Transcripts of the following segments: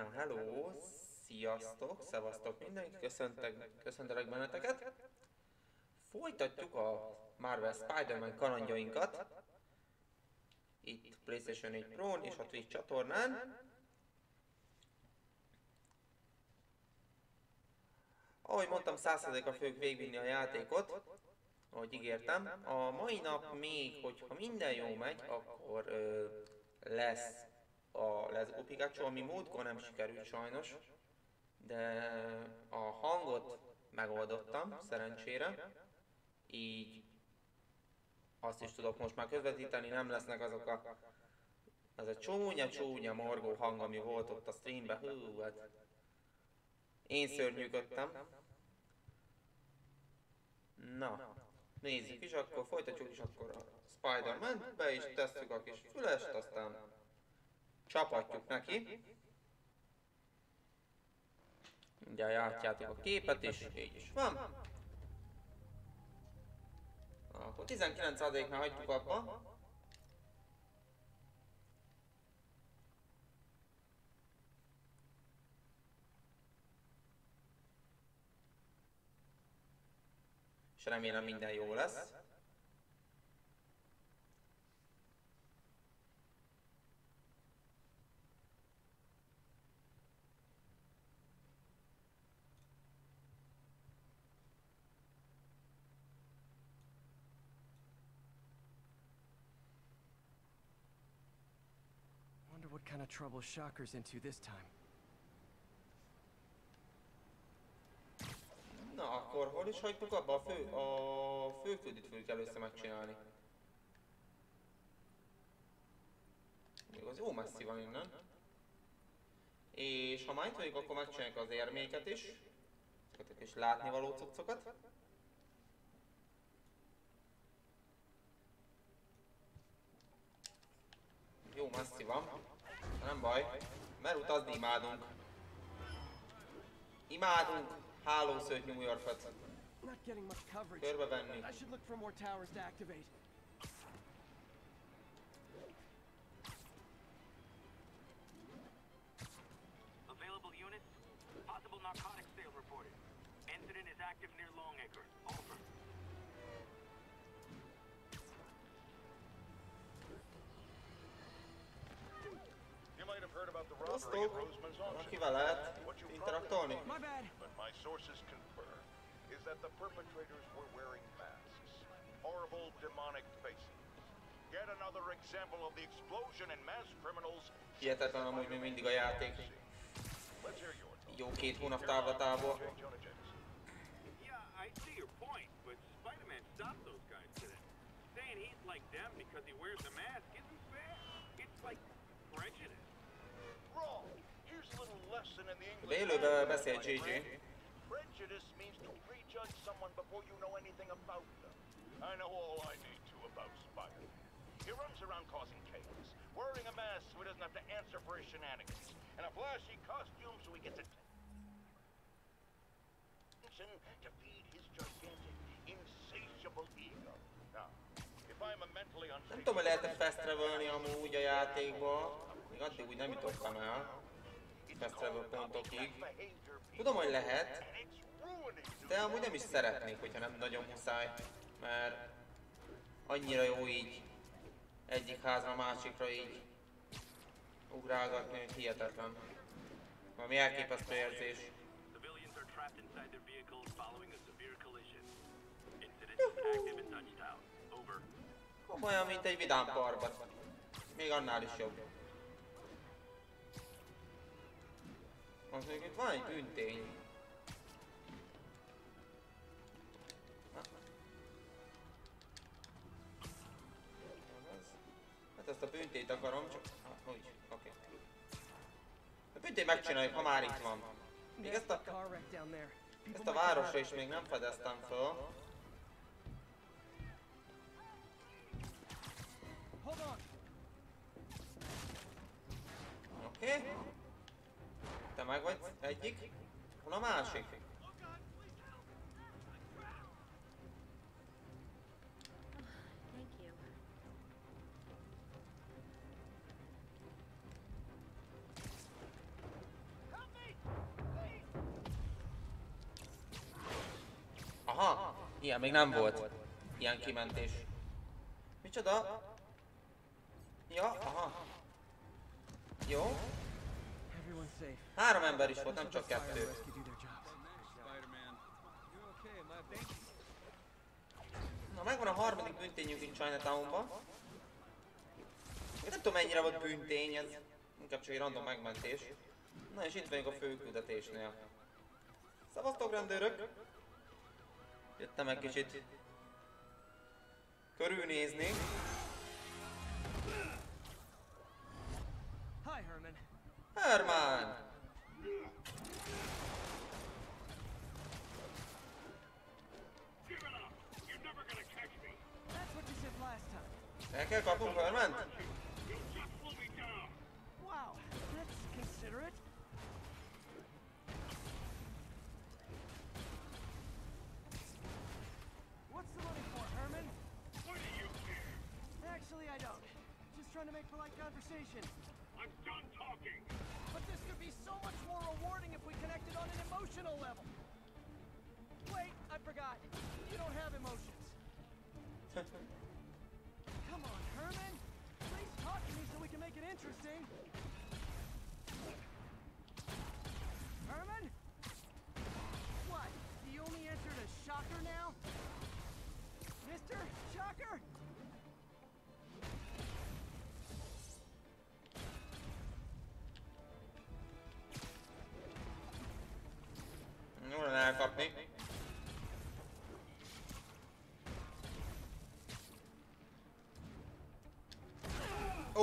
Na, hello! Sziasztok! Szevasztok mindenkit! Köszöntek, köszöntelek benneteket! Folytatjuk a Marvel Spider-Man kalandjainkat. Itt PlayStation 4 pro és a Twitch csatornán. Ahogy mondtam, 100%-a fogjuk végvinni a játékot, ahogy ígértem. A mai nap még, hogyha minden jó megy, akkor ö, lesz a Let's Pikachu, ami múltkor nem sikerült sajnos, de a hangot megoldottam, szerencsére, így azt is tudok most már közvetíteni, nem lesznek azok a az a csúnya-csúnya morgó hang, ami volt ott a streamben, hú, hát én szörnyűködtem. Na, nézzük is, akkor folytatjuk is akkor a Spider-Man, be is tesszük a kis fülest, aztán csapatjuk neki. Ugye látjátok a képet is, így is van. Akkor 19%-nál hagyjuk abba. És remélem minden jó lesz. Wonder what kind of trouble Shocker's into this time. Na, akkor hol is hagytuk abba a fő... a főküldit fogjuk először megcsinálni. Még az jó messzi van innen. És ha már vagyunk, akkor megcsináljuk az érméket is. Ezeket is látnivaló cuccokat. Jó messzi van. Nem baj, mert utazni imádunk. Imádunk hálószőt New Yorkot. Getting But my sources confirm is that the perpetrators were wearing masks. Horrible demonic faces. Yet another example of the explosion in mass criminals. Hihetetlen amúgy még mindig a játék. Jó két hónap távlatából. Yeah, I see your point, but Spider-Man stopped those guys today. Saying he's like them because he wears a mask beszél. Prejudice means to prejudge someone before you know anything about them. I know all I need to about Spider. He runs around causing chaos, wearing a mask so he doesn't have to answer for his shenanigans, and a flashy costume so he gets attention to feed his gigantic, insatiable ego. Now, if I'm a mentally Nem unstable tudom, hogy fast travelni amúgy a játékba. Még addig úgy nem jutottam el. Fast travel pontokig. Tudom, hogy lehet, de amúgy nem is szeretnék, hogyha nem nagyon muszáj. Mert annyira jó így egyik házra másikra így ugrálgatni, hogy hihetetlen. Valami elképesztő érzés. Over. Komolyan, mint egy vidám parkban. Még annál is jobb. Az még itt van egy. Ez. Hát ezt a büntényt akarom, csak... Hát, úgy, oké. A büntényt megcsináljuk, ha már itt van. Még ezt a, ezt a városra is még nem fedeztem föl. Oké. Okay. Te meg vagy egyik? Hol a másik? Aha, ilyen még nem volt. Ilyen kimentés. Micsoda? Ja, aha. Jó. Három ember is volt, nem csak kettő. Na megvan a harmadik büntényünk itt Chinatownban. Én nem tudom mennyire volt büntény, ez inkább csak egy random megmentés. Na és itt vagyunk a főküldetésnél. Szavaztok rendőrök! Jöttem egy kicsit körülnézni. Hi, Herman. Herman. Take care, Kapu, Herman. Wow. What's the money for, Herman? Do you care? Actually, I don't. Just trying to make polite conversation. I'm done talking. Be so much more rewarding if we connected on an emotional level. Wait, I forgot. You don't have emotions. Come on, Herman. Please talk to me so we can make it interesting.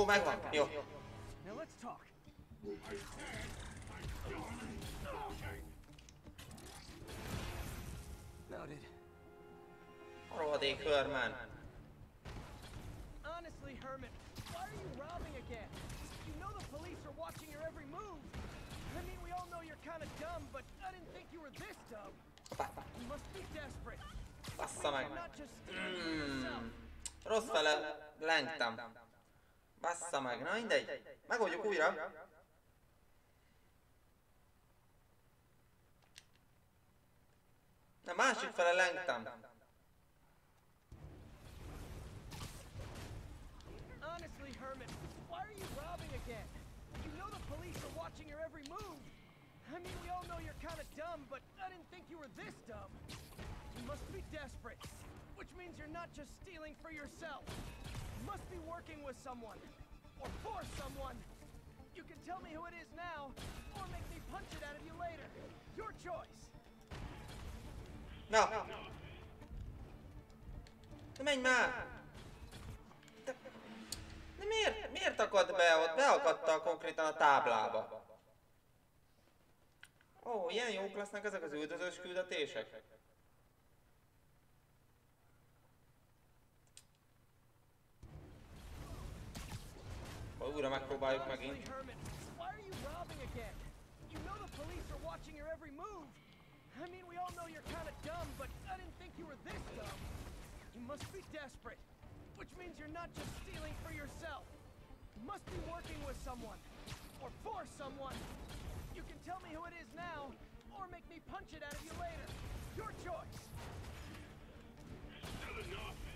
Ó, megvan. Jó. Now let's talk. Noted. Rohadék Herman. Honestly, Herman, why are you robbing again? You know the police are watching your every move. I mean, we all know you're kind of dumb, but I didn't think you were this dumb. You must be desperate. Bassza meg. Not just stealing for yourself. Mm. Rossz fele lengtem. Bassza meg. Na mindegy. Megoldjuk újra. Na másik fele lengtem. Honestly, Herman, why are you robbing again? You know the police are watching your every move. I mean, we all know you're kind of dumb, but I didn't think you were this dumb. You must be desperate, means you're not just stealing for yourself. You must be working with someone, or for someone. You can tell me who it is now, or make me punch it out of you later. Your choice. Na. De menj már! De, de miért, miért akad be ott? Beakadta konkrétan a táblába. Ó, ilyen jók lesznek ezek az üldözős küldetések. Majd újra megpróbáljuk Honestly, megint. Herman, why are you robbing again? You know the police are watching your every move. I mean, we all know you're kind of dumb, but I didn't think you were this dumb. You must be desperate, which means you're not just stealing for yourself. You must be working with someone, or for someone. You can tell me who it is now, or make me punch it out of you later. Your choice. Not enough!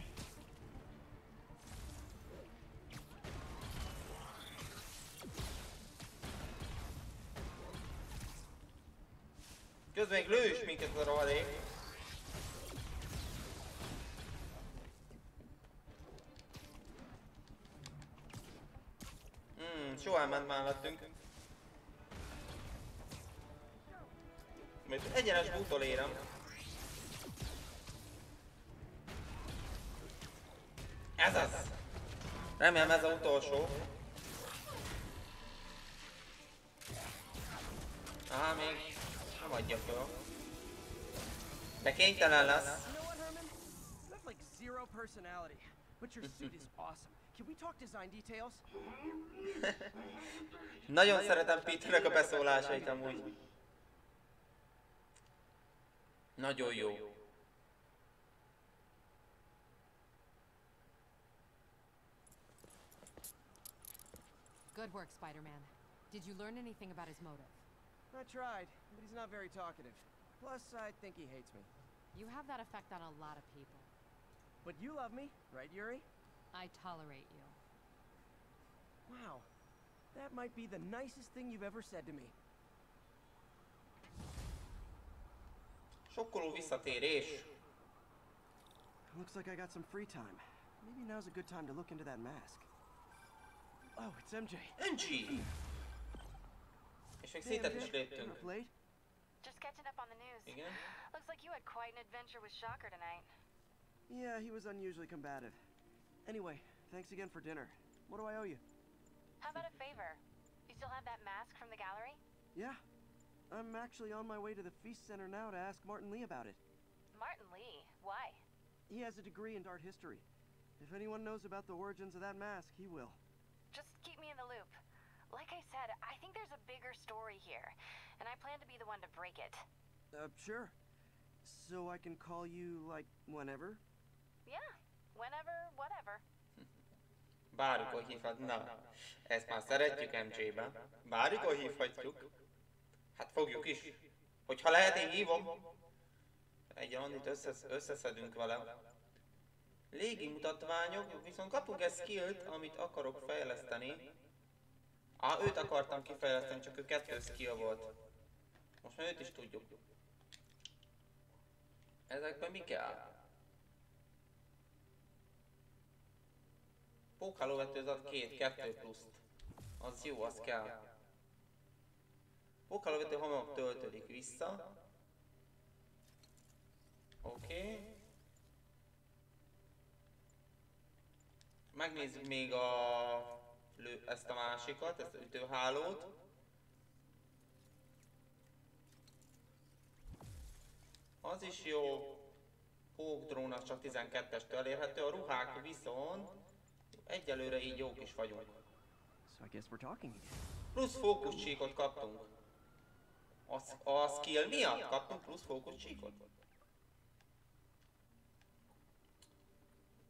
Közben még lő is minket a rohadék. Hmm, soha elment mellettünk. Mert egyenes úton érem. Ez az! Remélem ez az utolsó. Á, még vagy gyakorol. De kénytelen lesz. Nagyon szeretem Peternek a beszólásait amúgy. Nagyon jó. Good work, Spider-Man. Did you learn anything about his motive? I tried but he's not very talkative. Plus, I think he hates me. You have that effect on a lot of people. But you love me, right, Yuri? I tolerate you. Wow. That might be the nicest thing you've ever said to me. Sokkoló visszatérés. Looks like I got some free time. Maybe now's a good time to look into that mask. Oh, it's MJ. MG! És még Hey, szétet is MJ, léptünk. You're up late? Just catching up on the news. Igen? Looks like you had quite an adventure with Shocker tonight. Yeah, he was unusually combative. Anyway, thanks again for dinner. What do I owe you? How about a favor? You still have that mask from the gallery? Yeah. I'm actually on my way to the Feast Center now to ask Martin Lee about it. Martin Lee. Why? He has a degree in art history. If anyone knows about the origins of that mask, he will. Just keep me in the loop. Like I said, I think there's a bigger story here, and I plan to be the one to break it. Uh, sure. So I can call you, like, whenever? Yeah, whenever, whatever. Bármikor hívhat. Na, ezt már szeretjük MJ-ben. Bármikor hívhatjuk. Hát fogjuk is. Hogyha lehet, én hívom. Egy randit összesz, összeszedünk vele. Légi mutatványok, viszont kapunk egy skillt, amit akarok fejleszteni. Á, őt akartam kifejleszteni, csak ő kettő skill volt. Most már őt is tudjuk. Ezekben mi kell? Pókhálóvető az ad két, kettő pluszt. Az jó, az kell. Pókhálóvető hamarabb töltődik vissza. Oké. Okay. Megnézzük még a... Lő, ezt a másikat, ezt az ütőhálót. Az is jó. Pókdrón az csak 12-estől elérhető, a ruhák viszont egyelőre így jók is vagyunk. Plusz fókuszcsíkot kaptunk. A, a skill miatt kaptunk plusz fókuszcsíkot.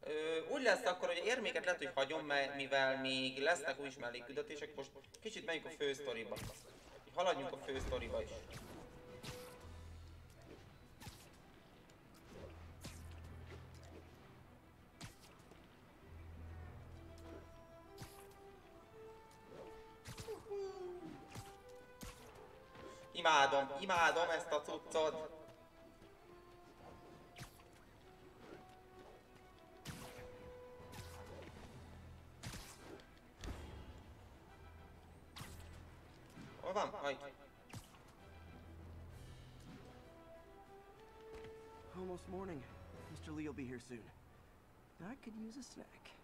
Ö, úgy lesz akkor, hogy érméket lehet, hogy hagyom, mert mivel még lesznek új mellékküldetések, most kicsit megyünk a fősztoriba. Haladjunk a fősztoriba is. Imádom, imádom ezt a cuccot. Hol van? Almost morning. Mr. Lee will be here soon. I could use a snack.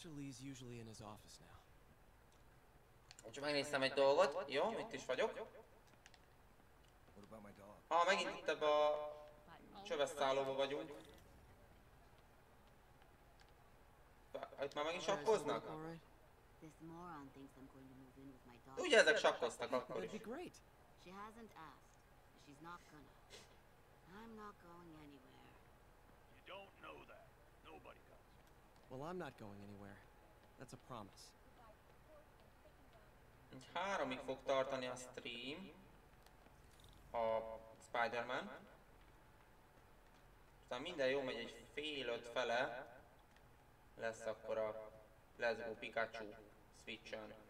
Mr. Lee's usually in his office now. Csak megnéztem egy dolgot. Jó, itt is vagyok. Ha megint itt ebbe a But only csöves szállóba vagyunk. Itt már megint sakkoznak? Ugye ezek sakkoztak akkor is. She hasn't asked. She's not gonna. I'm not going anywhere. You don't know that. Nobody does. Well, I'm not going anywhere. That's a promise. Háromig fog tartani a stream. A Spider-Man. Aztán minden jó megy egy fél öt fele. Lesz akkor a Let's Go Pikachu Switch-en. Peter.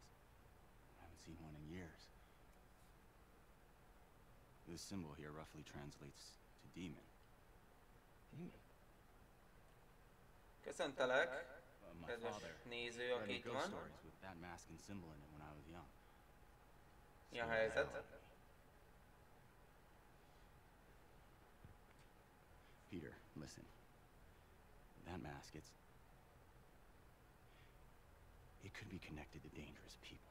I haven't seen one in years. This symbol here roughly translates to demon. Demon. Köszöntelek, Uh, my kedves father néző, read aki itt ghost van. stories with that mask and symbol in it when I was young. Mi a Scared helyzet? hell out of me. Peter, listen. That mask, it's. It could be connected to dangerous people.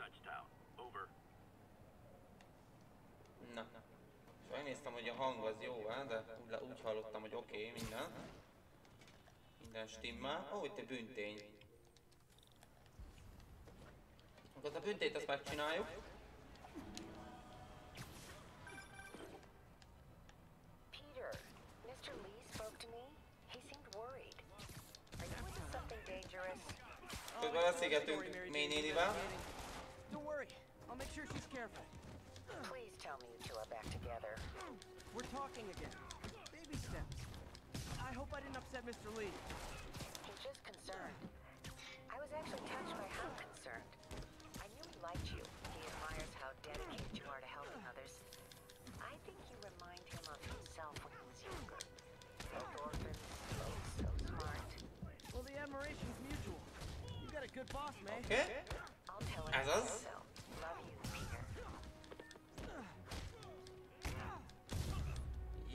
Dutchtown. Over. Na. És megnéztem, hogy a hang az jó de úgy, hallottam, hogy oké, okay, minden. Minden stimmel. Ó, itt egy büntény. Akkor a büntényt azt megcsináljuk. Peter, Mr. Lee spoke to me. He seemed worried. Are you into something dangerous? Közben beszélgetünk nénivel. Don't worry, I'll make sure she's careful. Please tell me you two are back together. We're talking again. Baby steps. I hope I didn't upset Mr. Lee. He's just concerned. I was actually touched by how concerned. I knew he liked you. He admires how dedicated you are to helping others. I think you remind him of himself when he was younger. Both orphans, both so smart. Well, the admiration's mutual. You got a good boss, man. Okay? I'll tell him Ez about az? myself.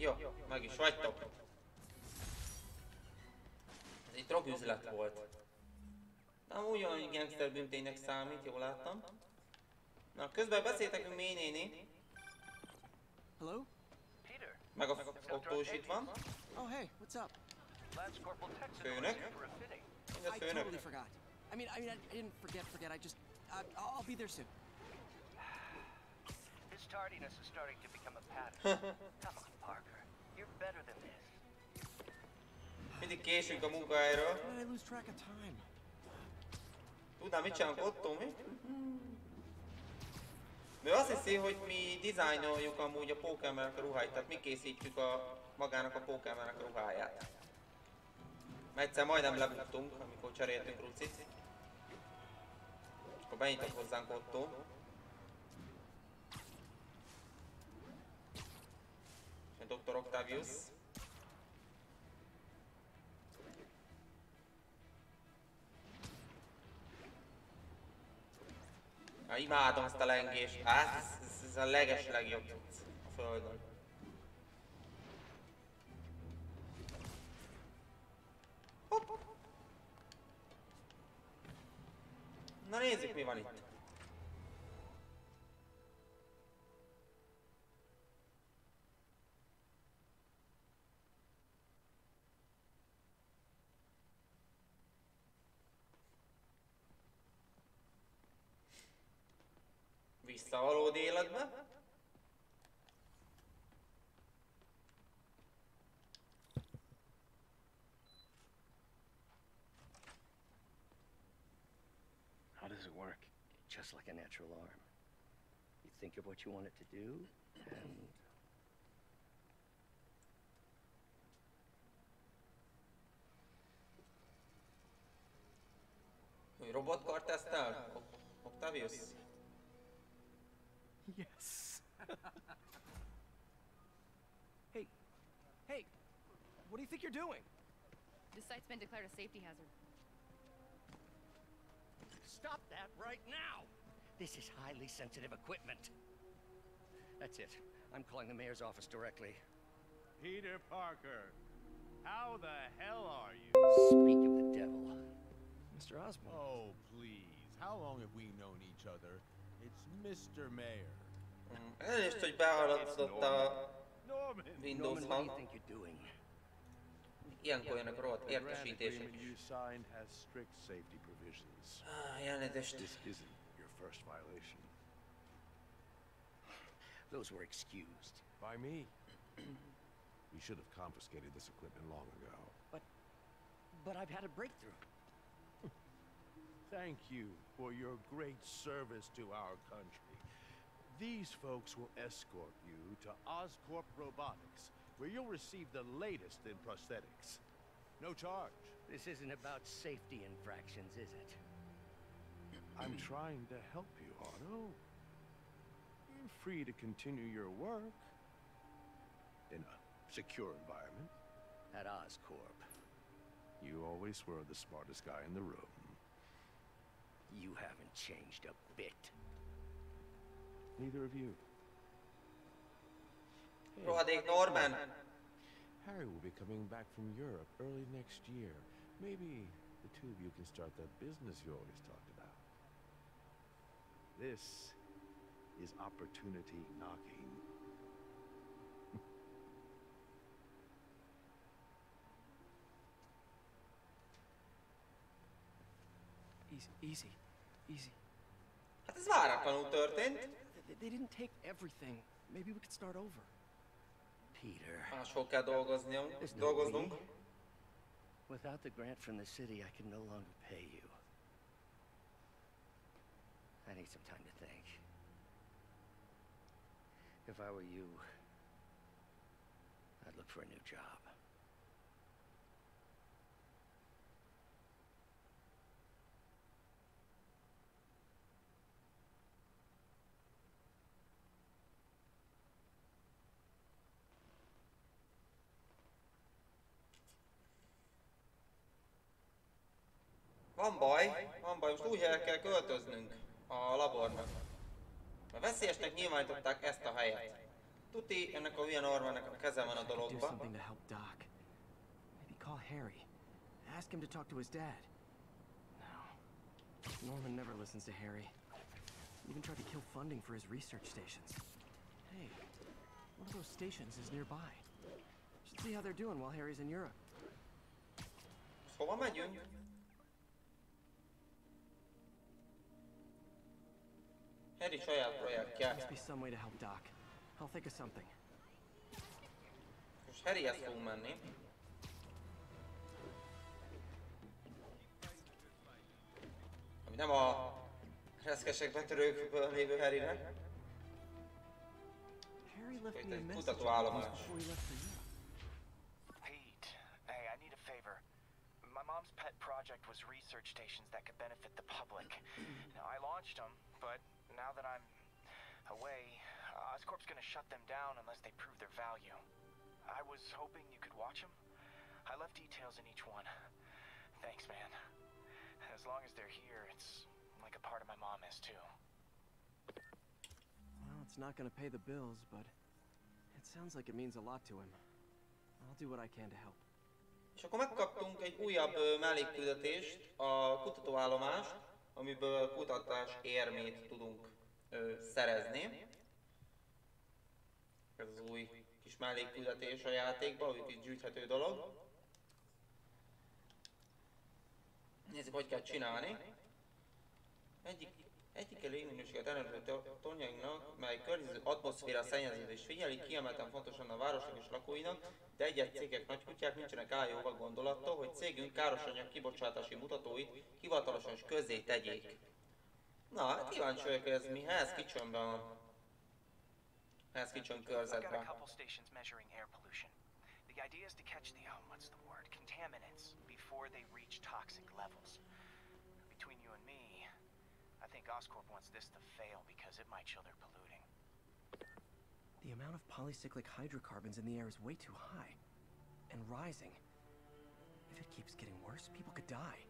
Jó, meg is vagytok. Ez egy drogüzlet volt. De amúgy olyan gangster bűnténynek számít, jól láttam. Na, közben beszéltek mély néni, Hello? Peter, meg a Otto is itt van. Oh, hey, what's up? Főnök. a. Mind a I főnök. totally forgot. I mean, I mean, I didn't forget, forget. I just, I, I'll be there soon. His tardiness is starting to become a pattern. Come on, Parker. You're better than this. Mindig késünk a time? Tudnám, mit csinálunk Otto, mi? Ő azt hiszi, hogy mi dizájnoljuk amúgy a pókemernek a ruháit, tehát mi készítjük a magának a pókemernek a ruháját. Mert egyszer majdnem lebuktunk, amikor cseréltünk rucit. És akkor benyitott hozzánk Otto. És a Dr. Octavius. Ja, imádom ezt a lengést. Hát, ez, ez, ez a leges legjobb a földön. Hopp. Na nézzük mi van itt. Vissza a valódi életbe. How does it work? Just like a natural arm. You think of what you want it to do, and robotkar tesztel? Octavius? Yes. hey, hey, what do you think you're doing? This site's been declared a safety hazard. stop that right now! This is highly sensitive equipment. That's it. I'm calling the mayor's office directly. Peter Parker, how the hell are you? Speak of the devil. Mr. Osborn. Oh, please. How long have we known each other? Mr. Mayor. Mm, és hogy beállatottad a Windows-ban. Ilyenkor jönnek rohadt értesítések is. Ah, jelenetest. This isn't your first violation. Those were excused. By me. we should have confiscated this equipment long ago. But, but I've had a breakthrough. Thank you, for your great service to our country. These folks will escort you to Oscorp Robotics, where you'll receive the latest in prosthetics. No charge. This isn't about safety infractions, is it? I'm trying to help you, Otto. You're free to continue your work in a secure environment. At Oscorp. You always were the smartest guy in the room. You haven't changed a bit. Neither of you. Hey, Rohadék Norman! Harry will be coming back from Europe early next year. Maybe the two of you can start that business you always talked about. This is opportunity knocking. Easy, easy, easy. Hát ez váratlanul történt. They, they didn't take everything. Maybe we could start over. Peter. Máshol kell dolgozniunk, There's no dolgoznunk. we. Without the grant from the city, I can no longer pay you. I need some time to think. If I were you, I'd look for a new job. Van baj, van baj, most úgy el kell költöznünk a labornak. Mert veszélyesnek nyilvánították ezt a helyet. Tuti, ennek a hülye Normannek a keze van a Do dologban. something to help Doc. Maybe call Harry. Ask him to talk to his dad. No. Norman never listens to Harry. Even tried to kill funding for his research stations. Hey, one of those stations is nearby. Should see how they're doing while Harry's in Europe. Hova megyünk? Harry saját projektje. Must be some way to help Doc. I'll think of something. Most Harryhez fogunk menni. Eh? Ami nem a reszkesek betörőkből lévő Harrynek. Harry left Wait, me a message kutatóállomás. before he left for Europe. Pete, hey, I need a favor. My mom's pet project was research stations that could benefit the public. now, I launched them, but now that I'm away, uh, Oscorp's gonna shut them down unless they prove their value. I was hoping you could watch them. I left details in each one. Thanks, man. As long as they're here, it's like a part of my mom is too. Well, it's not gonna pay the bills, but it sounds like it means a lot to him. I'll do what I can to help. És akkor megkaptunk egy újabb ö, mellékküldetést, a kutatóállomást, amiből kutatás érmét tudunk ö, szerezni. Ez az új kis mellékküldetés a játékban, új kis gyűjthető dolog. Nézzük, hogy kell csinálni. Egyik Egyike légminőséget ellenőrző tornyainknak, mely környező atmoszféra szennyeződés figyeli, kiemelten fontosan a városok és lakóinak, de egyes cégek nagykutyák nincsenek álljóval gondolattól, hogy cégünk károsanyag kibocsátási mutatóit hivatalosan is közzé tegyék. Na, hát kíváncsi vagyok, hogy ez mihez kicsönbe van. Ez kicsön I've got a körzetbe. couple stations measuring air pollution. The idea is to catch the, oh, what's the word, contaminants before they reach toxic levels. Oscorp wants this to fail because it might show they're polluting. The amount of polycyclic hydrocarbons in the air is way too high. And rising. If it keeps getting worse, people could die.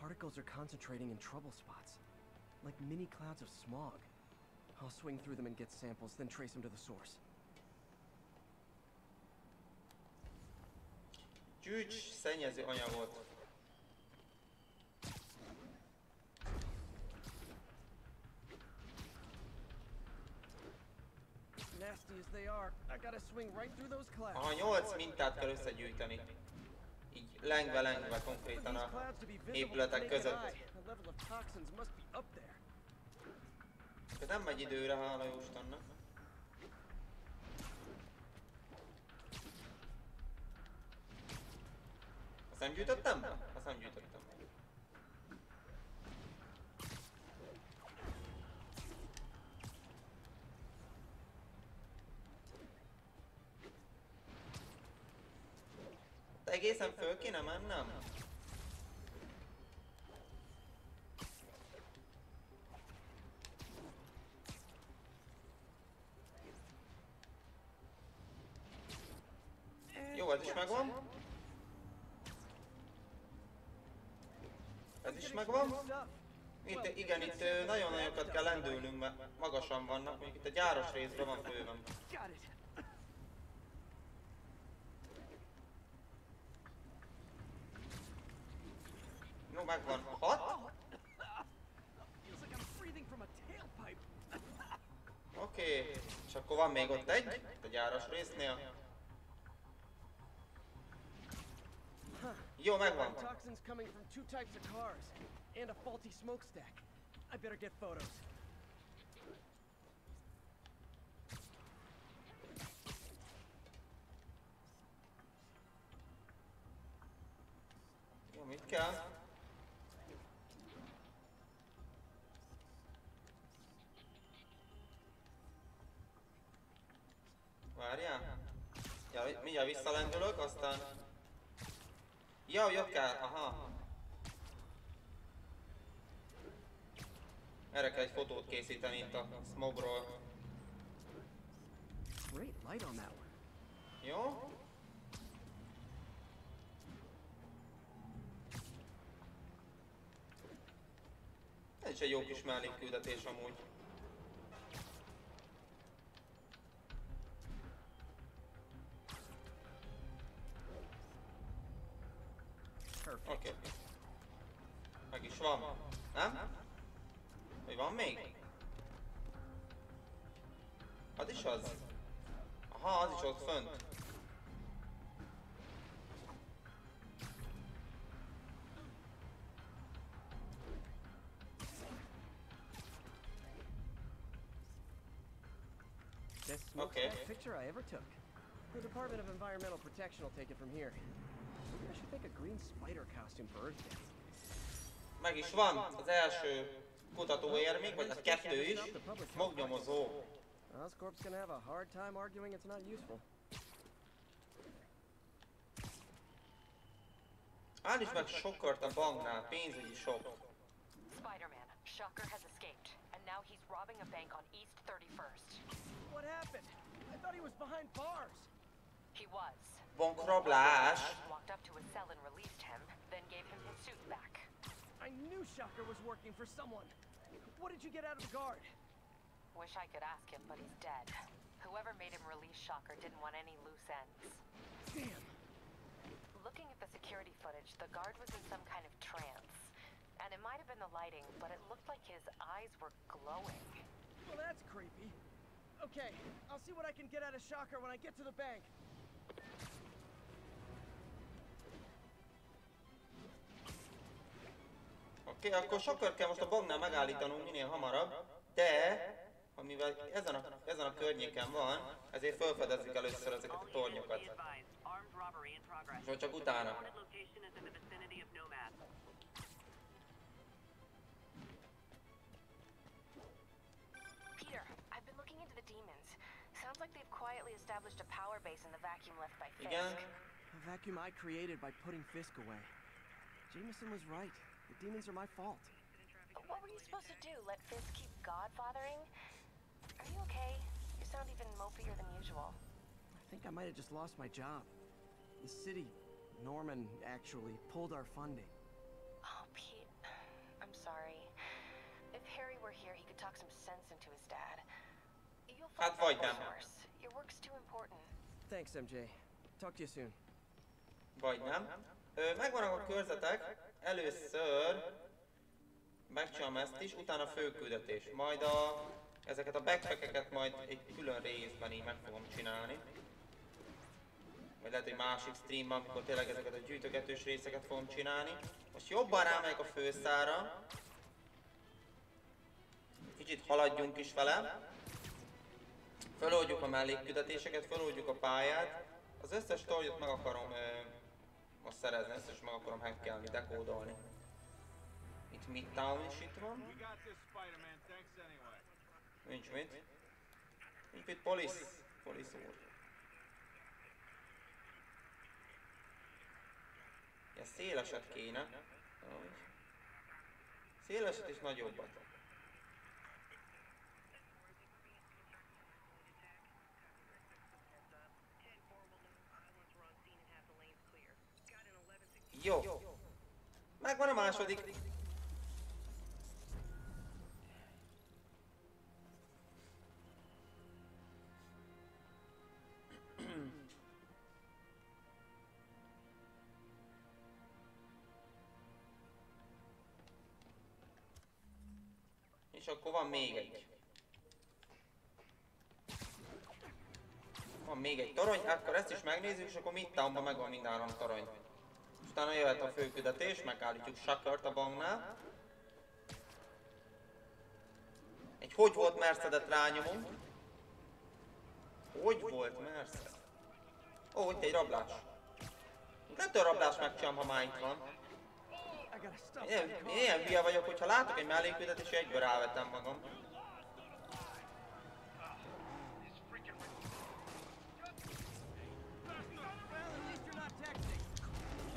Particles are concentrating in trouble spots, like mini clouds of smog. I'll swing through them and get samples, then trace them to the source. Gyűjts szennyező anyagot. Aha, 8 mintát kell összegyűjteni. Így lengve-lengve konkrétan a épületek között. Ez nem megy időre, hála jó Istennek. Azt nem gyűjtöttem be? Azt nem gyűjtöttem. De egészen föl kéne mennem? Jó, ez is megvan. Ez is megvan. Itt, igen, itt nagyon nagyokat kell lendülnünk, mert magasan vannak, mondjuk itt a gyáros részben van bőven. Jó, megvan. Hat? Oké. Okay. És akkor van még ott egy, a gyáros résznél. Jó, megvan. Toxins coming from two types of cars and a faulty smokestack. I better get photos. Jó, mit kell? Ja, mindjárt visszalendülök, aztán... Ja, jobb kell, aha. Erre kell egy fotót készíteni itt a smogról. Jó? Ez is egy jó kis mellékküldetés amúgy. Best Okay. smokestack picture I ever took. The Department of Environmental Protection will take it from here. Maybe I should make a green spider costume for Earth Day. Meg is van az első kutatóérmék, vagy az kettő is. Smognyomozó. Oscorp's gonna have a hard time arguing it's not useful. Állíts meg sokkort a banknál, pénzügyi sok. Spider-Man, Shocker has escaped, and now he's robbing a bank on East 31st. What happened? I thought he was behind bars. He was. Bankrablás. Walked up to his cell and released him, then gave him his suit back. I knew Shocker was working for someone. What did you get out of the guard? Wish I could ask him, but he's dead. Whoever made him release Shocker didn't want any loose ends. Damn. Looking at the security footage, the guard was in some kind of trance. And it might have been the lighting, but it looked like his eyes were glowing. Well, that's creepy. Okay, I'll see what I can get out of Shocker when I get to the bank. Oké. Okay, akkor sokkor kell most a bagnál megállítanunk minél hamarabb, de ha mivel ezen a, ezen a környéken van, ezért felfedezzük először ezeket a tornyokat. És csak utána. Sounds like they've quietly established a power base in the vacuum left by Fisk. Igen. A vacuum I created by putting Fisk away. Jameson was right. The demons are my fault. What were you supposed to do? Let Fisk keep godfathering? Are you okay? You sound even mopier than usual. I think I might have just lost my job. The city, Norman, actually, pulled our funding. Oh, Pete. I'm sorry. If Harry were here, he could talk some sense into his dad. Hát vagy nem. Thanks, MJ. Talk to you soon. Vagy nem. Ö, megvannak a körzetek, először megcsinálom ezt is, utána főküldetés. Majd a, ezeket a backpackeket majd egy külön részben így meg fogom csinálni. Vagy lehet egy másik streamban, amikor tényleg ezeket a gyűjtögetős részeket fogom csinálni. Most jobban rámegyek a főszára. Kicsit haladjunk is vele. Feloldjuk a mellékküldetéseket, feloldjuk a pályát. Az összes tornyot meg akarom ö, most szerezni, összes meg akarom hackelni, dekódolni. Itt Midtown is itt van. Nincs mit. Nincs mit, polisz. Polisz úr. Ja, széleset kéne. Úgy. Széleset és nagyobbat. Jó. Megvan a második. És akkor van még egy. Van még egy torony, akkor ezt is megnézzük, és akkor Midtownban megvan mind három torony. Utána jöhet a főküldetés, megállítjuk Shakart a banknál. Egy hogy volt Mercedet rányomunk. Hogy volt Mercedes? Ó, itt egy rablás. Lehet, a rablás megcsinálom, ha már itt van. Én, ilyen hülye vagyok, hogyha látok egy melléküldet, és rávetem magam.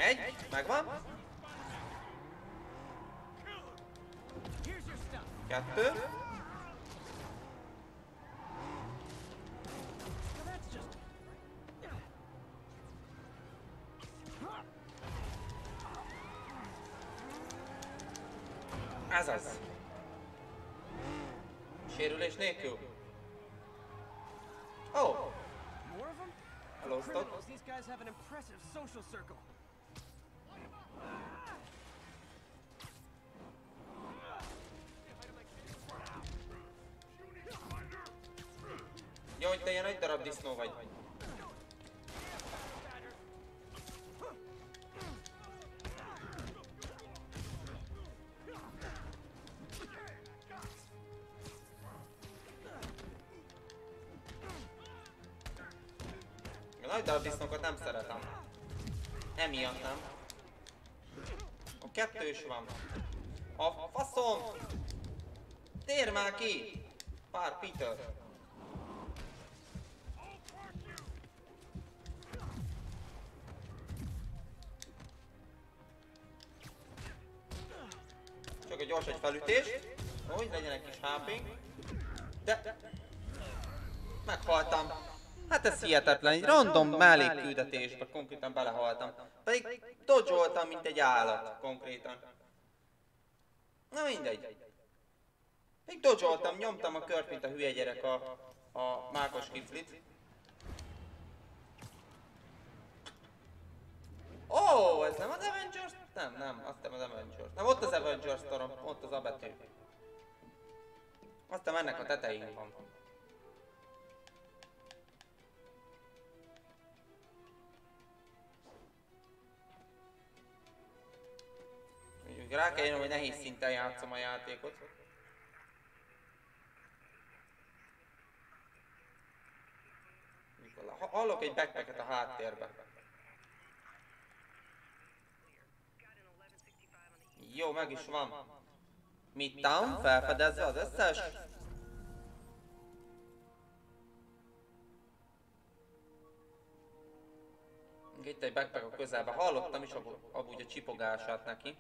Egy, megvan. Kettő. Ez az. Sérülés nélkül. Oh, More of them? Hello, Stock. Criminals, these guys have an impressive social circle. Jó, hogy te ilyen nagy darab disznó vagy. A nagy darab disznókat nem szeretem. Emiatt nem. A kettős van. A faszom! Tér már ki! Pár Peter. Felütés. Hogy legyen egy kis hp De... Meghaltam. Hát ez hihetetlen, egy random mellékküldetésbe konkrétan belehaltam. Pedig dodge mint egy állat, konkrétan. Na mindegy. Még dodge nyomtam a kört, mint a hülye gyerek a, a mákos kiflit. Ó, oh, ez nem az Avengers? Nem, nem, azt nem az Avengers. Nem, ott az Avengers torom, ott az a betű. Aztán ennek a tetején van. Rá kell jönnöm, hogy nehéz szinten játszom a játékot. Ha- Hallok egy backpacket a háttérben. Jó, meg is van. Midtown felfedezze az összes. Itt egy backpack a közelben. Hallottam is abu- amúgy a csipogását neki.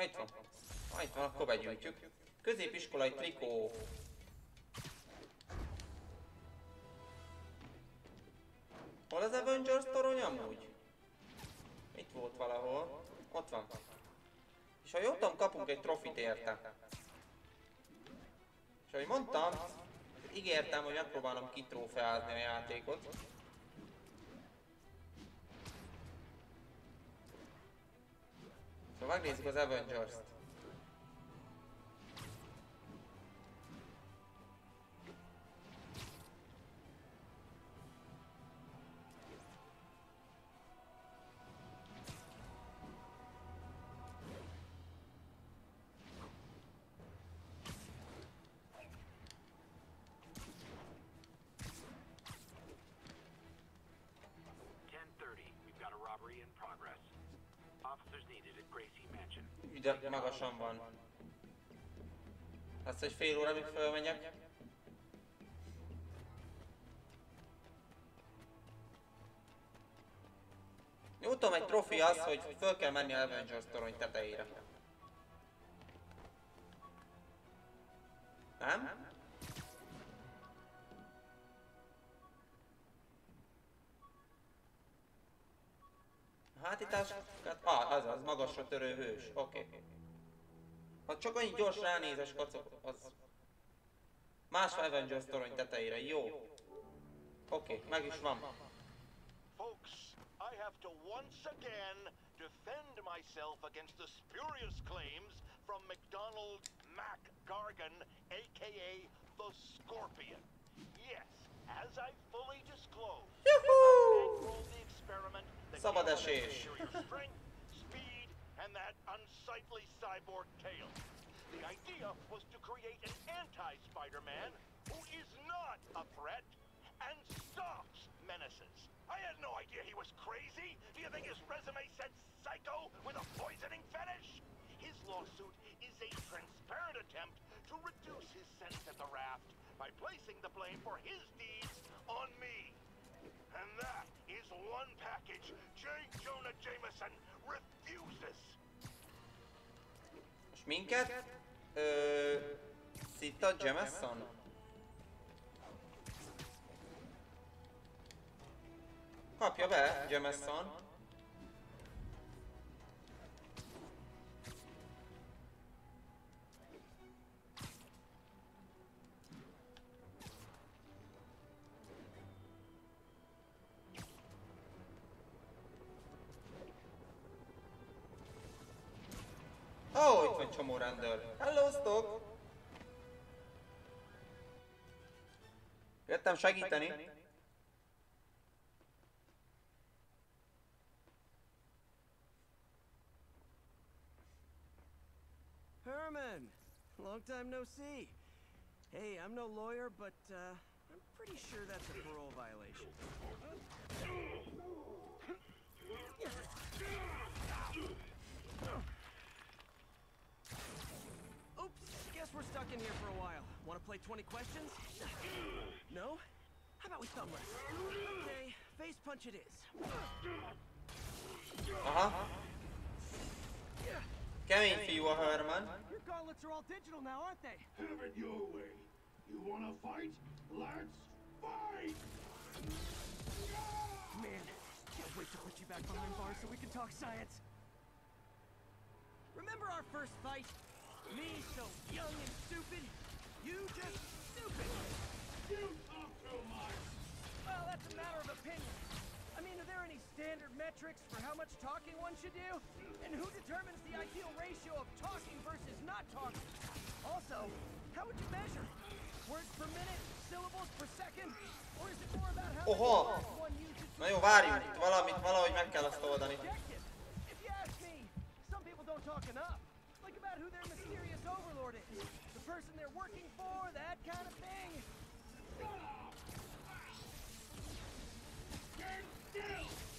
Itt van. Itt van, akkor begyűjtjük. Középiskolai trikó. Hol az Avengers torony amúgy? Itt volt valahol. Ott van. És ha jól kapunk egy trofit érte. És ahogy mondtam, ígértem, hogy megpróbálom kitrófeázni a játékot. Szóval megnézzük az Avengers-t. Ide magasan van. Azt egy fél óra, míg fölmegyek. Jó, egy trofi az, hogy föl kell menni a Avengers torony tetejére. Nem? Hátítás... Ah, az az, magasra törő hős. Oké. Okay. Ha csak annyi gyors ránézes, kacok, az... Más Avengers torony tetejére, jó. Oké, okay, meg is van. Folks, I have to once again defend myself against the spurious claims from McDonald Mac Gargan, aka the Scorpion. Yes, as I fully disclosed, I bankrolled the experiment that Szabad esés. strength, and that unsightly cyborg tail. The idea was to create an anti-Spider-Man who is not a threat and stops menaces. I had no idea he was crazy. Do you think his resume said psycho with a poisoning fetish? His lawsuit is a transparent attempt to reduce his sentence at the raft by placing the blame for his deeds on me. And that is one package J. Jonah Jameson refuses. Most minket? Ö... Szita Jameson? Kapja be, Jameson. Ó, itt van csomó rendőr. Hello, Stock! Jöttem segíteni. Herman! Long time no see. Hey, I'm no lawyer, but uh, I'm pretty sure that's a parole violation. Stuck in here for a while. Want to play 20 questions? No? How about we thumb wrestle? Okay, face punch it is. Aha. Kemény fiú a Herman. Your gauntlets are all digital now, aren't they? Have it your way. You wanna fight? Let's fight! Man, can't wait to put you back behind bars so we can talk science. Remember our first fight? Me so young and stupid? You just stupid! You talk too much! Well, that's a matter of opinion. I mean, are there any standard metrics for how much talking one should do? And who determines the ideal ratio of talking versus not talking? Also, how would you measure? Words per minute, syllables per second, or is it more about how Oha! many words one uses Na jó, várjunk, itt valamit, valahogy meg kell azt oldani. If you ask me, some people don't talk enough. Like about who their is, the person they're working for, that kind of thing.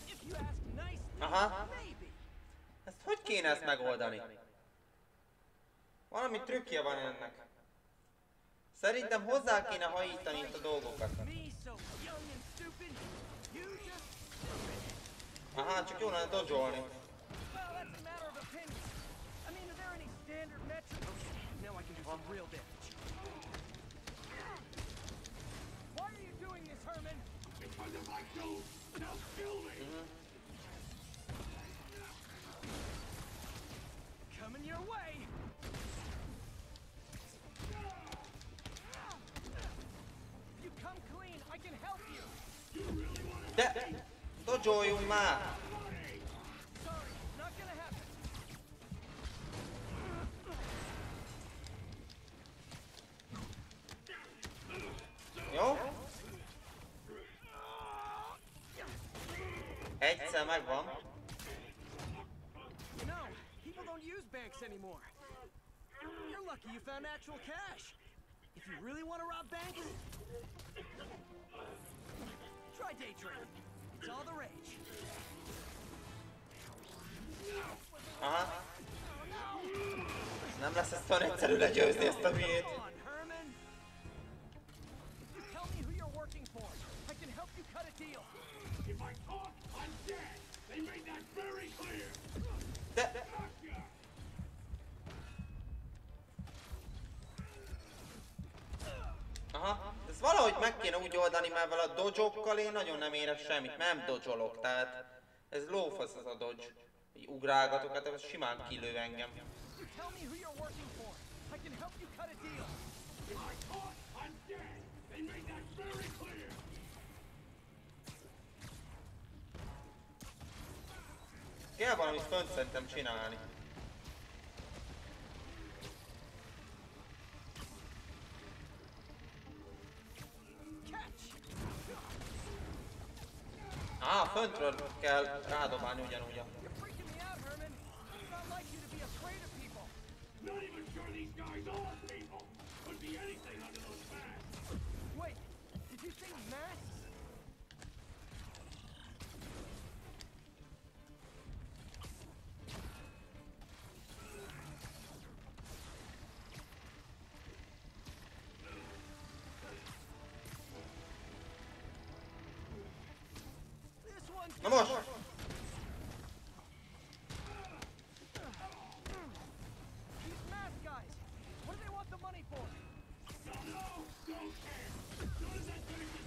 If you ask nicely, Aha. maybe. Ezt hogy kéne ezt megoldani? Valami trükkje van ennek. Szerintem hozzá kéne hajítani itt a dolgokat. Aha, csak jó lenne dodge-olni. Some real damage. Why are you doing this, Herman? Because if I don't, they'll kill me. Mm-hmm. Coming your way. If you come clean, I can help you. De, dodge-oljunk már! Sorry, Egyszer megvan. You know, people don't use banks anymore. You're lucky you found actual cash. If you really want to rob banks, try day trading. It's all the rage. Aha. Nem lesz ezt olyan egyszerű legyőzni valahogy meg kéne úgy oldani, mert vele a dodge én nagyon nem érek semmit, nem dodge tehát ez lófasz az a dodge. Így ugrálgatok, hát ez simán kilő engem. You tell me who you're Á, föntről kell rádobálni ugyanúgy. You're freaking me out, Herman. It's not like you to be afraid of people. Not even sure these guys are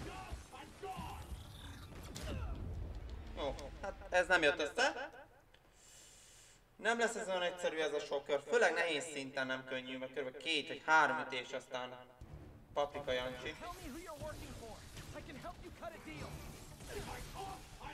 job, I'm gone. Jó, hát ez nem jött össze. Nem lesz ez olyan egyszerű ez a sok kör, főleg nehéz szinten nem könnyű, mert kb. két vagy három ütés aztán paprika Jancsi.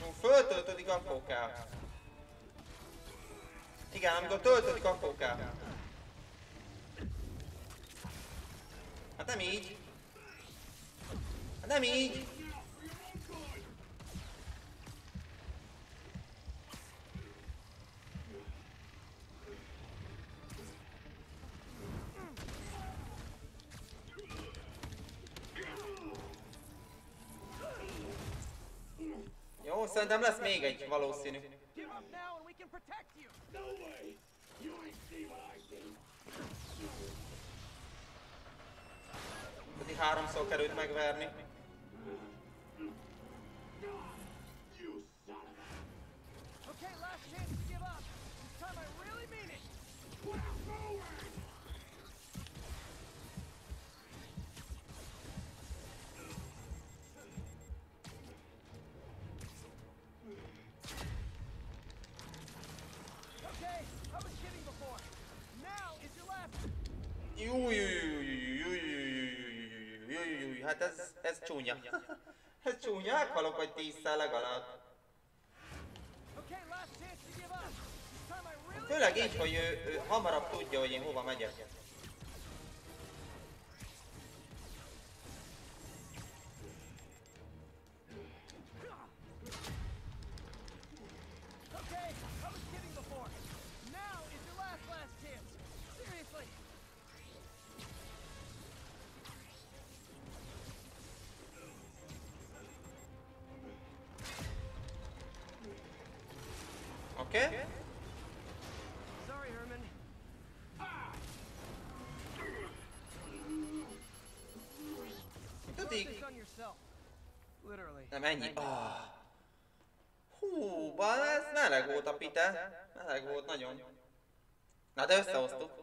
Jó, föltöltödik, akkor kell. Igen, amikor töltödik, akkor kell. Hát nem így. Hát nem így. Szerintem lesz még egy valószínű. Pedig háromszor került megverni. csúnya. Hát Ez csúnyák, halok vagy tízszer legalább. Főleg így, hogy ő, ő hamarabb tudja, hogy én hova megyek. Ennyi. Oh. Hú, bár ez meleg volt a pite. Meleg volt nagyon. Na de összehoztuk.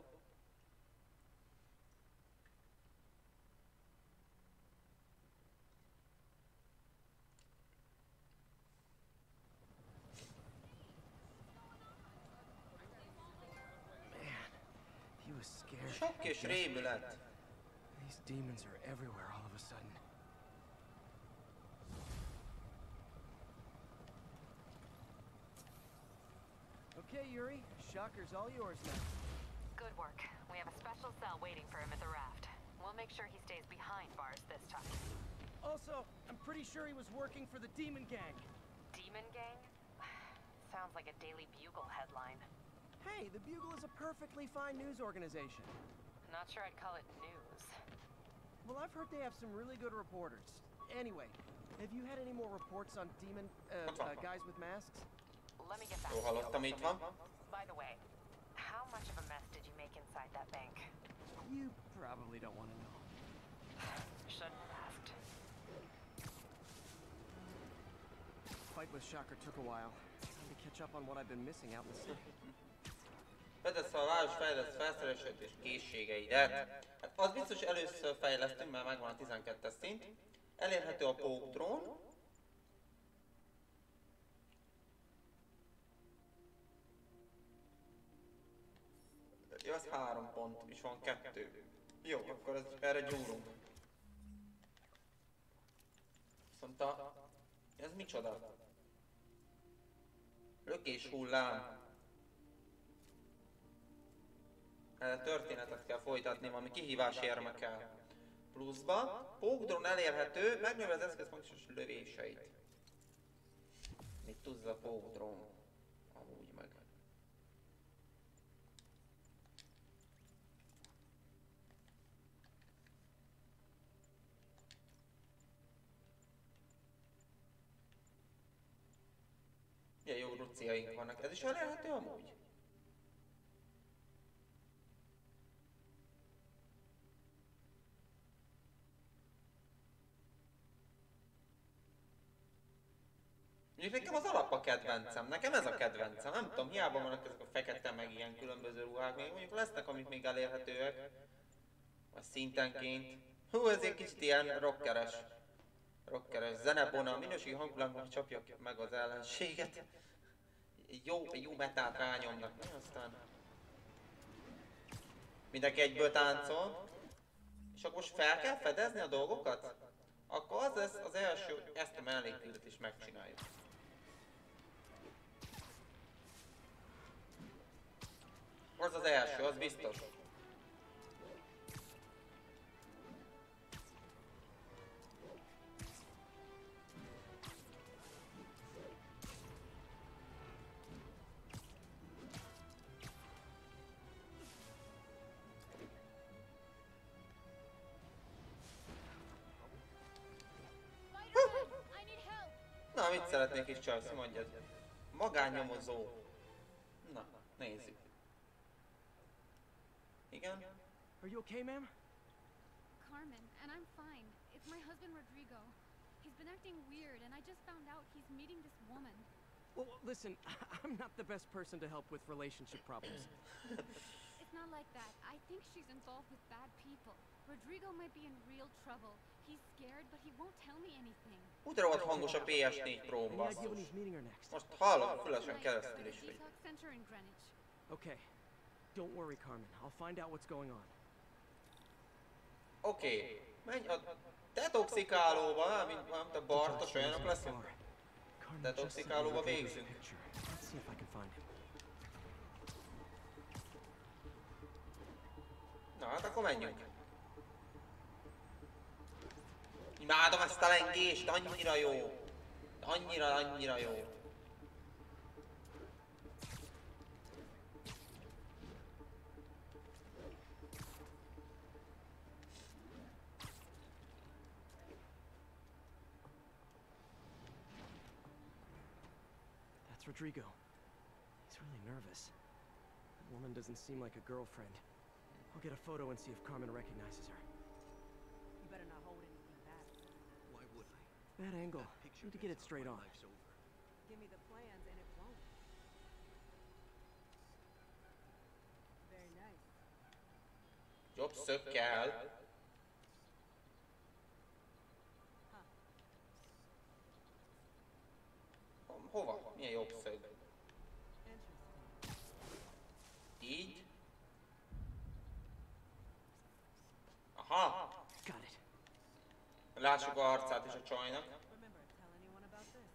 Sok és rémület. These demons are everywhere all of a sudden. Okay, Yuri. Shocker's all yours now. Good work. We have a special cell waiting for him at the raft. We'll make sure he stays behind bars this time. Also, I'm pretty sure he was working for the Demon Gang. Demon Gang? Sounds like a Daily Bugle headline. Hey, the Bugle is a perfectly fine news organization. Not sure I'd call it news. Well, I've heard they have some really good reporters. Anyway, have you had any more reports on demon uh, uh, guys with masks? Jó, hallottam, itt van. By the way, how much of a mess did you make inside that bank? You probably don't want to know. Shouldn't have asked. Fight with Shocker took a while. Time to catch up on what I've been missing out in the city. A város fejleszt felszerelését és készségeidet. Hát az biztos először fejlesztünk, mert megvan a 12-es szint. Elérhető a Poke Ja, az három pont, és van kettő. Jó, akkor ez, erre gyúrunk. Viszont a... Ez micsoda? Lökés hullám. Erre történetet kell folytatni, valami kihívás érme kell. Pluszba, pókdron elérhető, megnöveli az eszköz pontos lövéseit. Mit tudsz a pókdron? Amúgy meg. Milyen jó ruciaink vannak. Ez is elérhető amúgy? Mondjuk nekem az alap a kedvencem, nekem ez a kedvencem, nem tudom, hiába vannak ezek a fekete meg ilyen különböző ruhák, még mondjuk lesznek, amik még elérhetőek, vagy szintenként. Hú, ez egy kicsit ilyen rockeres, rockeres zenebona, minőségi hangulatban csapja meg az ellenséget. Egy jó, egy jó metált rányomnak, mi aztán... Mindenki egyből táncol. És akkor most fel kell fedezni a dolgokat? Akkor az lesz az első, ezt a mellékküldetést megcsináljuk. Az az első, az biztos. Szeretnék is Chelsea, mondjad. Magánnyomozó. Na, nézzük. Igen? Are you okay, ma'am? Carmen, and I'm fine. It's my husband Rodrigo. He's been acting weird, and I just found out he's meeting this woman. Well, listen, I'm not the best person to help with relationship problems. It's not like that. I think she's involved with bad people. Rodrigo might be in real trouble. Úgy rohadt hangos a PS4 Pro basszus. Most hallom fülesen Like, keresztül is, hogy. Okay. Don't worry, Carmen. I'll find out what's going on. Oké, okay. menj a detoxikálóba, mint, mint a Bartos olyanok leszünk. Detoxikálóba végzünk. Na hát akkor menjünk. Imádom ezt a lengést, annyira jó. Annyira, annyira jó. That's Rodrigo. He's really nervous. That woman doesn't seem like a girlfriend. I'll get a photo and see if Carmen recognizes her. You better not hold anything back. Why would I? Bad angle. Need to get it straight on. Give me the plans and it won't. Very nice. Jobb szög kell. Hova? Milyen jobb szög? Így? Aha! Got it. Lássuk a arcát is a csajnak. Remember, tell anyone about this.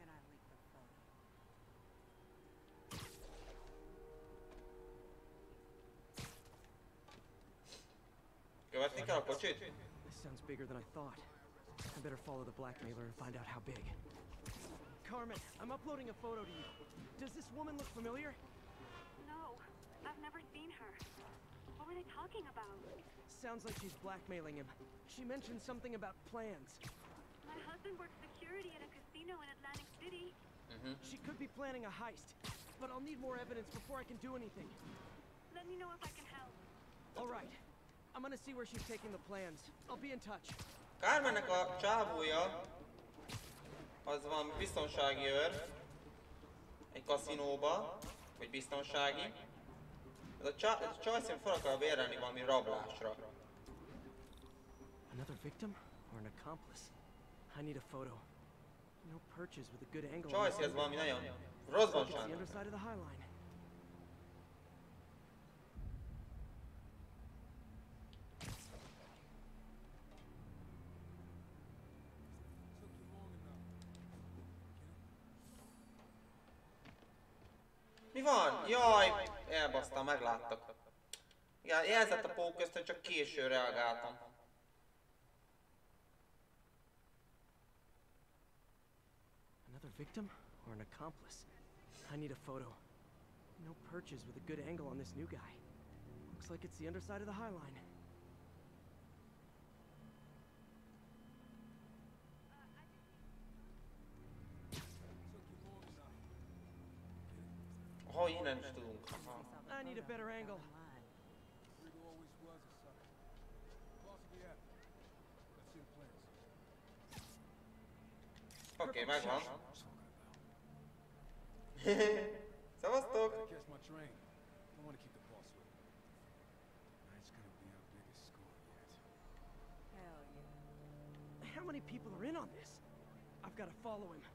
And I leaked the photo. Követni kell a kocsit? This sounds bigger than I thought. I better follow the blackmailer and find out how big. Carmen, I'm uploading a photo to you. Does this woman look familiar? No, I've never seen her. What were they talking about? Sounds like she's blackmailing him. She mentioned something about plans. My husband works security at a casino in Atlantic City. Mm-hmm. She could be planning a heist, but I'll need more evidence before I can do anything. Let me know if I can help. All right. I'm gonna see where she's taking the plans. I'll be in touch. Kármennek a csávója, az van biztonsági őr, egy kaszinóba, vagy biztonsági. Ez a, csa, ez a csaj szerint fel akar bérelni valami rablásra. Another victim or an accomplice? I need a photo. No perches with a good angle. Csajsz, ez valami nagyon Looks rosszban the underside of the High Line. Mi van? Jaj, elbasztam, megláttak. Igen, jelzett a pók közt, hogy csak késő reagáltam. Another victim or an accomplice? I need a photo. No perches with a good angle on this new guy. Looks like it's the underside of the High Line. Ha innen is tudunk. Aha. I need a better angle. Oké, okay, megvan. Szevasztok! Catch my train. I want to keep the boss with me. Tonight's gonna be our biggest score yet. Hell yeah. How many people are in on this? I've got to follow him.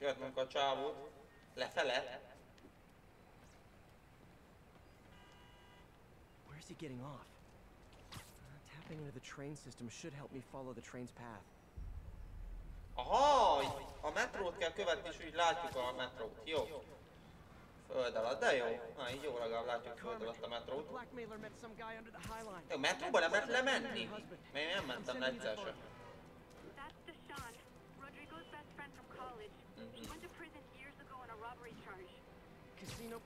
Követnünk a csávót. Lefele. Where's he getting off? Uh, tapping into the train system should help me follow the train's path. Aha, a metrót kell követni, és úgy látjuk a metrót. Jó. Föld alatt, de jó. Na, így jó, legalább látjuk föld alatt a metrót. Jó, metróba nem lehet lemenni. Én nem mentem le egyszer sem.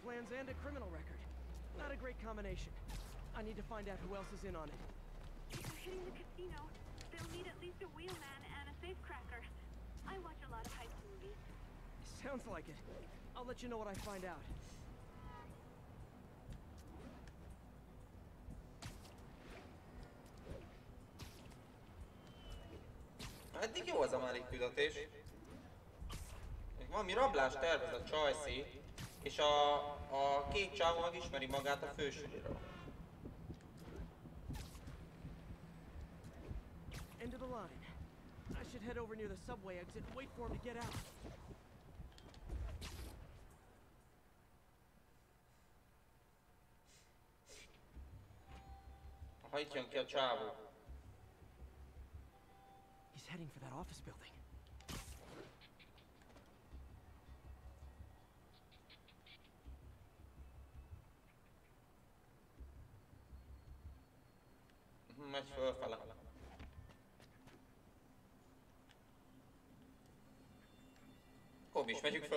Plans and a criminal record. Not a great combination. I need to find out who else is in on it. If they're hitting the casino, they'll need at least a wheelman and a safecracker. I watch a lot of heist movies. Sounds like it. I'll let you know what I find out. Eddig jó az a Malik küldetés. Még valami rablást tervez a Csajci, és a, a két csávó meg ismeri magát a. End of the line. I should head over near the subway exit and wait for him to get out. Ha itt jön ki a csávó. He's heading for that office building. Mhm, Megy fölfele. Kobi is megyünk.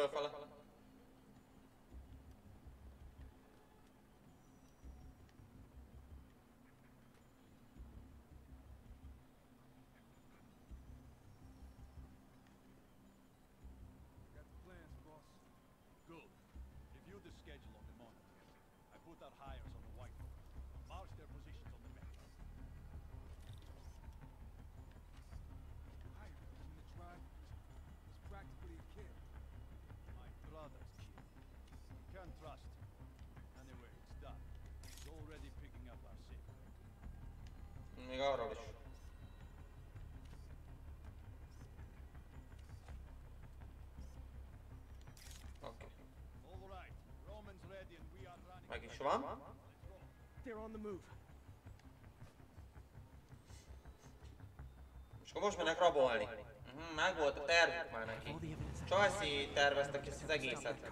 Got the plans, boss. Good. Review the schedule on the monitor. I put out hires on the whiteboard. Mark their positions on the map. Hire in the tribe was practically a kid. My brother's kid. Can't trust him. Anyway, it's done. He's already picking up our safe. Még arról is. Oké. All right. Roman's ready and running. Meg is van. They're on the move. És akkor most mennek rabolni. Mhm, meg volt a tervük már neki. Csajci terveztek ezt az egészet.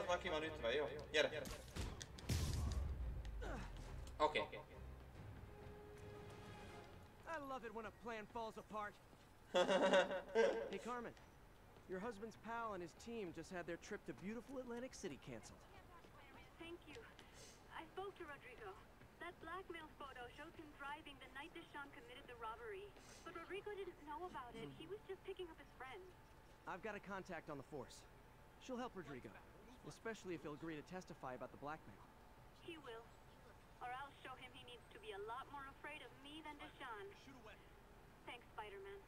Ja, hogy ez már ki van ütve, jó? Gyere. Oké. Okay. I love it when a plan falls apart. hey, Carmen. Your husband's pal and his team just had their trip to beautiful Atlantic City canceled. Thank you. I spoke to Rodrigo. That blackmail photo shows him driving the night Deshaun committed the robbery. But Rodrigo didn't know about it. He was just picking up his friend. I've got a contact on the force. She'll help Rodrigo, especially if he'll agree to testify about the blackmail. He will. Or I'll show him he needs to be a lot more afraid of me than Deshaun. Thanks, Spider-Man.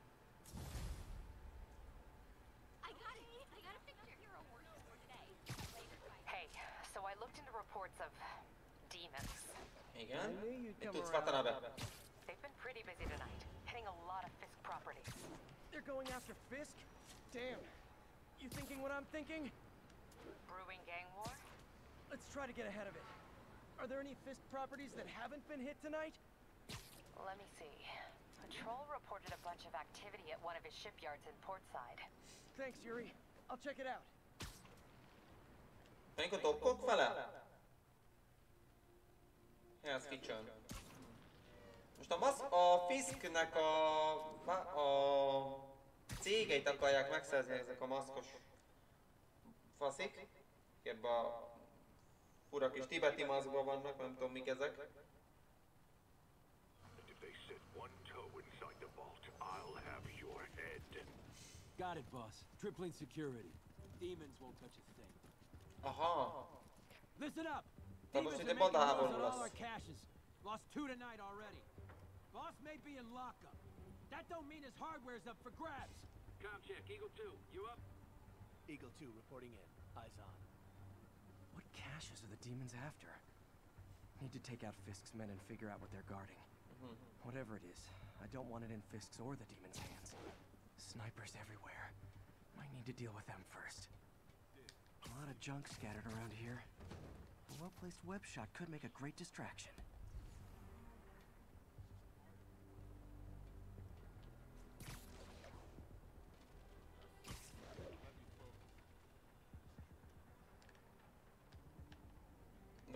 I got it. I got a picture. Hero work for today. Hey, so I looked into reports of demons. Igen. I knew you'd Mit tudsz. Watanabe? They've been pretty busy tonight, hitting a lot of Fisk properties. They're going after Fisk? Damn. You thinking what I'm thinking? Brewing gang war? Let's try to get ahead of it. Are there any Fisk properties that haven't been hit tonight? Let me see. Patrol reported a bunch of activity at one of his shipyards in Portside. Thanks, Yuri. I'll check it out. Menjünk a dokkok fele? Hell's Kitchen. Most a, masz, a Fisknek a, a cégeit akarják megszerzni ezek a maszkos faszik. Ebben a fura kis tibeti maszkban vannak, nem tudom mik ezek. If they set one toe inside the vault, I'll have your head. Got it, boss. Tripling security. Demons won't touch a thing. Aha. Listen up! Na most Demons are egy making moves on all our caches. Lost two tonight already. Boss may be in lockup. That don't mean his hardware's up for grabs. Com check, Eagle 2, you up? Eagle 2 reporting in. Eyes on. What caches are the demons after? Need to take out Fisk's men and figure out what they're guarding. Mhm. Whatever it is, I don't want it in Fisk's or the demons' hands. Snipers everywhere. Might need to deal with them first. A lot of junk scattered around here. A well-placed web shot could make a great distraction.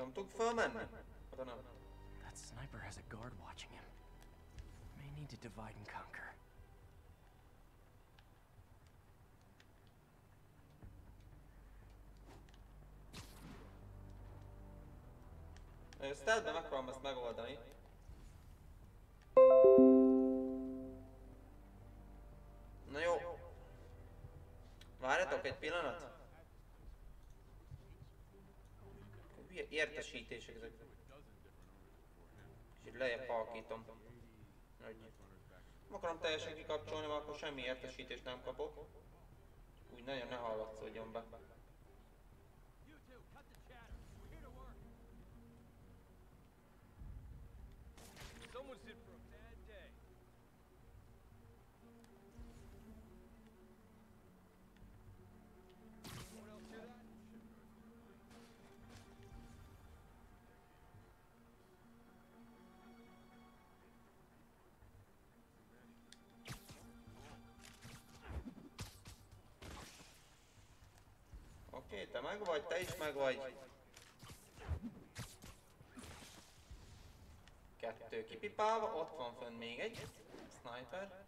Nem tudok fölmenni? Oda nem. That sniper has a guard watching him. May need to divide and conquer. Stealthben megpróbálom ezt megoldani. Na jó. Várjatok egy pillanat. Hülye értesítések ezek. És így lejjebb halkítom. Hogy nem akarom teljesen kikapcsolni, mert akkor semmi értesítést nem kapok. Úgy nagyon ne hallatszódjon be. Someone's in Oké, te meg vagy, te is meg vagy. Kettő kipipálva, ott van fönn még egy. Sniper.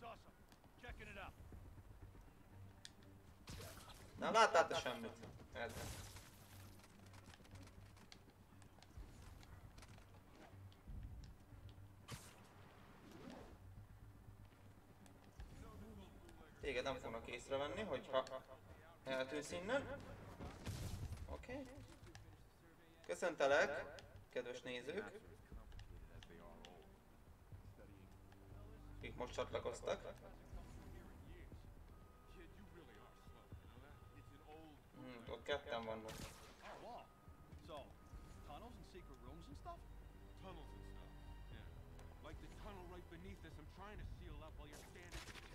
Saw something. Checking it out. Nem láttál te semmit? Ez. Téged nem fognak észrevenni, hogyha eltűnsz innen. Oké. Okay. Köszöntelek, kedves nézők. Akik most csatlakoztak. Ott ketten. Oh, wow. So, tunnels and secret rooms and stuff? Tunnels and stuff, yeah. Like the tunnel right beneath us, I'm trying to seal up while you're standing.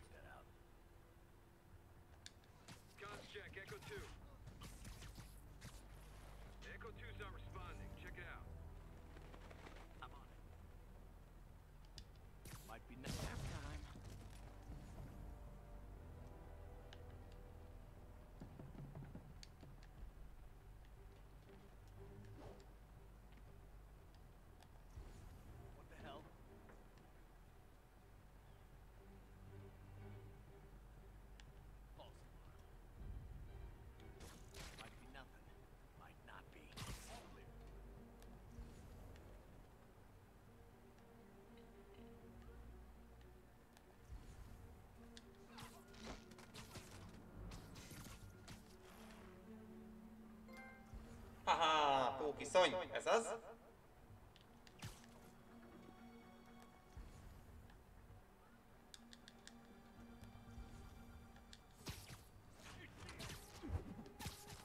sonho. Essas?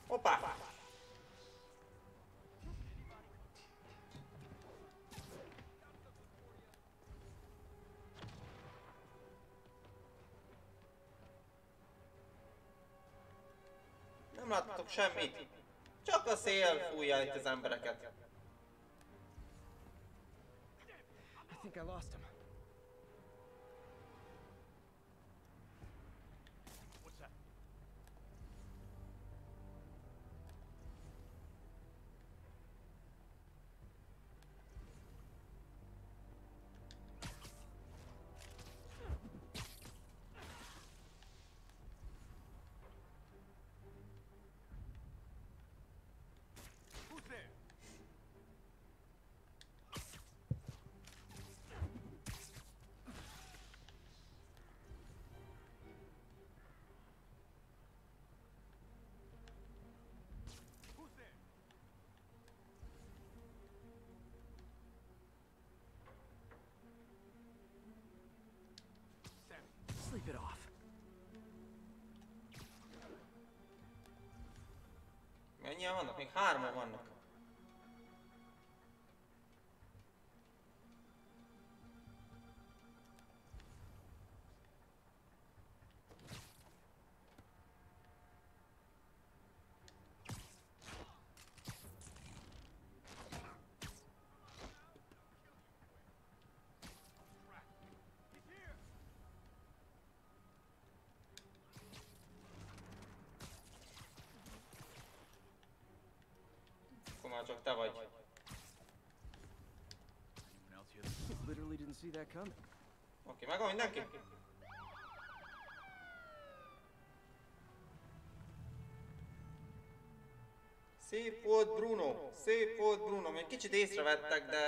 Opa! Vamos lá, tô com chamete. Csak a szél fújja itt az embereket. I think I lost him. Vannak? Még hárman vannak. Csak te vagy. Oké, megvan mindenki? Szép volt Bruno, szép volt Bruno. Még kicsit észrevettek, de...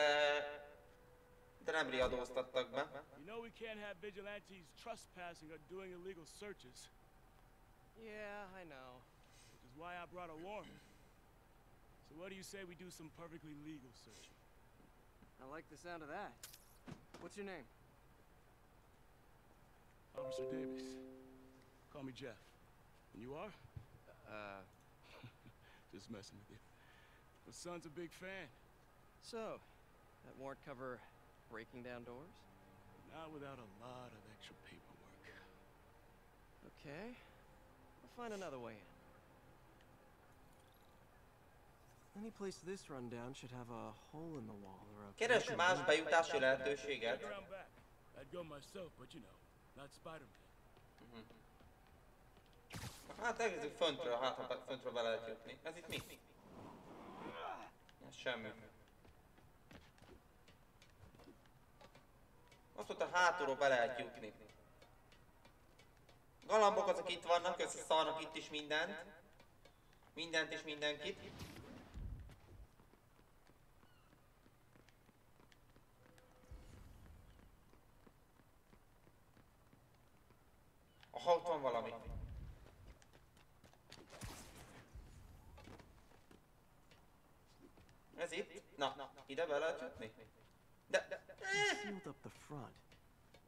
De nem riadóztattak be. You know we can't have vigilantes trespassing or doing illegal searches. Yeah, I know. Which is why I brought a warrant. So what do you say we do some perfectly legal searching? I like the sound of that. What's your name? Officer Davis. Call me Jeff. And you are? Uh, Just messing with you. My son's a big fan. so, that warrant cover breaking down doors? Not without a lot of extra paperwork. Okay. I'll find another way in. Any place this rundown should have a hole in the wall or a... Keres más bejutási lehetőséget. I'd go myself, but you know, not Spider-Man. Hát elkezdjük föntről, hát ha föntről be lehet jutni. Ez itt mi? Ez semmi. Azt mondta, hátulról be lehet jutni. Galambok azok itt vannak, összeszarnak itt is mindent. Mindent és mindenkit. Ott van valami. Ez itt? Na, ide be lehet jutni? De, de, sealed up the front,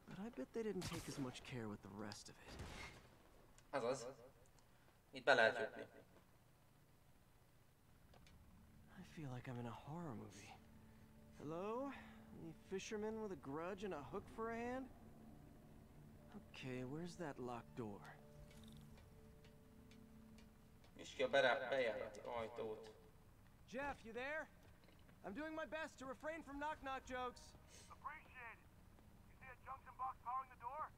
but I bet they didn't take as much care with the rest of it. azaz. Itt be lehet jutni. I feel like I'm in a horror movie. Hello? Any fisherman with a grudge and a hook for a hand? Okay, where's that locked door? Nyisd ki a bere- ajtót. Jeff, you there? I'm doing my best to refrain from knock-knock jokes. Appreciate it. You see a junction box powering the door?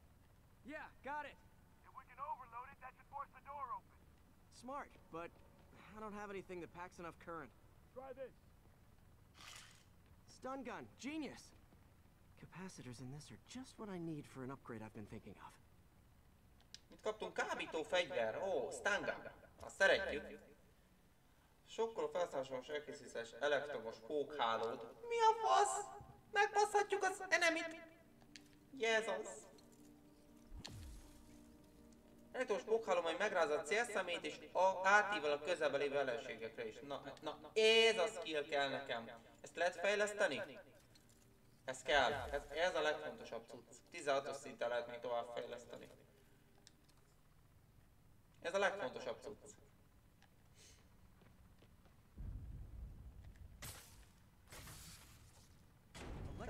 Yeah, got it. If we can overload it, that should force the door open. Smart, but I don't have anything that packs enough current. Try this. Stun gun, genius! Capacitors in this are just what I need for an upgrade I've been thinking of. Itt kaptunk kábító fegyver. Ó, stanga. Azt szeretjük. Sokkal felszámolásos elkészítés elektromos pókhálót. Mi a fasz? Megbaszhatjuk az enemit. Jézus. Elektromos pókháló majd megrázza a célszemét és a átível a közelbe lévő ellenségekre is. Na, na, ez a skill kell nekem. Ezt lehet fejleszteni? Ez kell. Ez, ez a legfontosabb cucc. 16-os szinten lehet még tovább fejleszteni. Ez a legfontosabb cucc.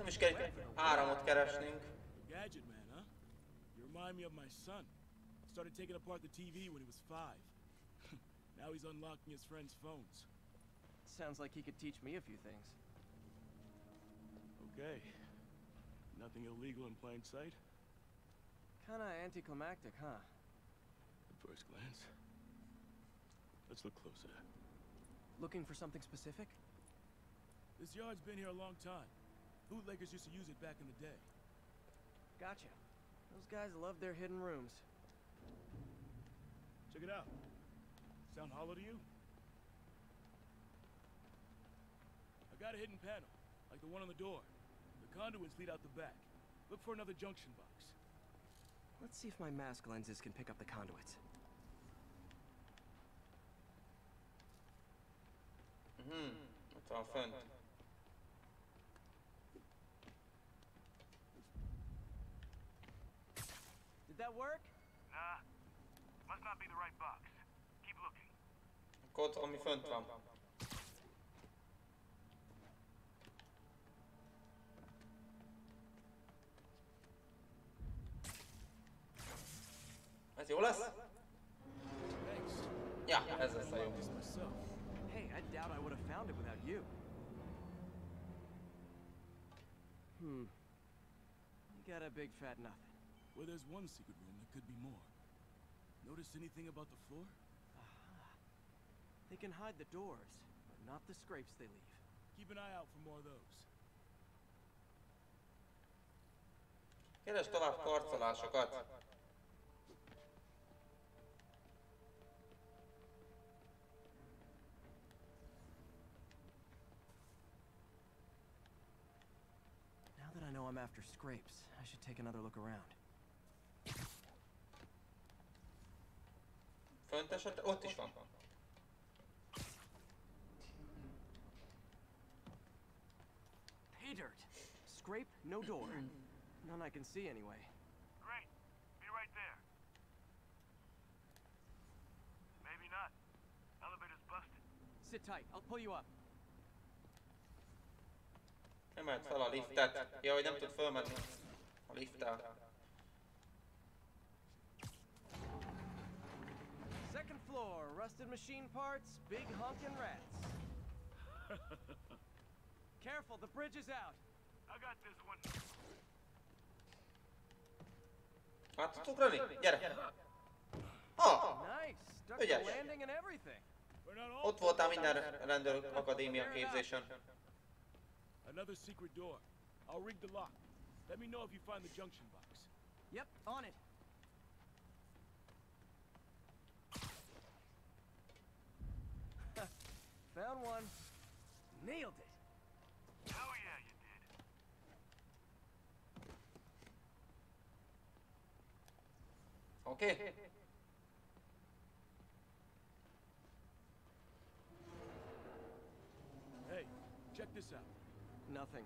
Nem is kell áramot keresnünk. Gadget man, huh? You remind me of my son. Started taking apart the TV when he was five. now he's unlocking his friends' phones. Sounds like he could teach me a few things. Okay. Nothing illegal in plain sight? Kinda anticlimactic, huh? At first glance. Let's look closer. Looking for something specific? This yard's been here a long time. Bootleggers used to use it back in the day. Gotcha. Those guys love their hidden rooms. Check it out. Sound hollow to you? I got a hidden panel, like the one on the door. The conduits lead out the back. Look for another junction box. Let's see if my mask lenses can pick up the conduits. Mhm, ott van fönt. Did that work? Nah. Must not be the right box. Keep looking. Kod, ami fönt van. Ez jó lesz? Ja, ez lesz a jó. Hey, I doubt I would have found it without you. Hmm. You got a big fat nothing. Well, there's one secret room. There could be more. Notice anything about the floor? They can hide the doors, but not the scrapes they leave. Keep an eye out for more of those. Keres tovább karcolásokat. I know I'm after scrapes, I should take another look around. Fönt esetleg? Ott is van. Pay dirt! Scrape, no door. None I can see anyway. Great. Be right there. Maybe not. Elevator's busted. Sit tight, I'll pull you up. Nem mehet fel a liftet. Ja, hogy nem tud fölmenni a lifttel. Second floor, rusted machine parts, big honkin' rats. Careful, the bridge is out. I got this one. Hát tudsz ugrani? Gyere! Stuck Ügyes. Ott voltál minden rendőr akadémia képzésen. Another secret door. I'll rig the lock. Let me know if you find the junction box. Yep, on it. Found one. Nailed it. Hell yeah, you did. Okay. Hey, check this out. Nothing.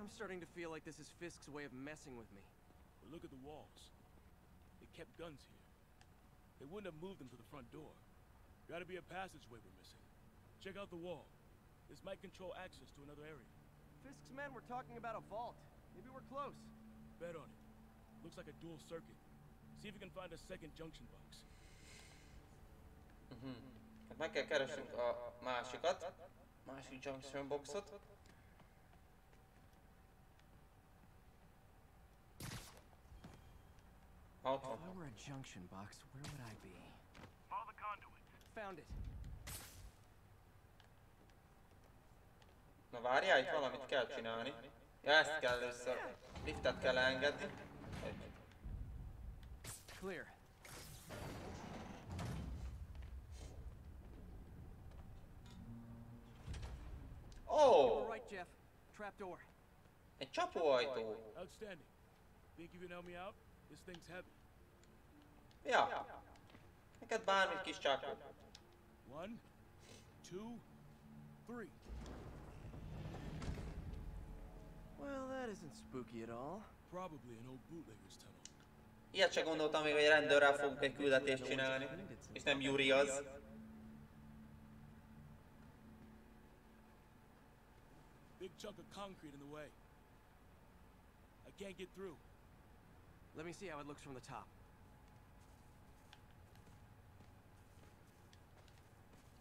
I'm starting to feel like this is Fisk's way of messing with me. But look at the walls. They kept guns here. They wouldn't have moved them to the front door. Gotta be a passageway we're missing. Check out the wall. This might control access to another area. Fisk's men were talking about a vault. Maybe we're close. Bet on it. Looks like a dual circuit. See if you can find a second junction box. Mhm. Hát meg kell keresnünk a másikat. Másik junction boxot. Ott If van. I were a junction box, where would I be? Follow the conduit. Found it. Na várjál, itt valamit kell csinálni. Ja, ezt kell először. Liftet kell engedni. Clear. You Oh! were right, Jeff. Trapdoor. Egy csapóajtó. Outstanding. Think you can help me out? This thing's heavy. Ja. Neked bármit kis csapó. One, two, three. Well, that isn't spooky at all. Probably an old bootlegger's tunnel. Ilyet se gondoltam még, hogy rendőrrel fogunk egy küldetést csinálni. És nem Yuri az. Big chunk of concrete in the way. I can't get through. Let me see how it looks from the top.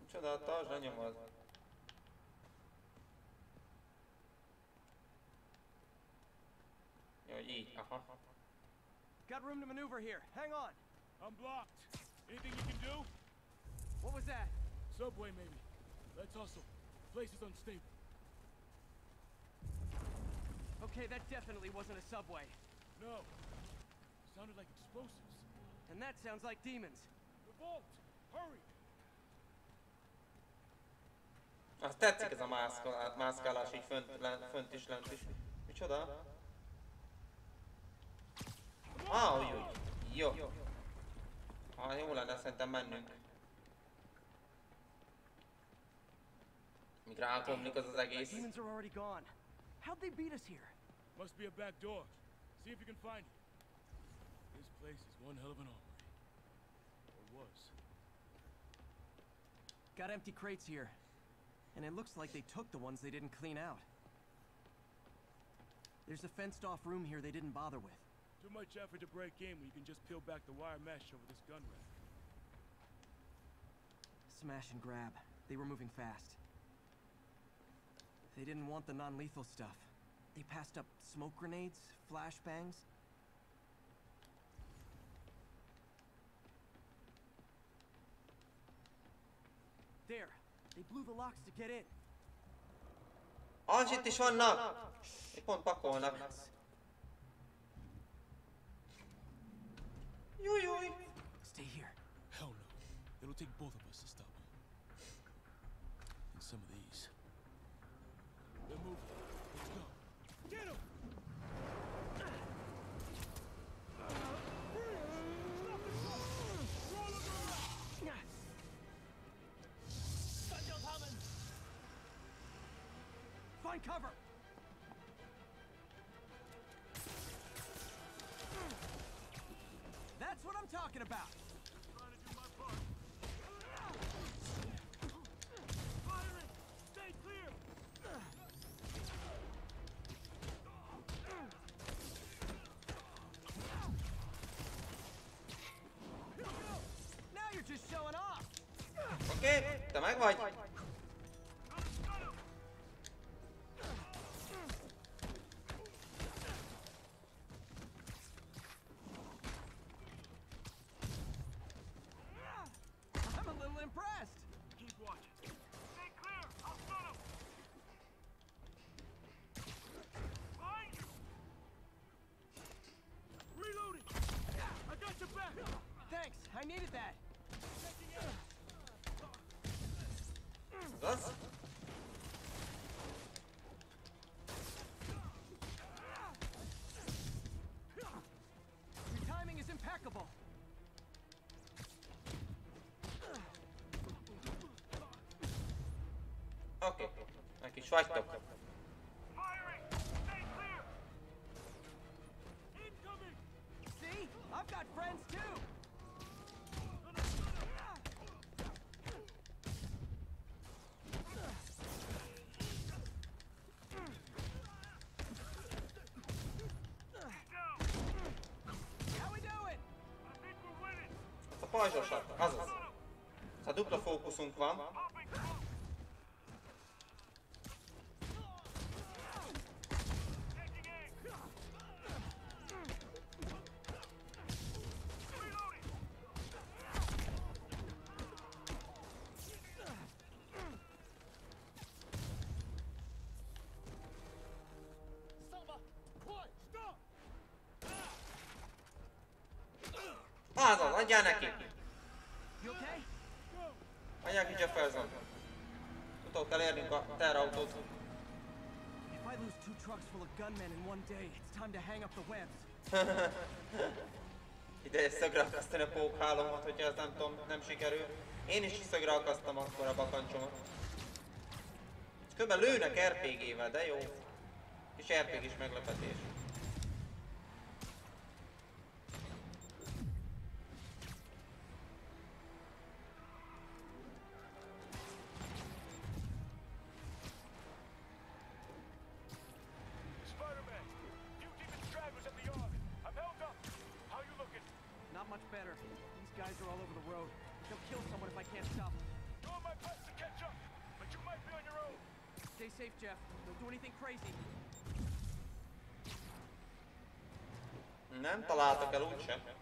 Micsoda, tartsd a nyomod. Jó, hogy így, aha. Got room to maneuver here. Hang on. I'm blocked. Anything you can do? What was that? Subway, maybe. Let's hustle. Place is unstable. Okay, that definitely wasn't a subway. No. Sounded like explosives. And that sounds like demons. The vault! Hurry! Azt tetszik ez a mászkálás, mászkálás így fönt, lent, fönt is, lent is. Micsoda? Ah, úgy, úgy. Jó. Ah, jó lenne szerintem mennünk. Míg rákomlik az az egész. Demons are already gone. How'd they beat us here? Must be a back door. See if you can find it. Place is one hell of an armory. Or was. Got empty crates here. And it looks like they took the ones they didn't clean out. There's a fenced off room here they didn't bother with. Too much effort to break in when you can just peel back the wire mesh over this gun rack. Smash and grab. They were moving fast. They didn't want the non-lethal stuff. They passed up smoke grenades, flashbangs. There. They blew the locks to get in. Az itt is vannak! Itt pont pakolnak. Júj, júj. Stay here. Hell no. It'll take both of us Find cover! That's what I'm talking about! Stay clear! Now you're just showing off! Oké, okay, te meg Okej, okay. jakiś fajtok. I've got friends too! Tá Co powiedział Szarka? Azaz. Za duplo fokusun k. adjál neki! Adjál ki Jefferson. Utóbb kell érnünk a terrautót. If I lose two trucks full of gunmen in one day, it's time to hang up the webs. Ideje szögre akasztani a pókhálómat, hogyha ez nem tudom, nem sikerül. Én is szögre akasztam akkor a bakancsomat. És közben lőnek RPG-vel, de jó. És RPG is meglepetés. Luce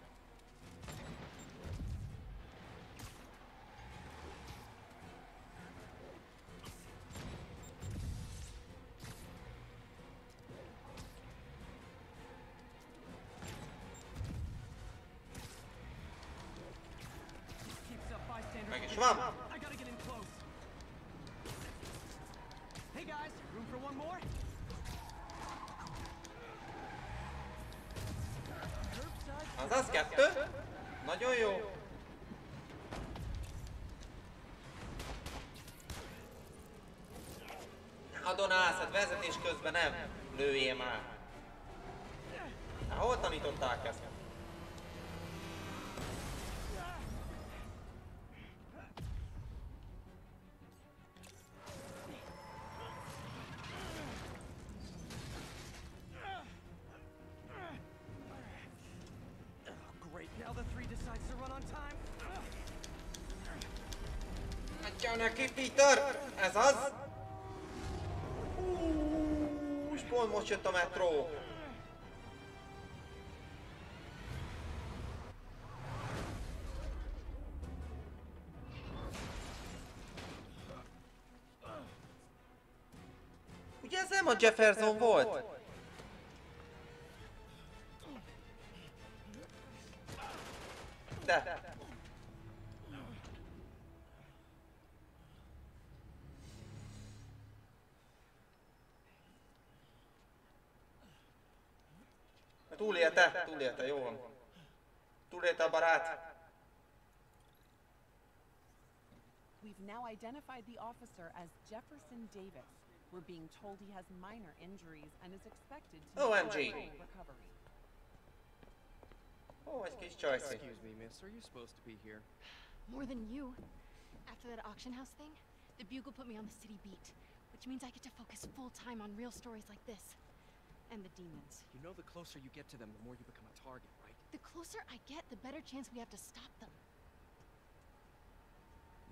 kettő. Nagyon jó. Adonász, hát vezetés közben nem lőjél már. Hát hol tanították ezt? Metró. Ugye ez nem a Jefferson volt? Túlélte, túlélte, jó van. Túlélte a barát. We've now identified the officer as Jefferson Davis. We're being told he has minor injuries and is expected to make OMG. a full recovery. Ó, egy kis csajszi. Excuse me, miss. Are you supposed to be here? More than you. After that auction house thing, the Bugle put me on the city beat, which means I get to focus full time on real stories like this. And the demons. You know the closer you get to them, the more you become a target, right? The closer I get, the better chance we have to stop them.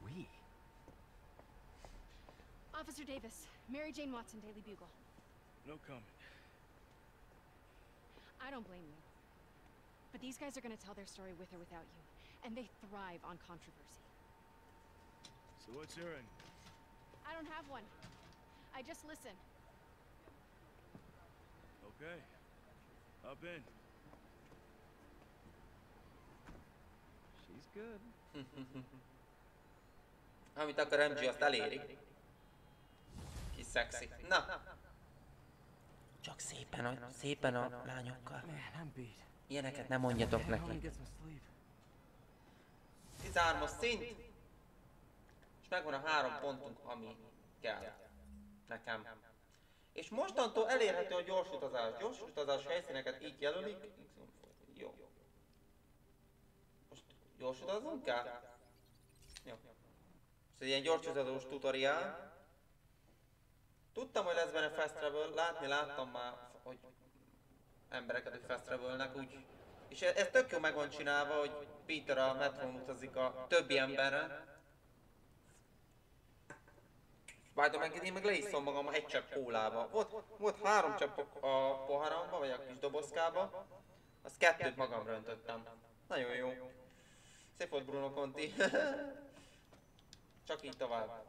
We? Officer Davis, Mary Jane Watson, Daily Bugle. No comment. I don't blame you. But these guys are gonna tell their story with or without you, and they thrive on controversy. So what's your end? I don't have one. I just listen. Okay. Hop in. She's good. Amit akar MG, azt eléri. Kis szexi. Na. Csak szépen a, szépen a lányokkal. Man, I'm beat. Ilyeneket nem mondjatok neki. get some sleep. 13-as szint. És megvan a három pontunk, ami kell. Nekem. És mostantól elérhető a gyors utazás. Gyors utazás helyszíneket így jelölik. Jó. Most gyors utazunk kell? Jó. Ez egy ilyen gyors utazós tutoriál. Tudtam, hogy lesz benne fast travel, látni láttam már, hogy embereket, hogy fast travelnek, úgy... És ez, tök jó meg van csinálva, hogy Peter a metrón utazik a többi emberrel. Bár meg én meg leiszom magam egy csepp kólába. Volt, volt három csepp a poharamba, vagy a kis dobozkába. Azt kettőt magamra öntöttem. Nagyon jó. Szép volt Bruno Conti. Csak így tovább.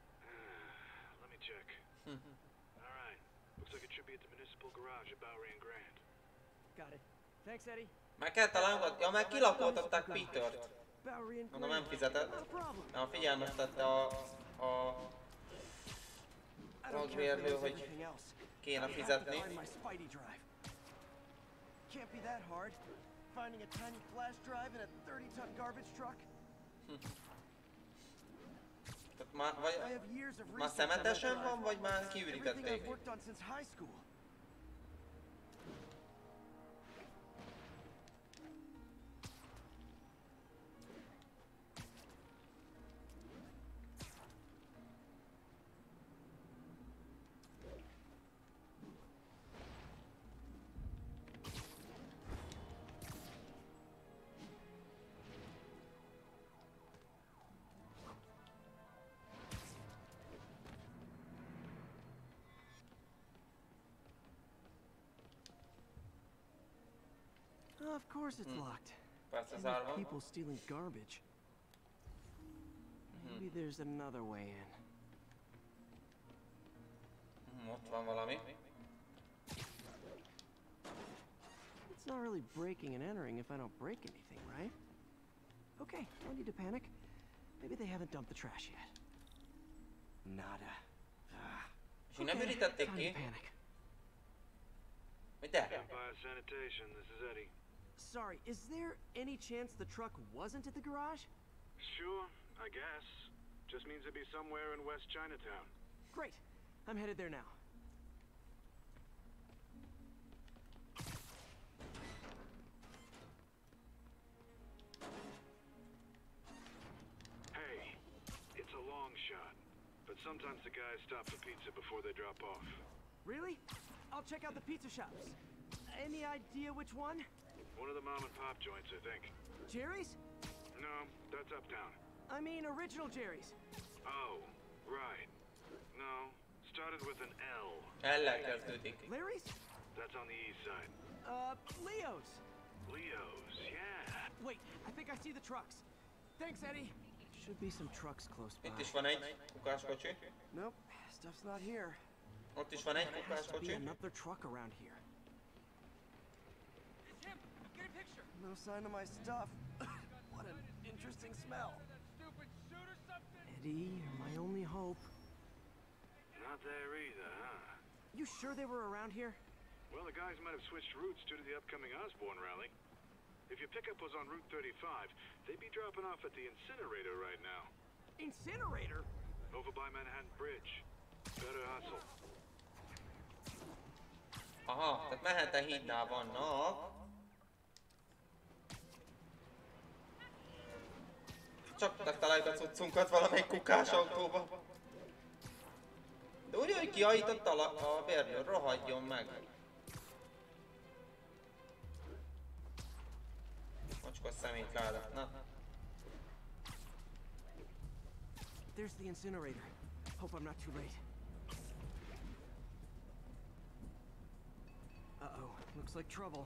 Check. Alright. Looks like it should be at the municipal garage at Bowery and Grand. Got it. Thanks, Eddie. Meg kell találnod, ja meg kilakoltatták Petert. Mondom, nem fizetett. Nem figyelmeztette a... a... Was hogy kéne fizetni. Can't be that hard. Finding a tiny flash drive in a 30-ton garbage truck. Már, vagy, már szemetesen van, vagy már kiürítették? Worked on since high school. Of course it's Hmm. locked. And zárva there's van. people stealing garbage. Maybe there's another way in. Ott van valami. It's not really breaking and entering if I don't break anything, right? Okay, no need to panic. Maybe they haven't dumped the trash yet. Nada. Ah. És így nem Okay, ürítették time ki? to panic. Mit de? Empire Sanitation, this is Eddie. Sorry, is there any chance the truck wasn't at the garage? Sure, I guess. Just means it'd be somewhere in West Chinatown. Great. I'm headed there now. Hey, it's a long shot, but sometimes the guys stop for pizza before they drop off. Really? I'll check out the pizza shops. Any idea which one? One of the mom and pop joints, I think. Jerry's? No, that's uptown. I mean, original Jerry's. Oh, right. No, started with an L. Ellel kezdődik. Larry's? That's on the east side. Uh, Leo's. Leo's, yeah. Wait, I think I see the trucks. Thanks, Eddie. Should be some trucks close by. Itt is van egy kukáskocsi. Nope, stuff's not here. Ott is van egy There has to be another truck around here. Tim, get a picture. No sign of my stuff. what an interesting smell. Stupid suit or something? Eddie, you're my only hope. Not there either, huh? You sure they were around here? Well, the guys might have switched routes due to the upcoming Osborne rally. If your pickup was on Route 35, they'd be dropping off at the incinerator right now. Incinerator? Over by Manhattan Bridge. Better hustle. Aha, tehát Manhattan hídnál vannak. Csak találjuk a cuccunkat valamelyik kukás autóba. De úgy, hogy kiajított a, a bérlő, rohadjon meg. Macskos szemétláda. Na, There's the incinerator. Hope I'm not too late. Uh-oh, looks like trouble.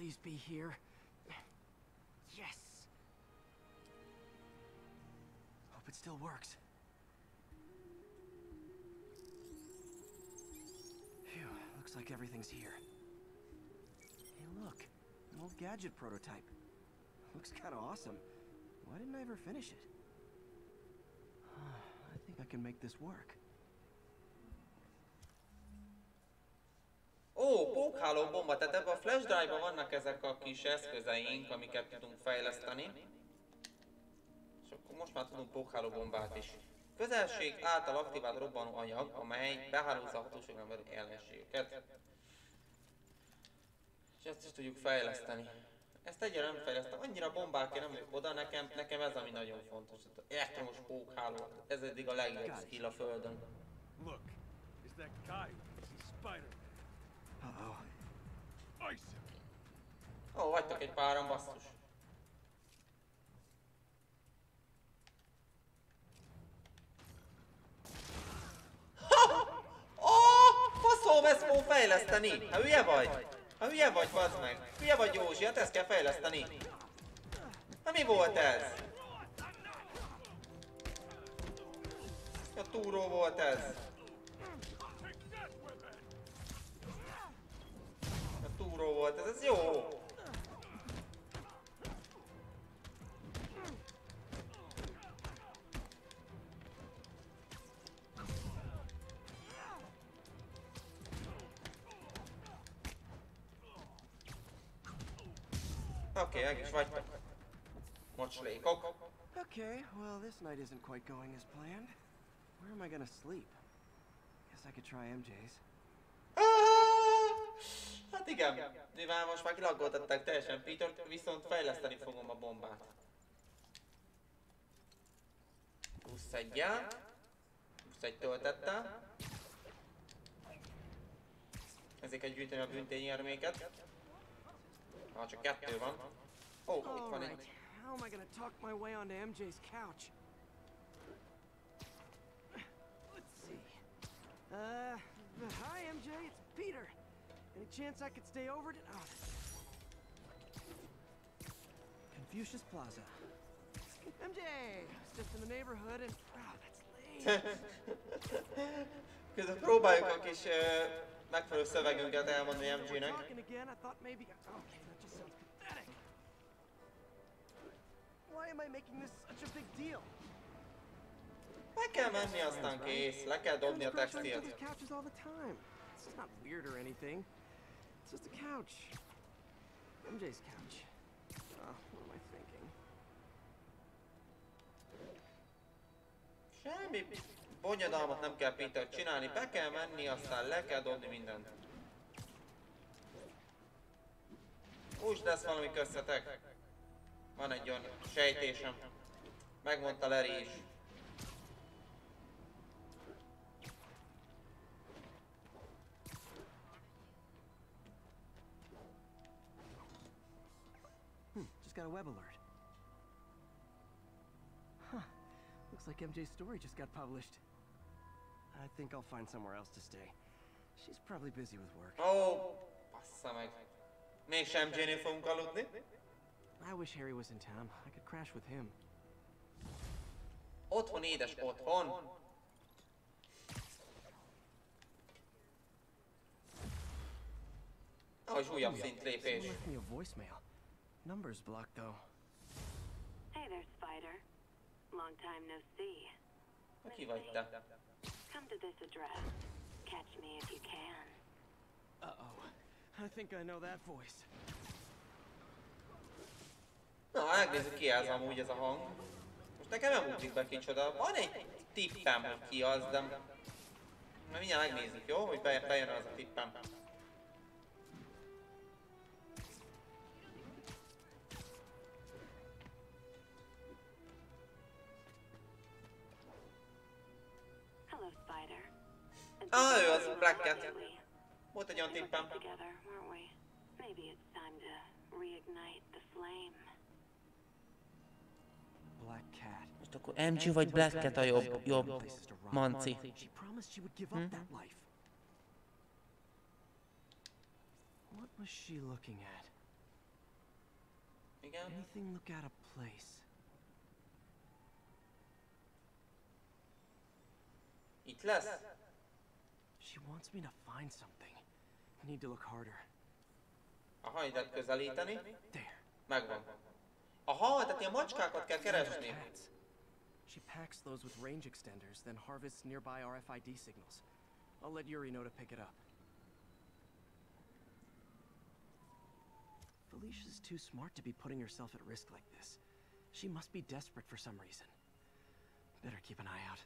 please be here. Yes! Hope it still works. Phew, looks like everything's here. Hey, look, an old gadget prototype. Looks kind of awesome. Why didn't I ever finish it? I think I can make this work. Ó, pókháló bomba, tehát ebben a flash drive-ban vannak ezek a kis eszközeink, amiket tudunk fejleszteni. És akkor most már tudunk pókháló bombát is. Közelség által aktivált robbanó anyag, amely behálózza a hatóságon belül ellenségeket. És ezt is tudjuk fejleszteni. Ezt egyre nem fejlesztem, annyira bombák nem oda, nekem, nekem ez ami nagyon fontos. Elektromos pókháló, ez eddig a legjobb skill a földön. Look, is that guy? He's Spider-Man. Uh-oh. Ó, vagytok egy páran, basszus. Ha! Faszom, fejleszteni! Hát hülye vagy? Hát hülye vagy, bazd meg! Hülye vagy Józsi, hát ezt kell fejleszteni! Na mi volt ez? A túró volt ez. Okay, I guess right. Much late. Go. Okay, well, this night isn't quite going as planned. Where am I gonna sleep? Guess I could try MJ's. Hát igen, mivel most már kilaggoltatták teljesen peter viszont fejleszteni fogom a bombát. Plusz egyel. Plusz egy töltettel. Kell gyűjteni a büntényérméket. Ha csak kettő van. Ó, oh, itt van egy. How am I gonna talk my way onto MJ's couch? Let's see. Uh, hi MJ, it's Peter. Any chance I could stay over to... Oh. Confucius Plaza. MJ! It's just in the neighborhood and... Oh, that's late. Közben próbáljuk a kis uh, megfelelő szövegünket elmondani MG-nek. Talking I thought maybe... Okay, that just sounds pathetic. Why am I making this such a big deal? Le kell menni, aztán kész. Le kell dobni a textilt. couches all the time. It's not weird or anything. It's just a couch. MJ's couch. Oh, what am I thinking? Semmi bonyodalmat nem kell Peter csinálni, be kell menni, aztán le kell dobni mindent. Úgy lesz valami köztetek. Van egy olyan sejtésem. Megmondta Larry is. Got a web alert. Huh. Looks like MJ's story just got published. I think I'll find somewhere else to stay. She's probably busy with work. Oh, bassza meg. Mégsem MJ-nél fogunk aludni. I wish Harry was in town. I could crash with him. Otthon, édes otthon. Az újabb szintlépés. Someone left me a voicemail. Number's blocked though. Hey there, Spider. Long time no see. Ki vagy te? Come to this address. Catch me if you can. Uh-oh. I think I know that voice. Na, megnézzük ki ez amúgy ez a hang. Most nekem nem ugrik be kicsoda. Van egy tippem, hogy ki az, de... Mert mindjárt megnézzük, jó? Hogy be, bejön az a tippem. Ah, ő az Black Cat. Volt egy olyan tippem. Most akkor MG vagy Black Cat a jobb, jobb manci. Life. What was she looking at? Igen? Anything look out of place? Itt lesz? She wants me to find something. I need to look harder. Aha, ide közelíteni. There. Megvan. Aha, tehát ilyen macskákat kell keresni. She packs those with range extenders, then harvests nearby RFID signals. I'll let Yuri know to pick it up. Felicia's too smart to be putting herself at risk like this. She must be desperate for some reason. Better keep an eye out.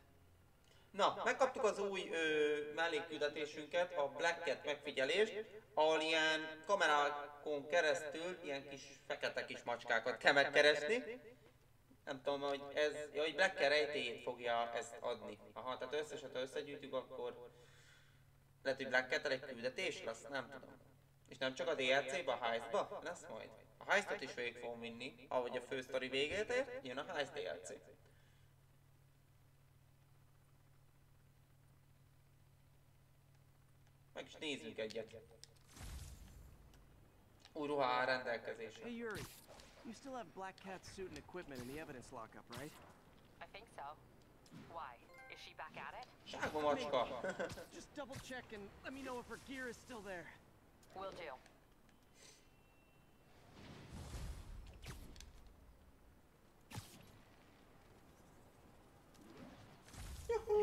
Na, megkaptuk az új ö, mellékküldetésünket, a Black Cat megfigyelést, ahol ilyen kamerákon keresztül ilyen kis fekete kis macskákat kell megkeresni. Nem tudom, hogy ez, ja, hogy Black Cat rejtélyét fogja ezt adni. Aha, tehát összeset ha összegyűjtjük, akkor lehet, hogy Black Cat egy küldetés lesz, nem tudom. És nem csak a DLC-ba, a heist-ba lesz majd. A heistot is végig fogom vinni, ahogy a fő sztori végét ér, jön a heist DLC. Meg is nézzünk egyet. Új ruha áll rendelkezésre. Hey Yuri, you still have Black Cat's suit and equipment in the evidence lockup, right? I think so. Why? Is she back at it? Sárga macska. Just double check and let me know if her gear is still there. Will do.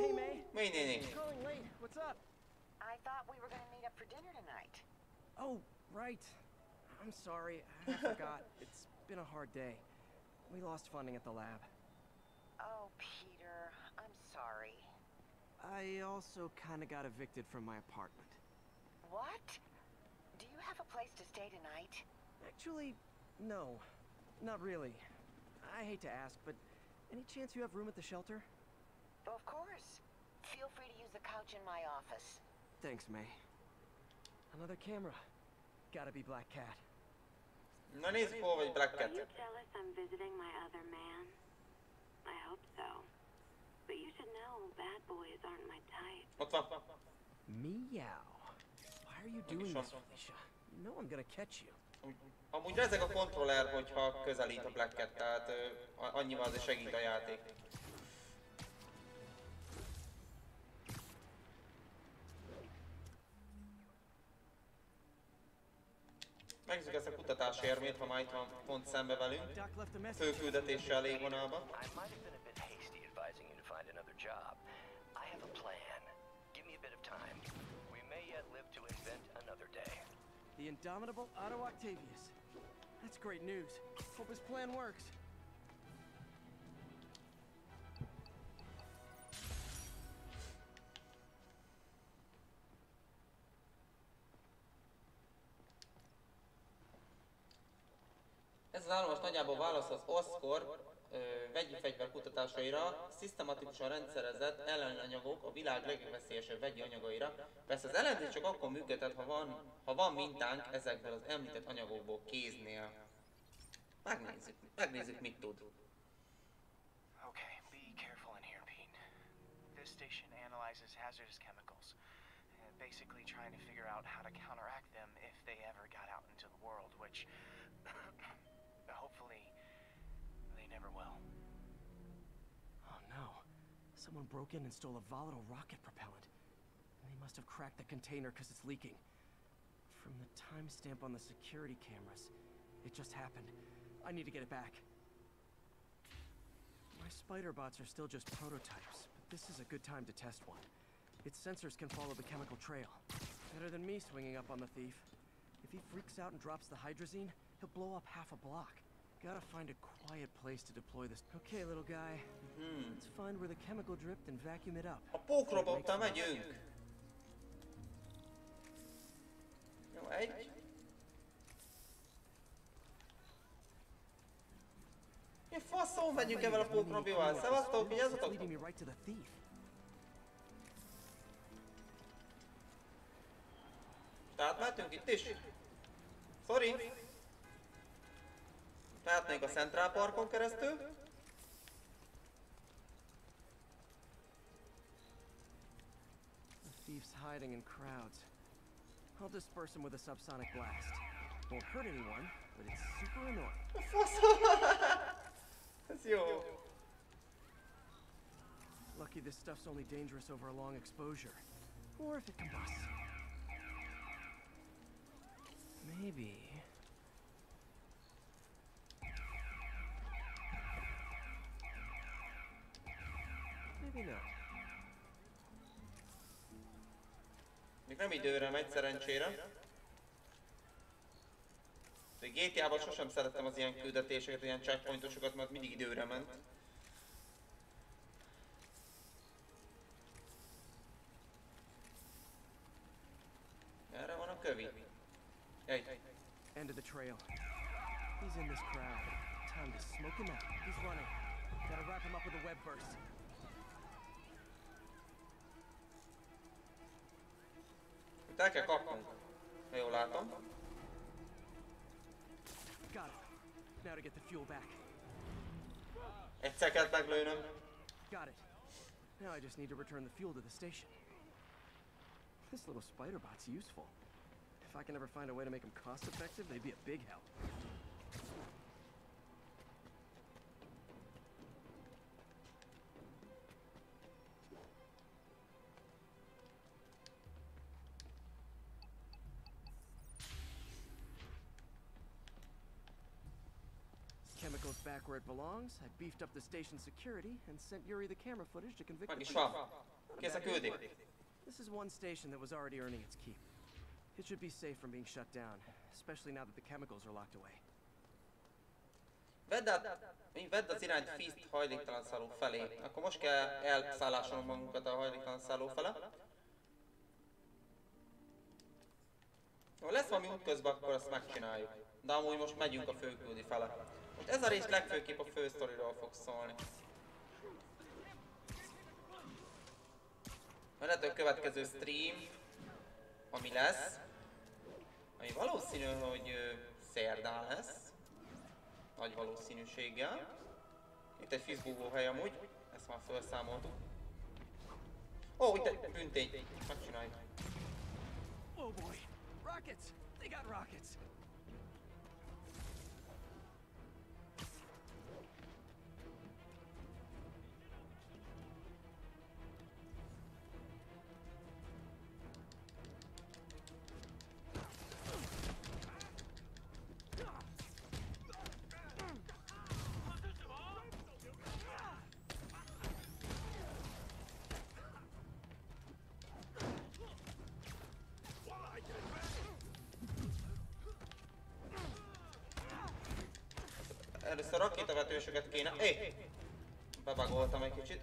Hey May. May néni. I'm calling late. What's up? Thought we were going to meet up for dinner tonight. Oh, right. I'm sorry. I forgot. It's been a hard day. We lost funding at the lab. Oh, Peter, I'm sorry. I also kind of got evicted from my apartment. What? Do you have a place to stay tonight? Actually, no. Not really. I hate to ask, but any chance you have room at the shelter? Of course. Feel free to use the couch in my office. Thanks, May. Another camera. Gotta be Black Cat. Na nézzük, hol vagy Black Are Cat. you jealous I'm visiting my other man? I hope so. But you should know bad boys aren't my type. Ott van. Meow. Why are you doing this, Felicia? You know I'm gonna catch you. Amúgy rezeg a kontroller, hogyha közelít a Black Cat, tehát annyival azért segít a játék. Megnézzük ezt a kutatási érmét, ha már itt van pont szembe velünk. Főküldetéssel légvonalba. A bit hasty advising you to find another job. I have a plan. Give me a bit of time. We may yet live to invent another day. The indomitable Otto Octavius. That's great news. Hope his plan works. Az állomás nagyjából válasz az OSCOR ö, vegyi fegyver kutatásaira, szisztematikusan rendszerezett ellenanyagok a világ legveszélyesebb vegyi anyagaira. Persze az elemzés csak akkor működhet, ha van, ha van mintánk ezekből az említett anyagokból kéznél. Megnézzük, megnézzük mit tud. This station analyzes hazardous chemicals, uh, basically trying to figure out how to counteract them if they ever got out into the world, which never will. Oh no. Someone broke in and stole a volatile rocket propellant. They must have cracked the container because it's leaking. From the timestamp on the security cameras, it just happened. I need to get it back. My spider bots are still just prototypes, but this is a good time to test one. Its sensors can follow the chemical trail. Better than me swinging up on the thief. If he freaks out and drops the hydrazine, he'll blow up half a block. Gotta find a quiet place to deploy this. Okay, little guy. Let's find where the chemical dripped and vacuum it up. A pókrobottal megyünk! Jó, egy. Mi faszom megyünk ebben a pókrobival? Szevasztok, vigyázzatok! Leading me right to the thief. Tehát mehetünk itt is? Sorry. Mehetnénk a Central Parkon keresztül. The thief's hiding in crowds. I'll disperse him with a subsonic blast. Won't hurt anyone, but it's super annoying. Ez jó. Lucky this stuff's only dangerous over a long exposure. Or if it combusts. Maybe. Maybe not. Még nem időre megy szerencsére. De GTA-ban sosem szerettem az ilyen küldetéseket, ilyen checkpointosokat, mert mindig időre ment. Erre van a kövi. Egy. End of the trail. He's in this crowd. Time to smoke him out. He's running. Gotta wrap him up with a web burst. Itt el kell kapnunk. Ha jól látom. Got it. Now to get the fuel back. Egyszer kellett meglőnöm. Got it. Now I just need to return the fuel to the station. This little spider bot's useful. If I can ever find a way to make them cost effective, they'd be a big help. Back where it belongs. I beefed up the station security and sent Yuri the camera footage to convict the work. This is one station that was already earning its keep. It should be safe from being shut down, especially now that the chemicals are locked away. Vedd, át, vedd az irányt Fist hajléktalan szálló felé. Akkor most kell elszállásolnunk magunkat a hajléktalan szálló fele. Ha lesz valami útközben, akkor azt megcsináljuk. De amúgy most megyünk a főküldi fele. Most ez a rész legfőképp a fősztoriról fog szólni. Mert a következő stream, ami lesz, ami valószínű, hogy szerdán lesz, nagy valószínűséggel. Itt egy fizbúvó hely amúgy, ezt már felszámoltuk. Ó, oh, itt egy büntény, megcsináljuk. Oh boy, rockets! They got rockets! Először rakétavetősöket kéne... Hé! Bebagoltam egy kicsit.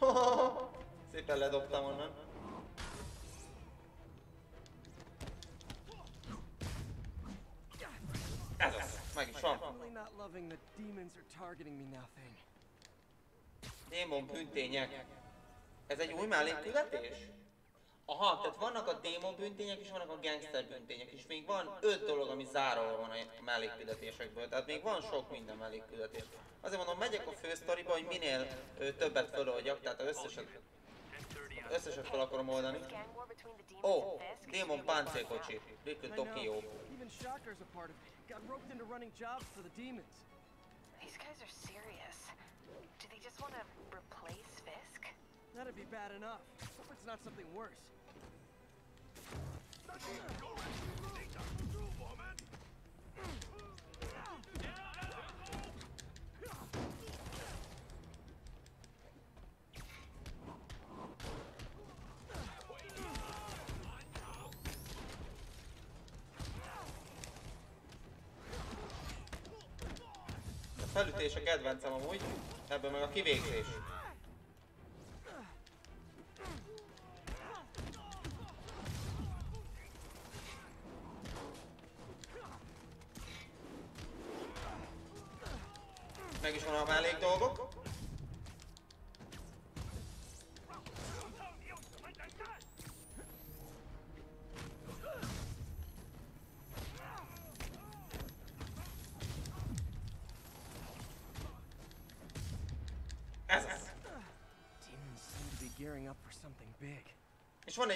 Szépen ledobtam onnan. Not loving the demons are targeting me now thing. Démon büntények. Ez egy új mellékküldetés? Aha, tehát vannak a démon büntények és vannak a gangster büntények, és még van öt dolog, ami záróval van a mellékküldetésekből, tehát még van sok minden mellékküldetés. Azért mondom, megyek a fősztoriba, hogy minél többet föloldjak, tehát összeset, összeset fel akarom oldani. Ó, oh, démon páncélkocsi, Little. Tokyo. Even Shocker's a part of it. Got roped into running jobs for the demons. These guys are serious. Do they just want to replace Fisk? That'd be bad enough. Hope it's not something worse. A felütés a kedvencem amúgy, ebből meg a kivégzés. Meg is van a mellék dolgok.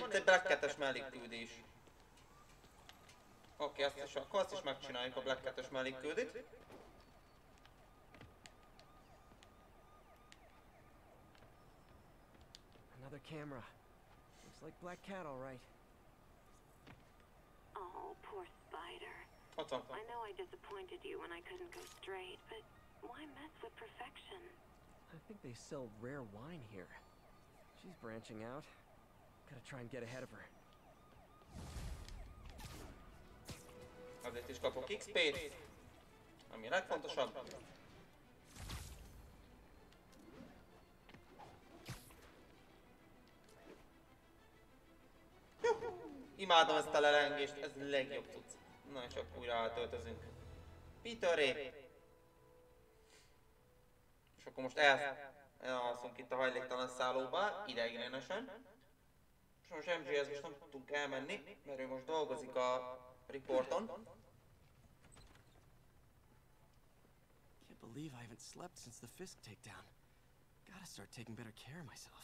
Van egy, egy Black Cat-es mellékküldés. Oké, okay, azt is, akkor azt is megcsináljuk a Black Cat-es mellékküldét. Another camera. Looks like Black Cat, all right. Oh, poor Spider. Ott van. I know I disappointed you when I couldn't go straight, but why mess with perfection? I think they sell rare wine here. She's branching out. Gotta try and get ahead of her. Azért is kapok XP-t. Ami legfontosabb. Imádom ezt a lelengést, ez legjobb cucc. Na és akkor újra átöltözünk. Peteré! És akkor most el, elalszunk itt a hajléktalan szállóba, ideiglenesen. Most MJ-hez most nem tudtunk elmenni, mert ő most dolgozik a riporton. Can't believe I haven't slept since the Fisk takedown. Gotta start taking better care of myself.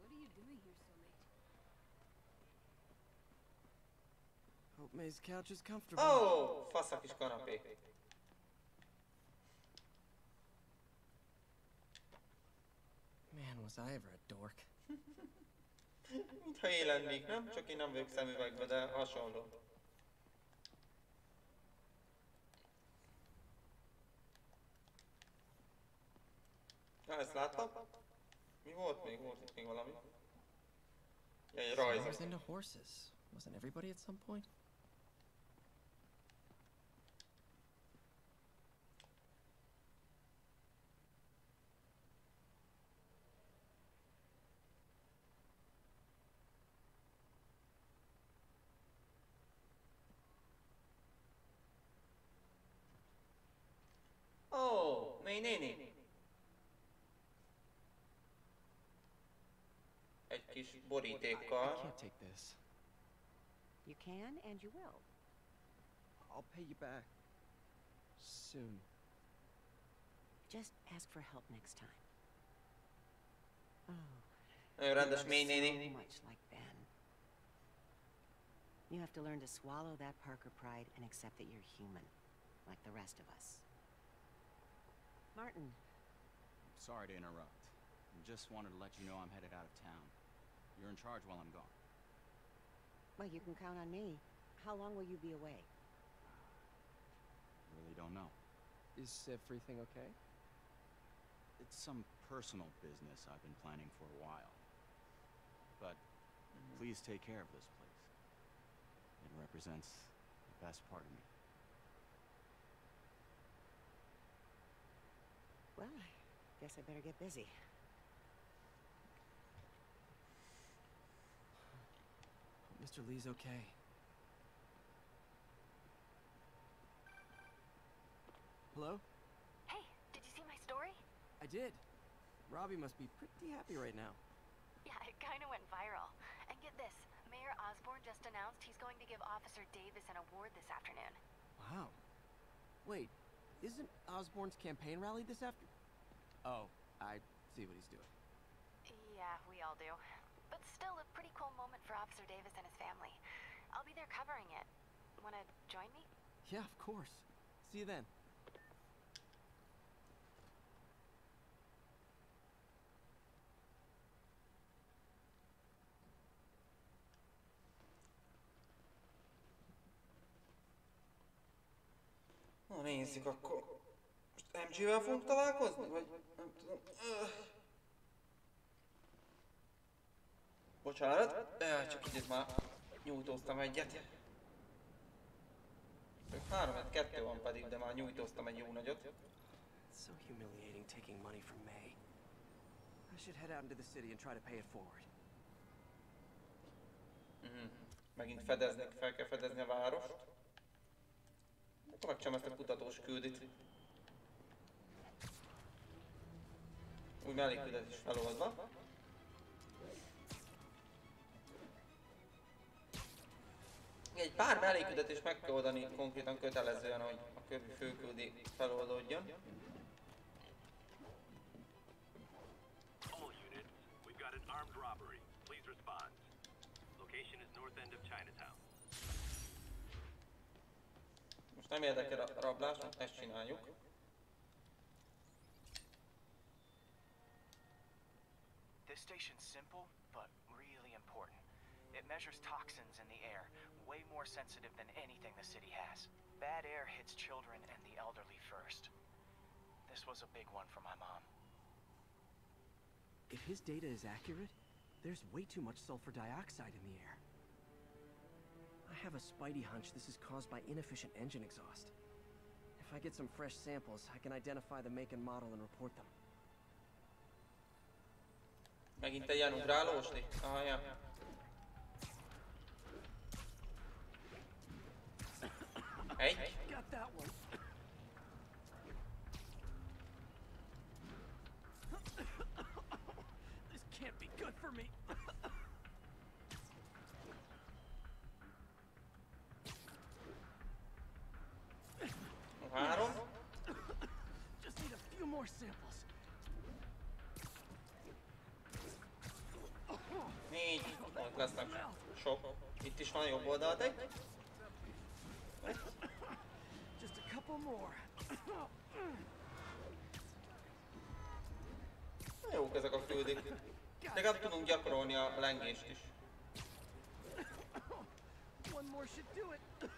What are you doing here so late? Hope May's couch is comfortable. Oh, fasz a kis kanapé. Was I ever a dork? Mintha én lennék, nem? Csak én nem vagyok szemüvegbe, de hasonló. Na, ezt láttam? Mi volt még? Volt itt még valami? Ja, egy Someone was rajzok. horses. Wasn't everybody at some point? Oh. Egy kis I can't take this. You can and you will. I'll pay you back. Soon. Just ask for help next time. Oh. Nagyon rendes you mély are néni. So much like Ben. You have to learn to swallow that Parker pride and accept that you're human, like the rest of us. Martin, I'm Sorry to interrupt. I Just wanted to let you know I'm headed out of town. You're in charge while I'm gone. well, you can count on me. How long will you be away? I Really don't know. Is everything okay? It's some personal business I've been planning for a while. But mm-hmm. please take care of this place. It represents the best part of me. Well, I guess I better get busy. Mr. Lee's okay. Hello? Hey, did you see my story? I did. Robbie must be pretty happy right now. Yeah, it kind of went viral. And get this, Mayor Osborne just announced he's going to give Officer Davis an award this afternoon. Wow. Wait, isn't Osborne's campaign rally this after? Oh, I see what he's doing. Yeah, we all do. But still a pretty cool moment for Officer Davis and his family. I'll be there covering it. Wanna join me? Yeah, of course. See you then. Na nézzük akkor. Most MG-vel fogunk találkozni? Vagy nem tudom. Bocsánat, Öh, csak itt már nyújtóztam egyet. Csak három, hát kettő van pedig, de már nyújtóztam egy jó nagyot. It's so humiliating taking money from May. I should head out into the city and try to pay it forward. Mhm. Megint fedezni, fel kell fedezni a várost. Megcsinálom ezt a kutatós küldit. Új mellékküldet is feloldva. Egy pár mellékküldet meg kell oldani konkrétan kötelezően, hogy a főküldi feloldódjon. Armed robbery. Please respond. Location is north end of Chinatown. Nem érdekel a rablás, ezt csináljuk. This station's simple, but really important. It measures toxins in the air, way more sensitive than anything the city has. Bad air hits children and the elderly first. This was a big one for my mom. If his data is accurate, there's way too much sulfur dioxide in the air. I have a spidey hunch this is caused by inefficient engine exhaust. If I get some fresh samples, I can identify the make and model and report them. Megint egy ilyen ugrálósdi? Aha, ja. Egy. Got that one. This can't be good for me. More samples. Négy. Ott lesznek sok. Itt is van jobb oldalt egy. Just a couple more. Jók ezek a küldik. Legalább tudunk gyakorolni a lengést is. One more should do it.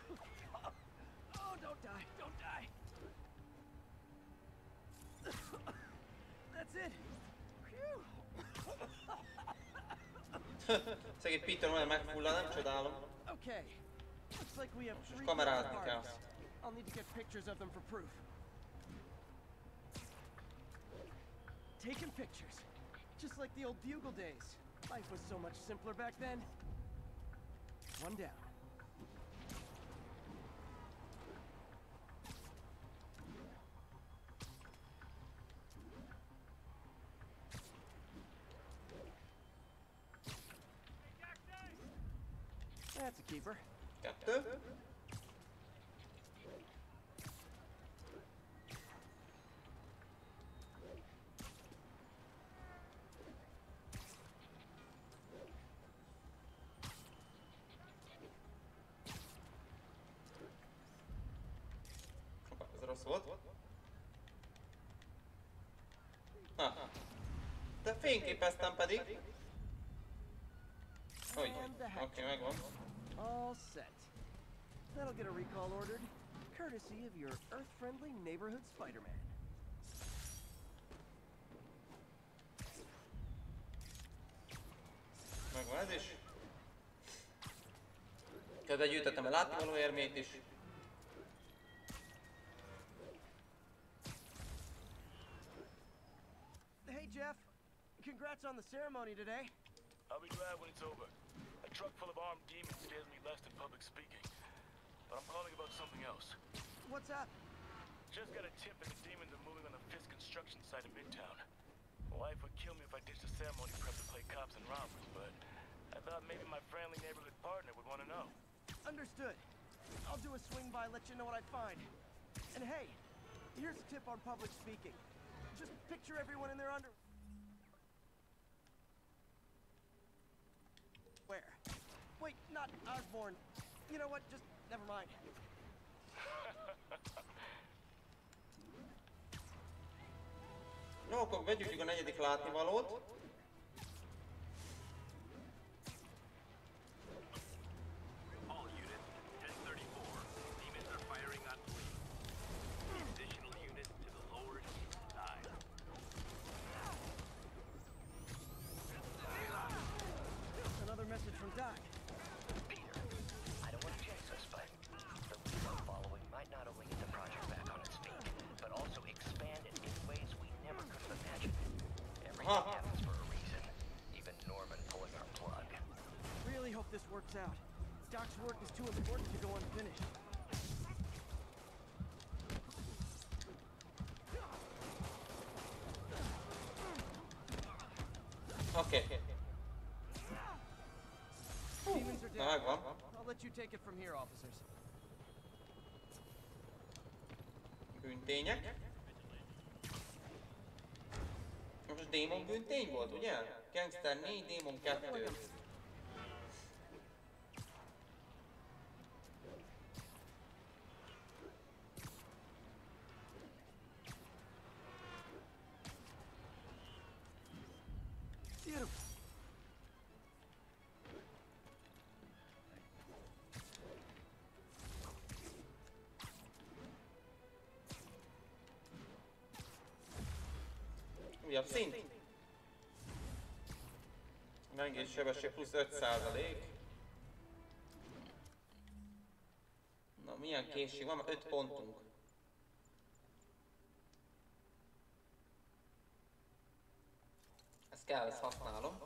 Oh, don't die, don't die. That's it. Phew. Szegény Peter olyan megfullad, nem csodálom. Okay. Looks like we have three kamerázni kell. I'll need to get pictures of them for proof. Taking pictures. Just like the old bugle days. Life was so much simpler back then. One down. Keeper. Kettő. Hoppá, Ez rossz volt. Ah. De fényképeztem pedig. Hogy? Oké, megvan. All set. That'll get a recall ordered, courtesy of your Earth-friendly neighborhood Spider-Man. Megvan ez is. Közben gyűjtöttem a látnivaló érmét is. Hey, Jeff. Congrats on the ceremony today. I'll be glad when it's over. A truck full of armed demons scares me less than public speaking. But I'm calling about something else. What's up? Just got a tip that the demons are moving on the Fisk construction site in Midtown. My wife would kill me if I ditched the ceremony prep to play cops and robbers, but I thought maybe my friendly neighborhood partner would want to know. Understood. I'll do a swing by, let you know what I find. And hey, here's a tip on public speaking. Just picture everyone in their under... Where? Wait, not Osborne. You know what? Just never mind. Jó, akkor begyűjtjük a negyedik látnivalót. Work is important to go unfinished. Oké. Demons are Na dead. megvan. I'll let you take it from here, officers. Bűntények. Most démon bűntény volt, ugye? Gangster 4, démon 2. Mengés sebesség plusz 5 százalék. Na milyen készség van? 5 pontunk. Ez kell, ezt használom.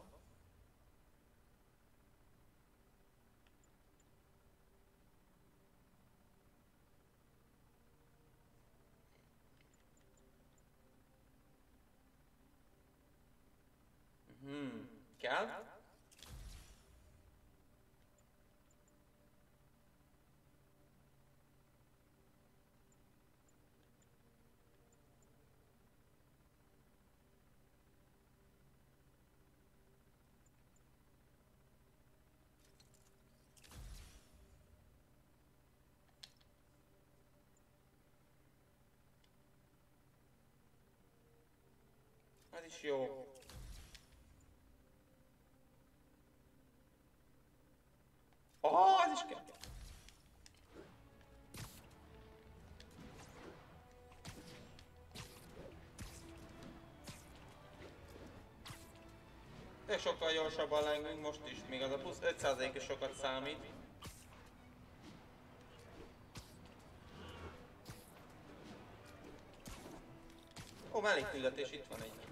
Ez is jó. Oh, az is kell. De sokkal gyorsabban lengünk most is, még az a plusz 5% is sokat számít. Ó, mellékküldetés itt van egy.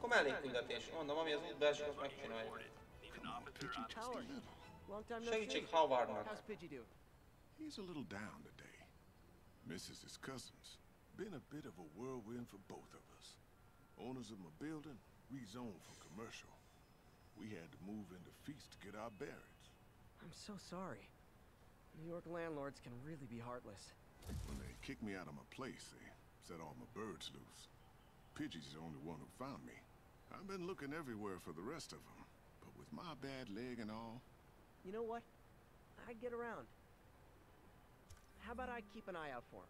Ó, Akkor mellékküldetés, mondom, ami az útba esik, azt megcsináljuk. Long time no Segítség see. Howardnak. How's Pidgey doing? He's a little down today. Misses his cousins. Been a bit of a whirlwind for both of us. Owners of my building rezoned for commercial. We had to move into feast to get our bearings. I'm so sorry. New York landlords can really be heartless. When they kicked me out of my place, they set all my birds loose. Pidgey's the only one who found me. I've been looking everywhere for the rest of them, but with my bad leg and all, You know what? I get around. How about I keep an eye out for him?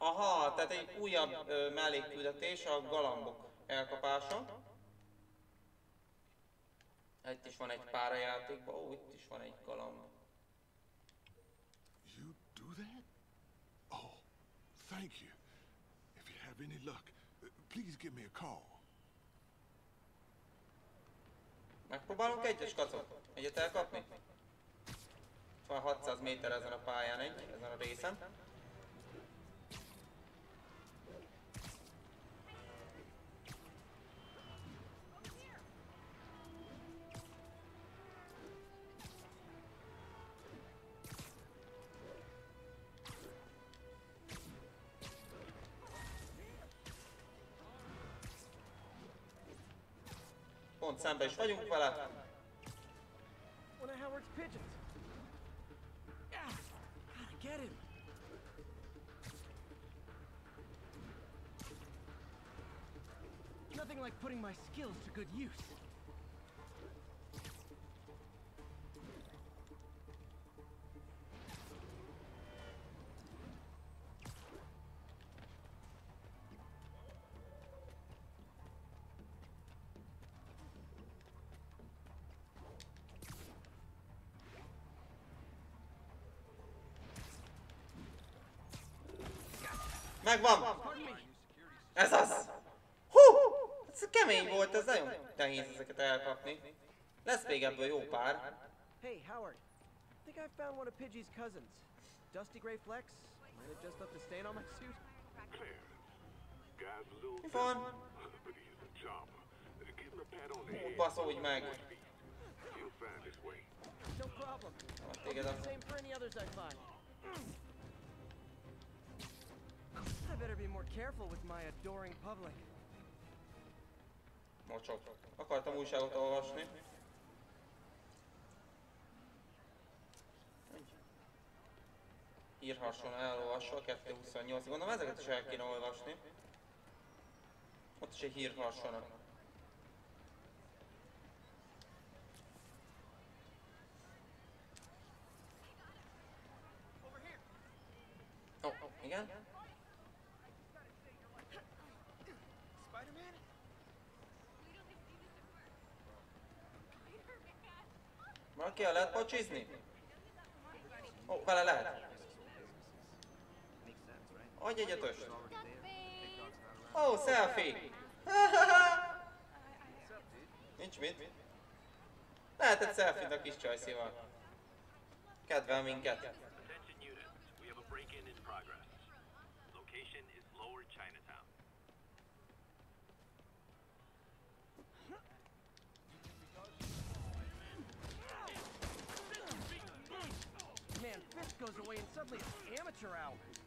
Aha, tehát egy újabb ö, mellékküldetés a galambok elkapása. Itt is van egy pár a játékban, ó, itt is van egy galamb. You do that? Oh, thank you. If you have any luck, please give me a call. Megpróbálunk egyes kacot? Egyet elkapni? Van 600 méter ezen a pályán egy, ezen a részen. Pont szembe is vagyunk vele. One of Howard's pigeons. Ah, gotta get him. Nothing like putting my skills to good use. Megvan! Ez az! Hú! Ez kemény volt, ez nagyon nehéz ezeket elkapni. Lesz még ebből jó pár. Hey, Howard. I think I found one of Pidgey's cousins. Dusty Gray Flex. Might have just left a stain on my suit. Guy's a little Mi van? but he's a charmer. Give him a pat on the Hú, head. baszódj meg! He'll find his way. No problem. I'll téged do a- the same for any others I find. I better be more careful with my adoring public. Mocsok. Akartam újságot olvasni. Hírhasson elolvasva, 228. Gondolom ezeket is el kéne olvasni. Ott is egy hírharsona. Ó, oh, igen? Valaki el lehet pocsizni? Ó, bele lehet. Adj egyet öst. Ó, selfie! Nincs mit. Lehetett selfie a kis csajszival. Kedvel minket. Away and suddenly it's amateur hour.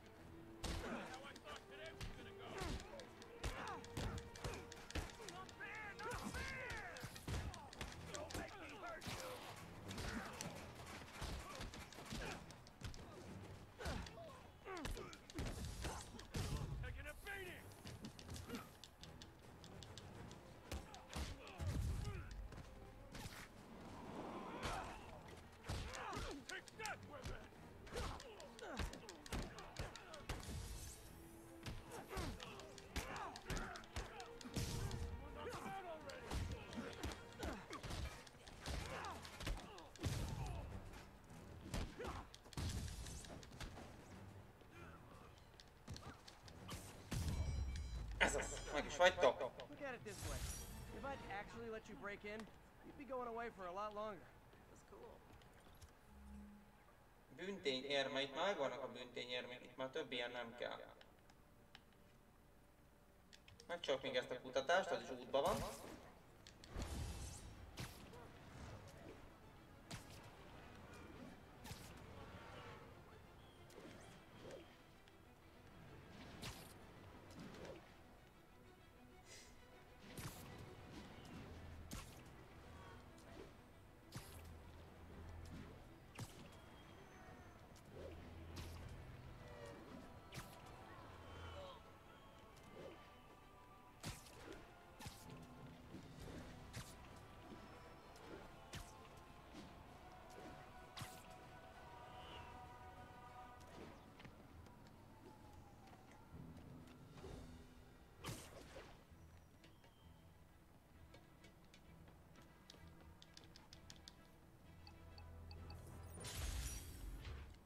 Meg is vagytok. Look at it this way. If I'd actually let you break in, you'd be going away for a lot longer. That's cool. Büntényérme, itt már megvannak a büntényérmék, itt már több ilyen nem kell. Meg csak még ezt a kutatást, az is útban van.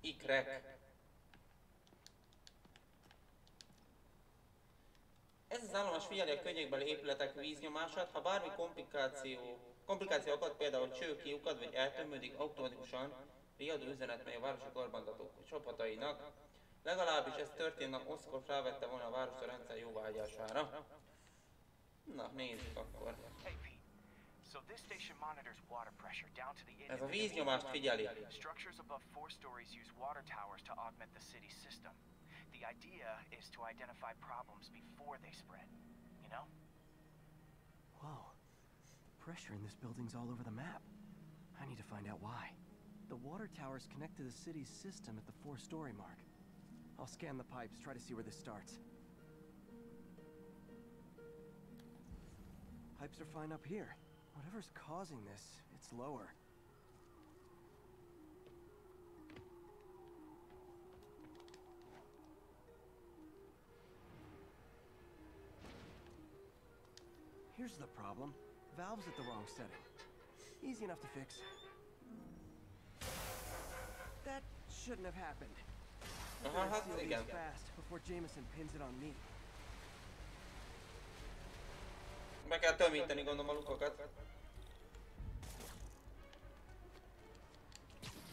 Ikrek. Ez az állomás figyeli a környékbeli épületek víznyomását, ha bármi komplikáció, komplikáció akad, például cső kiukad vagy eltömődik, automatikusan riadó üzenet megy a városi kormányzatok csapatainak. Legalábbis ez történt, Oszkor felvette volna a város rendszer jóvágyására. Na, nézzük akkor. So this station monitors water pressure down to the Ez a víznyomást figyeli. Structures above four stories use water towers to augment the city system. The idea is to identify problems before they spread. You know? Whoa. Pressure in this building's all over the map. I need to find out why. The water towers connect to the city's system at the four-story mark. I'll scan the pipes, try to see where this starts. Pipes are fine up here. Whatever's causing this, it's lower. Here's the problem. Valve's at the wrong setting. Easy enough to fix. That shouldn't have happened. I Aha, better hát seal these fast before Jameson pins it on me. Be kell tömíteni gondolom a lukokat.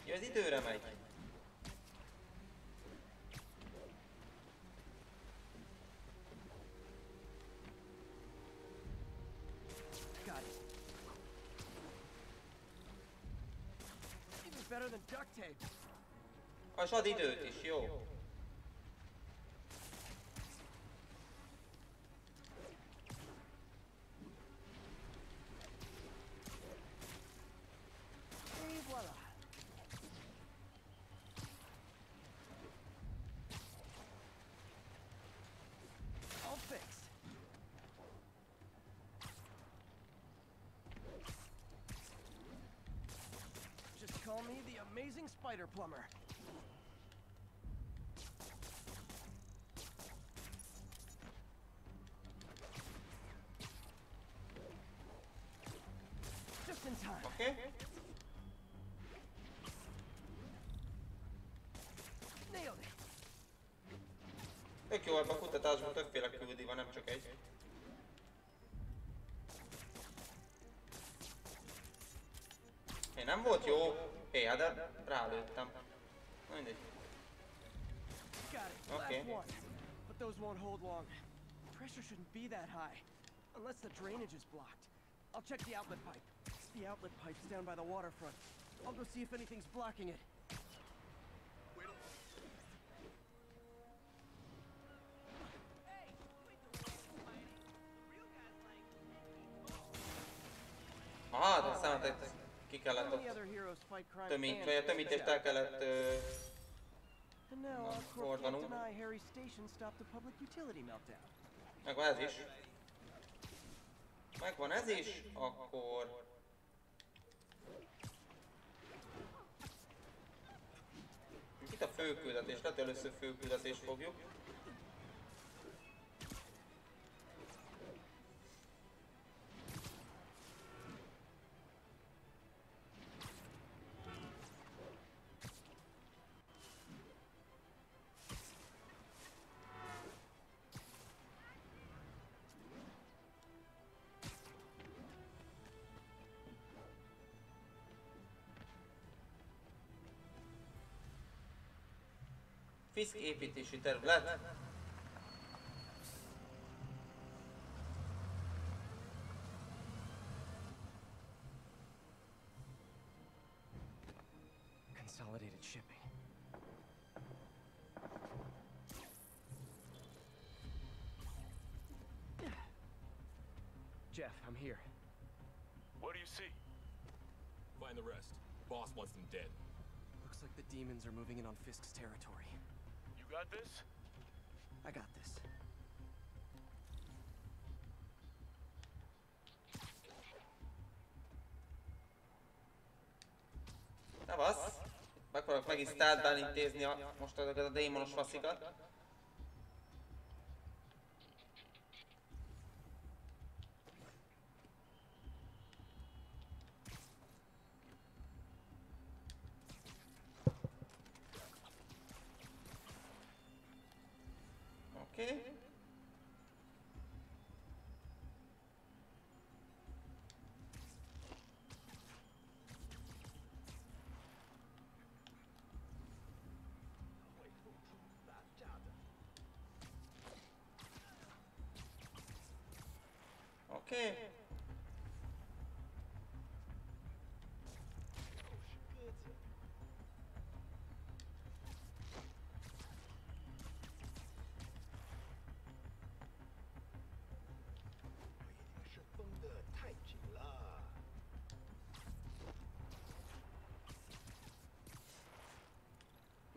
Ja, az időre megy. Got it. Even better than duct tape. És ad időt is, jó. Spider plumber. Just in time. Oké. Nailed it. Tök jó ebben a kutatásban többféle küldi van, nem csak egy. Those won't hold long. Pressure shouldn't be that high. Unless the drainage is blocked. I'll check the outlet pipe. The outlet pipe's down by the waterfront. I'll go see if anything's blocking it. Aha, de számít, hogy ki kellett Many ott other heroes fight crime tömít, and vagy a fix tömítést el kellett ö, And now Na, Oscorp can't ordanunk. deny Harry Station stopped a public utility meltdown. Megvan ez is. Megvan ez is, akkor... Itt a főküldetés, lehet először főküldetést fogjuk. Fisk építési terület. Consolidated shipping. Jeff, I'm here. What do you see? Find the rest. Boss wants them dead. Looks like the demons are moving in on Fisk's territory. Got this? I got this. Szevasz! Megpróbálok megint stealthben intézni a, most ezeket a démonos faszikat.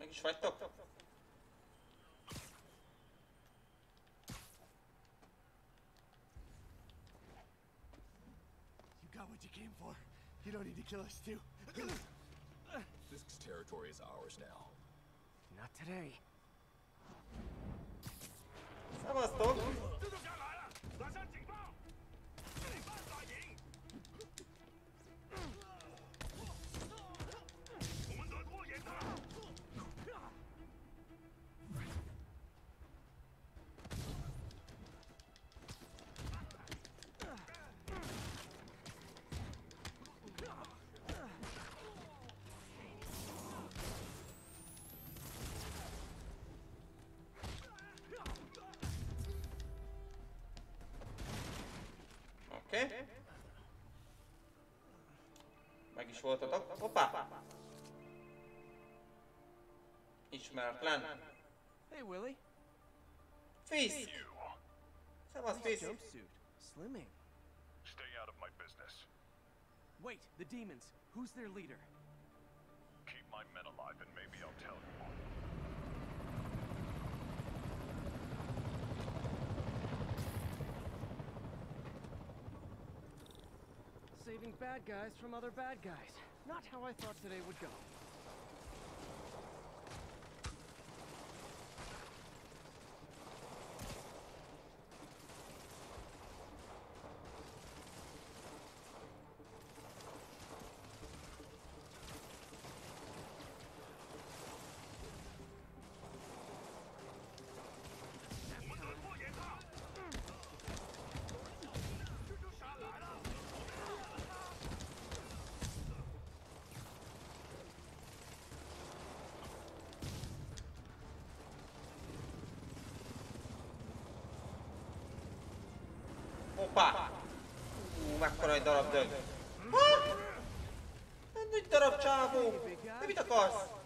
Meg is vagytok? You got what you came for. You don't need to kill us too. this territory is ours now. Not today. Szevasztok! Oké. Okay. Meg is voltatok. Hoppá! Ismeretlen. Hey, Willie. Fisk! Szevasz, Nice Fisk! jumpsuit. Slimming. Stay out of my business. Wait, the demons. Who's their leader? Keep my men alive and maybe I'll tell you. Saving bad guys from other bad guys. Not how I thought today would go. Ú, mekkora egy darab dög. Ha? Egy nagy darab csávó! De mit akarsz?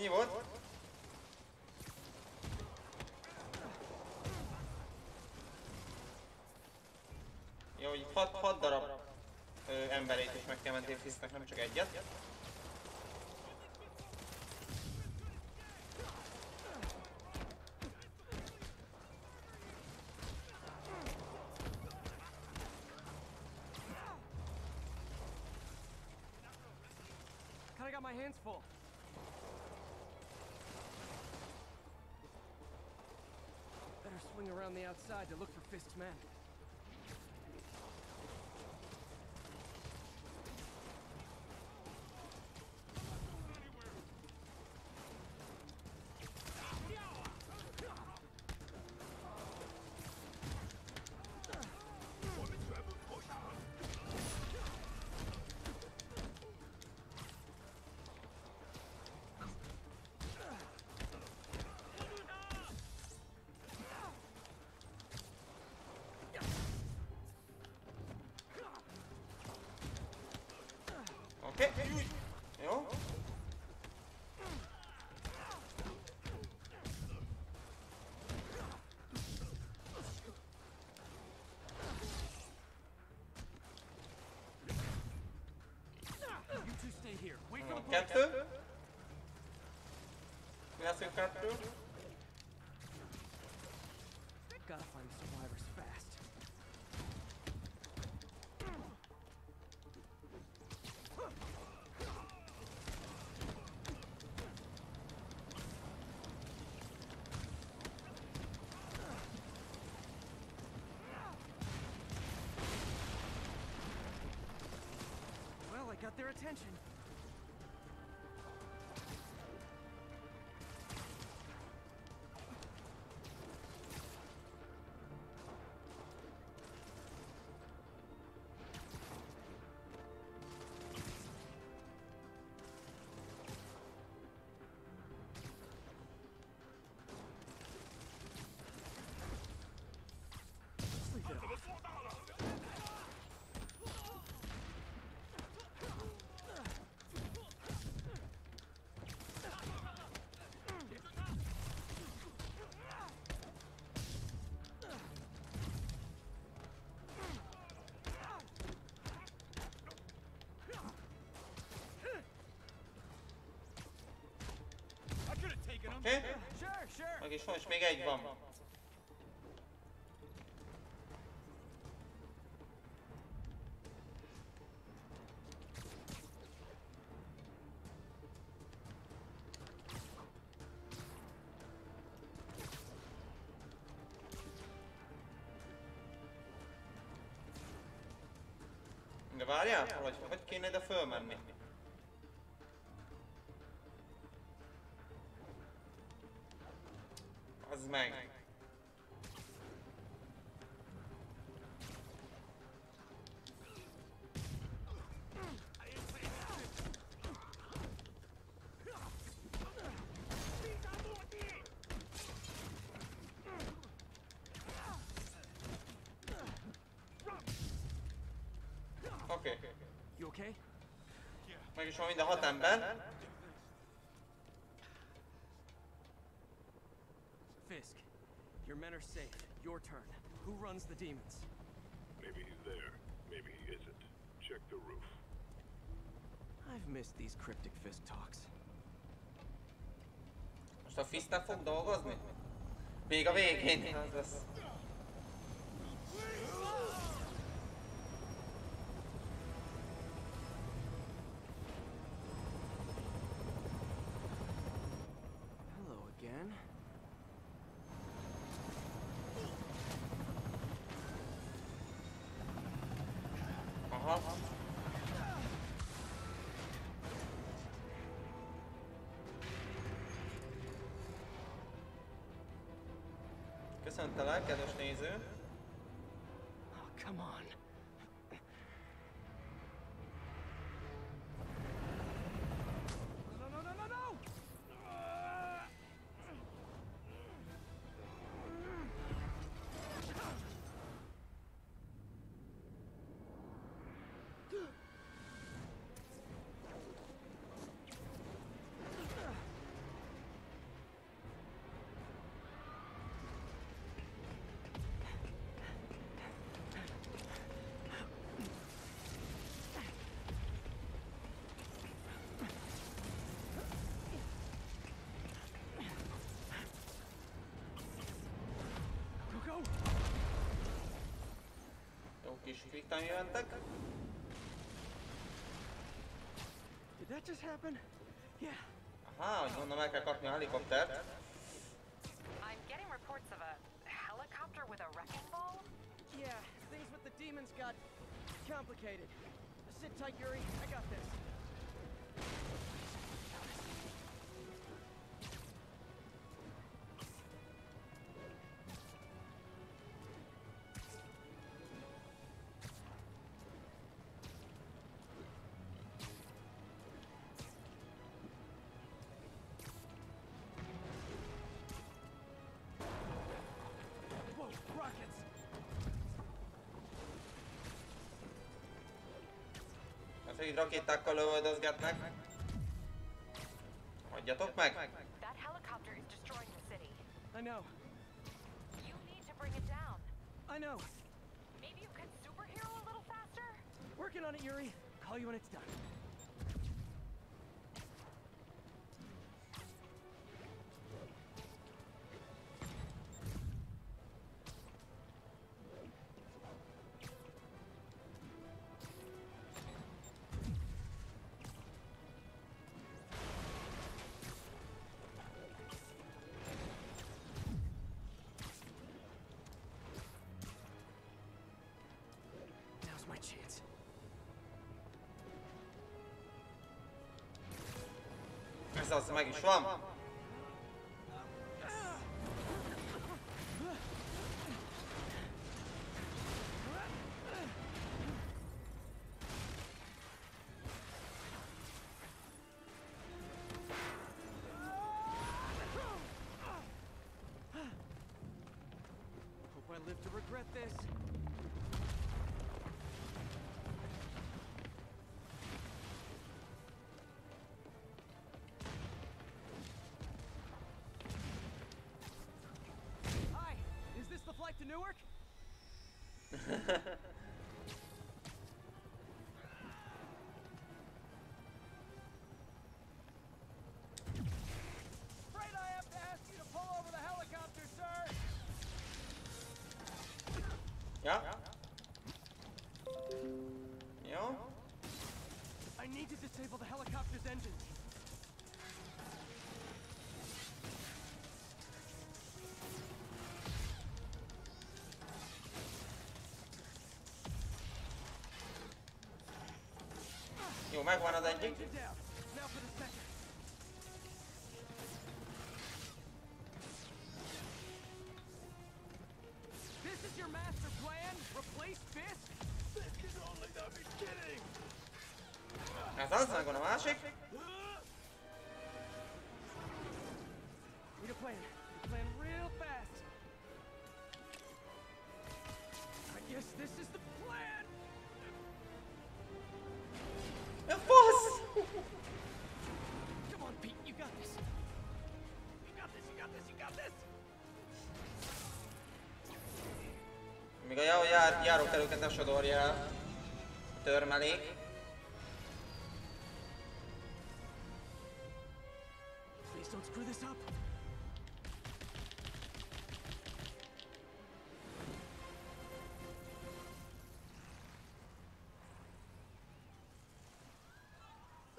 Ennyi volt? Jó, így 6 darab ö, emberét is meg kell mentél Fisznek, nem csak egyet. Kinda got my hands full. Swing around the outside to look for Fisk's men. you two stay here. Wait for the Captain. Got their attention. Meg is és még egy van. De várjál, hogy hogy kéne ide fölmenni? Az meg. Oké. Okay. You okay? Meg is van mind a hat ember. Your men are safe. Your turn. Who runs the demons? Maybe he's there. Maybe he isn't. Check the roof. I've missed these cryptic fist talks. Most a Fisztel fog dolgozni? Még a végén. Az lesz. Köszöntelek, kedves néző! Kis quick time eventek. Did that just happen? Yeah. Aha, hogy mondom, el kell kapni a helikoptert. I'm getting reports of a helicopter with a wrecking ball? Yeah, things with the demons got complicated. Sit tight, Yuri. I got this. Hogy rakétákkal lövöldözgetnek. Hagyjatok meg! That helicopter is destroying the city. I know. You need to bring it down. I know. Maybe you could superhero a little faster? Working on it, Yuri. Call you when it's done. Az, meg is van. Newark? Afraid I have to ask you to pull over the helicopter, sir. Ja? Jó. I need to disable the helicopter's engine. 有卖瓜子的 may! Míg a jár, jár, járókelőket ne sodorja el. A törmelék.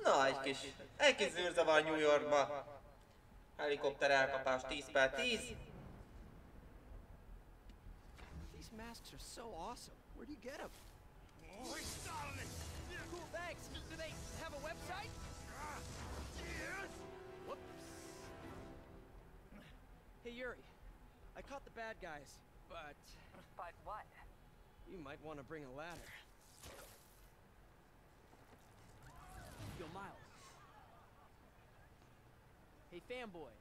Na, egy kis, egy kis zűrzavar New Yorkba. Helikopter elkapás 10 per 10. Masks are so awesome. Where do you get them? Oh, he's stalling it. Cool, thanks. Do they have a website? Yes. Whoops. Hey, Yuri. I caught the bad guys, but But what? you might want to bring a ladder. Yo, Miles. Hey, fanboy.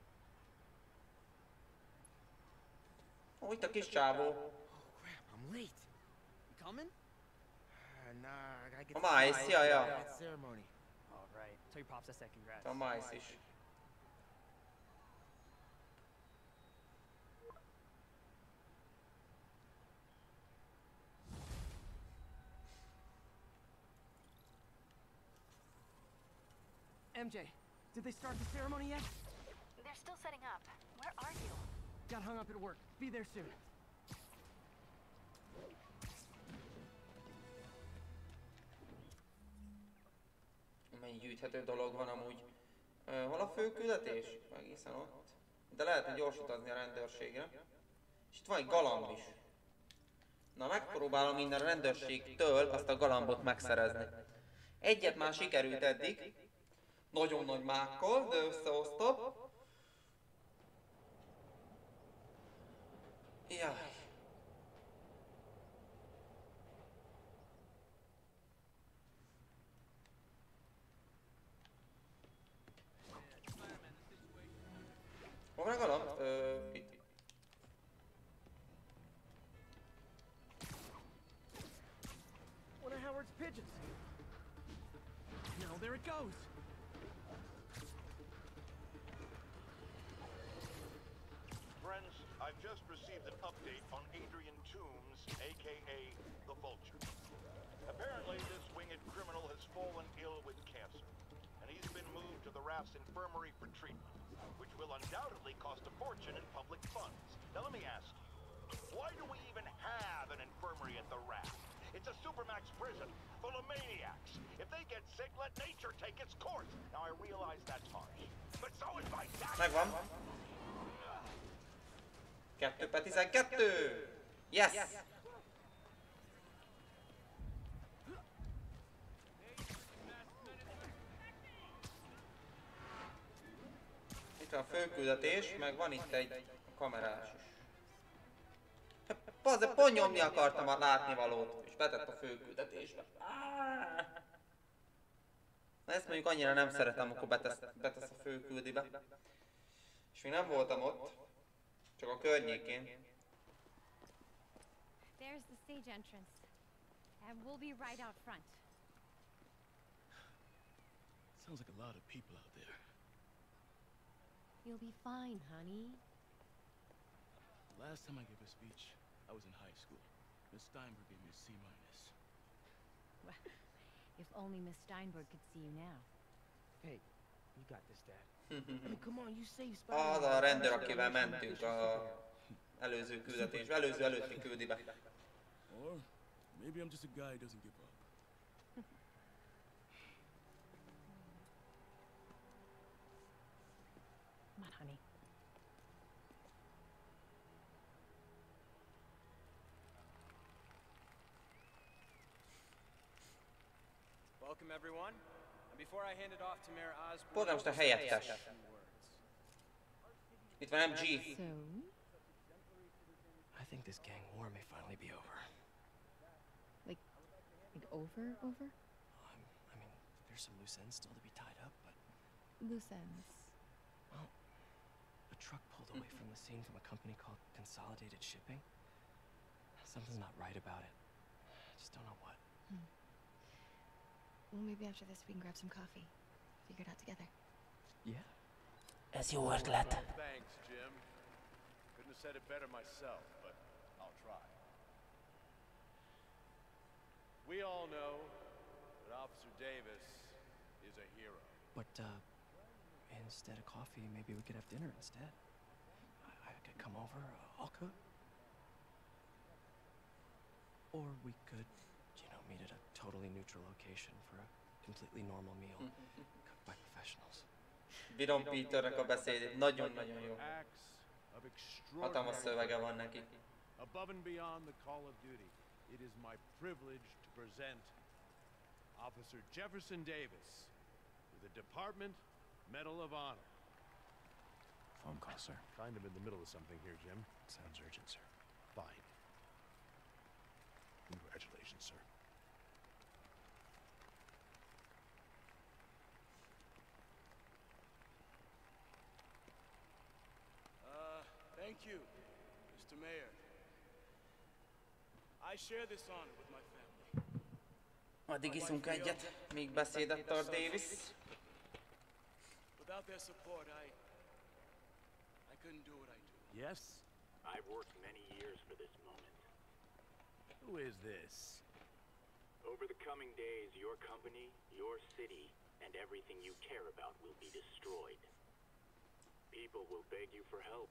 Ó, itt a kis csávó. I'm late. You coming? Uh, nah, I gotta get A to Miles, Miles ja, ja. ceremony. All right. Tell your pops I said congrats. A Miles is. MJ, did they start the ceremony yet? They're still setting up. Where are you? Got hung up at work. Be there soon. Mennyi gyűjthető dolog van amúgy. Ö, hol a fő küldetés? Egészen ott. De lehetne gyors utazni a rendőrségre. És itt van egy galamb is. Na megpróbálom minden rendőrségtől azt a galambot megszerezni. Egyet már sikerült eddig. Nagyon nagy mákkal, de összehoztam. Jaj. Hol van a galamb? Ö, itt. One of Howard's pigeons. No, there it goes. Friends, I've just received an update on Adrian Toombs, aka the Vulture. Apparently, this winged criminal has fallen ill with cancer, and he's been moved to the RAF's infirmary for treatment, which will undoubtedly cost a fortune in public funds. Now, let me ask you, why do we even have an infirmary at the RAF? It's a supermax prison full of maniacs. If they get sick, let nature take its course. Now, I realize that's harsh, but so is my tax. Megvan. 2 per 12! Yes! Itt a főküldetés, meg van itt egy kamerás is. Bazd, pont nyomni akartam a látnivalót, és betett a főküldetésbe. Na ezt mondjuk annyira nem szeretem, akkor betesz, betesz a főküldibe. És még nem voltam ott, csak a környékén. There's the stage entrance. And we'll be right out front. Sounds like a lot of people out. You'll be fine, honey. Last time I gave a speech, I was in high school. Miss Steinberg gave me a C minus. If only Miss Steinberg could see you now. Hey, you got this, Dad. I mean, come on, you saved Spider-Man. Ah, Az a rendőr, akivel mentünk a előző küldetésbe, előző előtti küldibe. Or maybe I'm just a guy who doesn't give up. Come on, honey. Welcome, everyone. And before I hand it off to Mayor Osborne, Polgármester I'll just helyettes. a few words. Itt van MG. I think this gang war may finally be over. Like, like over, over? I'm, I mean, there's some loose ends still to be tied up, but Loose ends. well, a truck pulled away from the scene from a company called Consolidated Shipping. Something's not right about it. I just don't know what. Hmm. Well, maybe after this we can grab some coffee. Figure it out together. Yeah. As you jó ötlet. Thanks, Jim. Couldn't have said it better myself, but I'll try. We all know that Officer Davis is a hero. But uh, instead of coffee, maybe we could have dinner instead. I, I could come over. uh, I'll cook. Or we could, you know, meet at a totally neutral location for a completely normal meal, cooked by professionals. Bírom Peternek a beszédét, nagyon-nagyon jó. Acts of Hatalmas extraordinary szövege van neki. Above and beyond the call of duty, it is my privilege to present Officer Jefferson Davis with the Department Medal of Honor. Phone call, sir. Kind of in the middle of something here, Jim. Sounds urgent, sir. Fine. Congratulations, sir. Uh, thank you, Mr. Mayor. I share this honor with my family. Addig iszunk egyet, míg beszédet tart Davis. Without their support, I... I couldn't do what I do. Yes? I've worked many years for this moment. Who is this? Over the coming days, your company, your city, and everything you care about will be destroyed. People will beg you for help,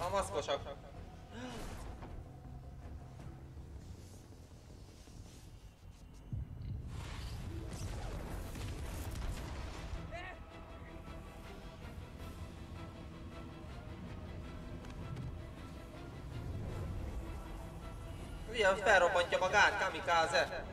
A maszkosak. Ilyen felrobbantja magát, kamikaze.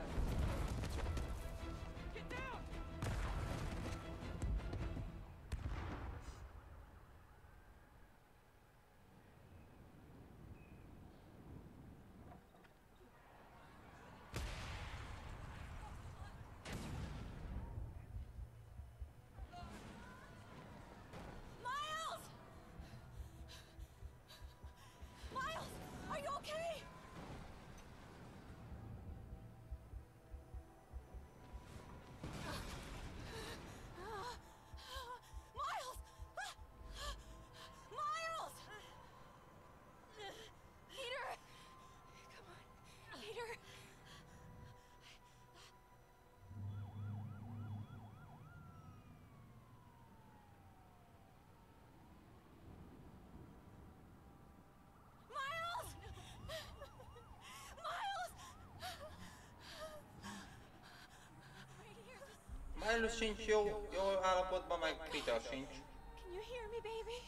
Miles sincs jó, jó állapotban, meg Peter sincs. Can you hear me, baby?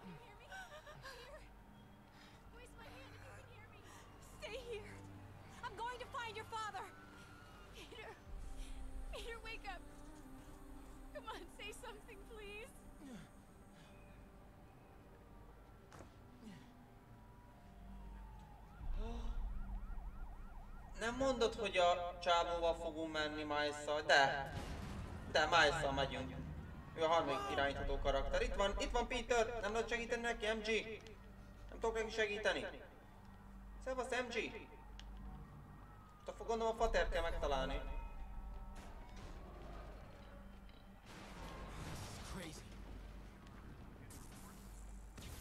Can you hear me? Peter? Squeeze my hand if you can hear me. Stay here. I'm going to find your father. Peter. Peter, wake up. Come on, say something, please. Nem mondod, hogy a csávóval fogunk menni miles De. De miles megyünk. Ő a harmadik irányítható karakter. Itt van, itt van Peter. Nem lehet segíteni neki, MG? Nem tudok neki segíteni. Szevasz, MG. Most a gondolom a fatert kell megtalálni.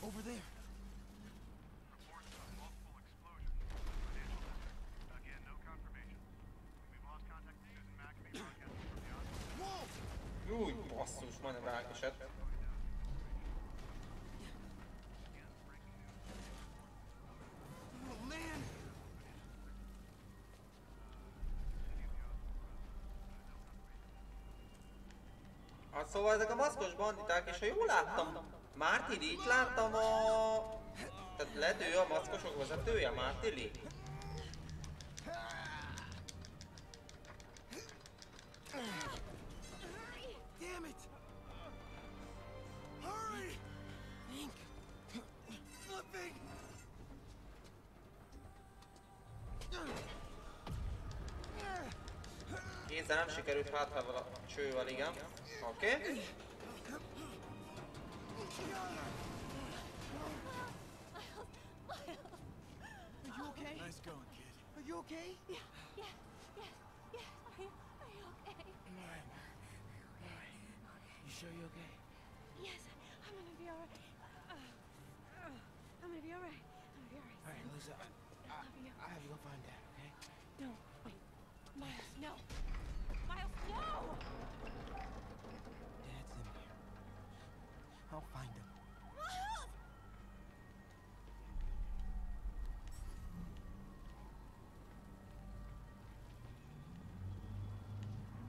Over there. Új, basszus, majdnem ránk esett. Hát szóval ezek a maszkos banditák, és ha jól láttam, Mártiri, itt láttam a... Tehát lehet ő a maszkosok vezetője, Mártiri? Hátrával a csővel, igen. Okay. Are you okay? Nice going, kid. Are you okay? Yeah, yeah, yes, yes. Are you, are you okay? Alright. Alright. You sure you're okay? Yes, I'm gonna be alright. Uh, uh, I'm gonna be alright. I'm gonna be alright. Alright, Lisa, I, I, I have to go find Dad, okay? No, wait. Miles, no.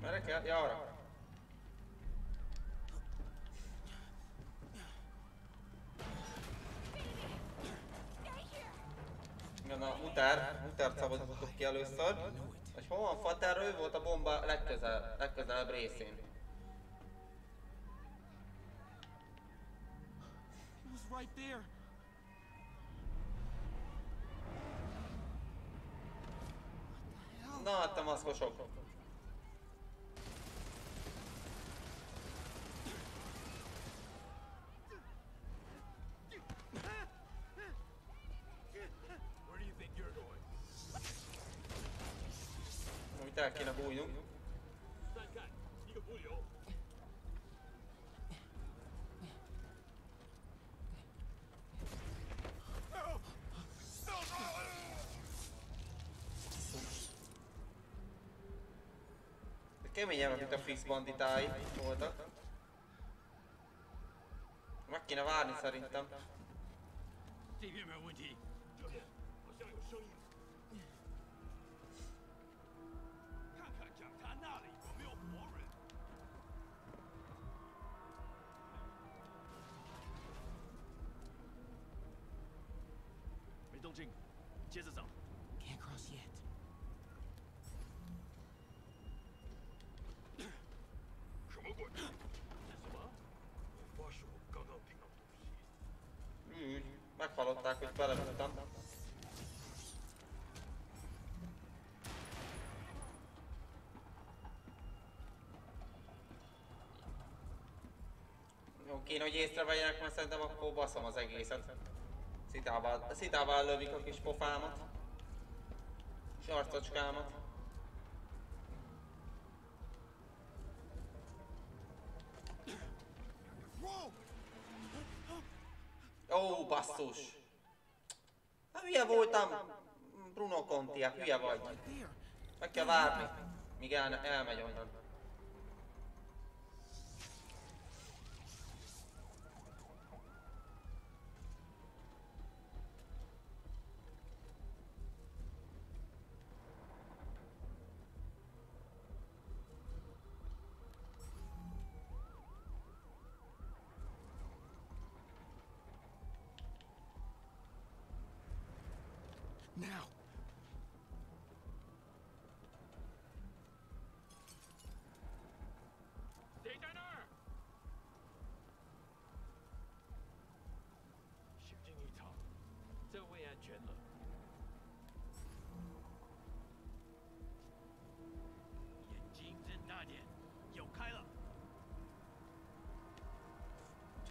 Merre kell? Ja, arra. Igen, a Utár, Utár szabadítottuk ki először. Hogy hol van Fater, ő volt a bomba legközel, legközelebb részén. Right there. Na, hát a maszkosok. attacchi na bujnu. Perché mi chiamano tutto fix bondi tie? Vuota. Macchina va, ne sarà in. 接着找。 Can't cross yet. 什么鬼？什么？我发誓，我刚刚听到东西。 Úgy, meghallották, hogy belelőttem. Jó, kéne, hogy észrevegyenek, mert szerintem akkor baszom az egészet. Szitával, szitával lövik a kis pofámat. És arcocskámat. Ó, basszus! Hát hülye voltam! Bruno Conti, hát hülye vagy. Meg kell várni, míg el, elmegy onnan.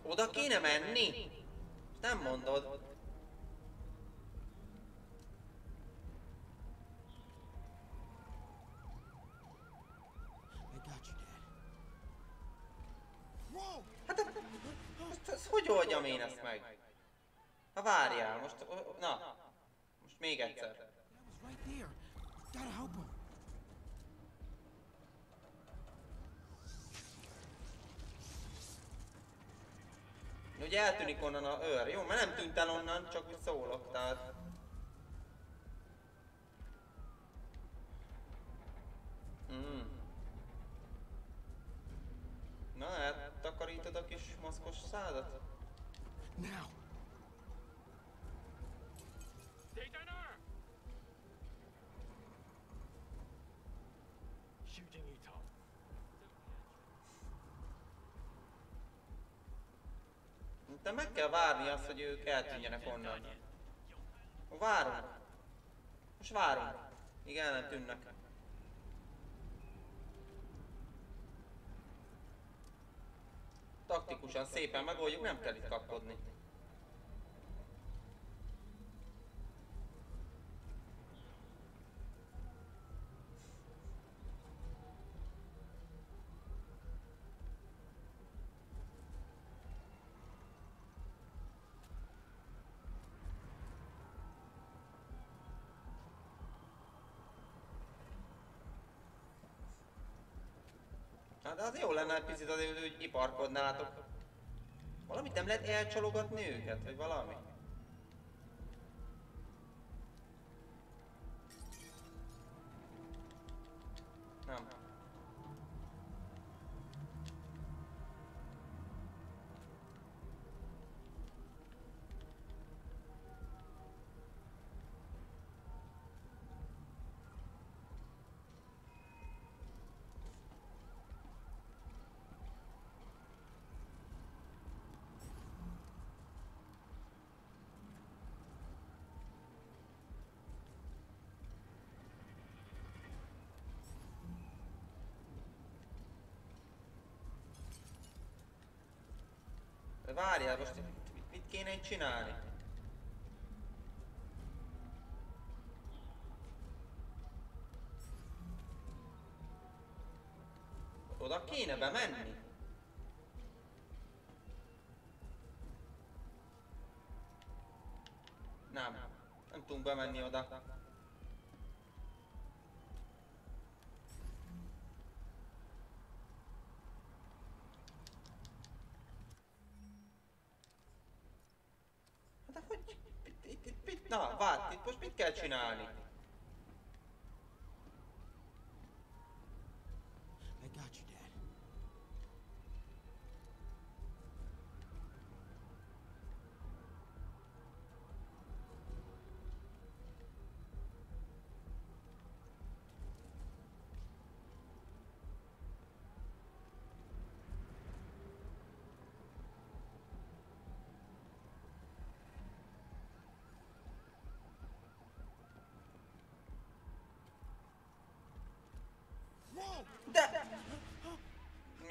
Oda kéne menni? Nem mondod. Hát, hát, most ezt hogy oldjam én ezt meg? Ha várjál, most, na, most még egyszer. Right there. Gotta help him. Ugye eltűnik onnan a őr, jó? Mert nem tűnt el onnan, csak úgy szólok, tehát... Mm. Na, eltakarítod a kis maszkos szádat? Now. De meg kell várni azt, hogy ők eltűnjenek onnan. Várunk. Most várunk. El nem tűnnek. Taktikusan, szépen megoldjuk, nem kell itt kapkodni. Az jó lenne egy picit azért, hogy iparkodnátok. Valamit nem lehet elcsalogatni őket, vagy valami? De várjál, most mit, mit kéne itt csinálni? Oda kéne bemenni? Nem, nem tudunk bemenni oda. No, vatti, puoi spiccare i nali.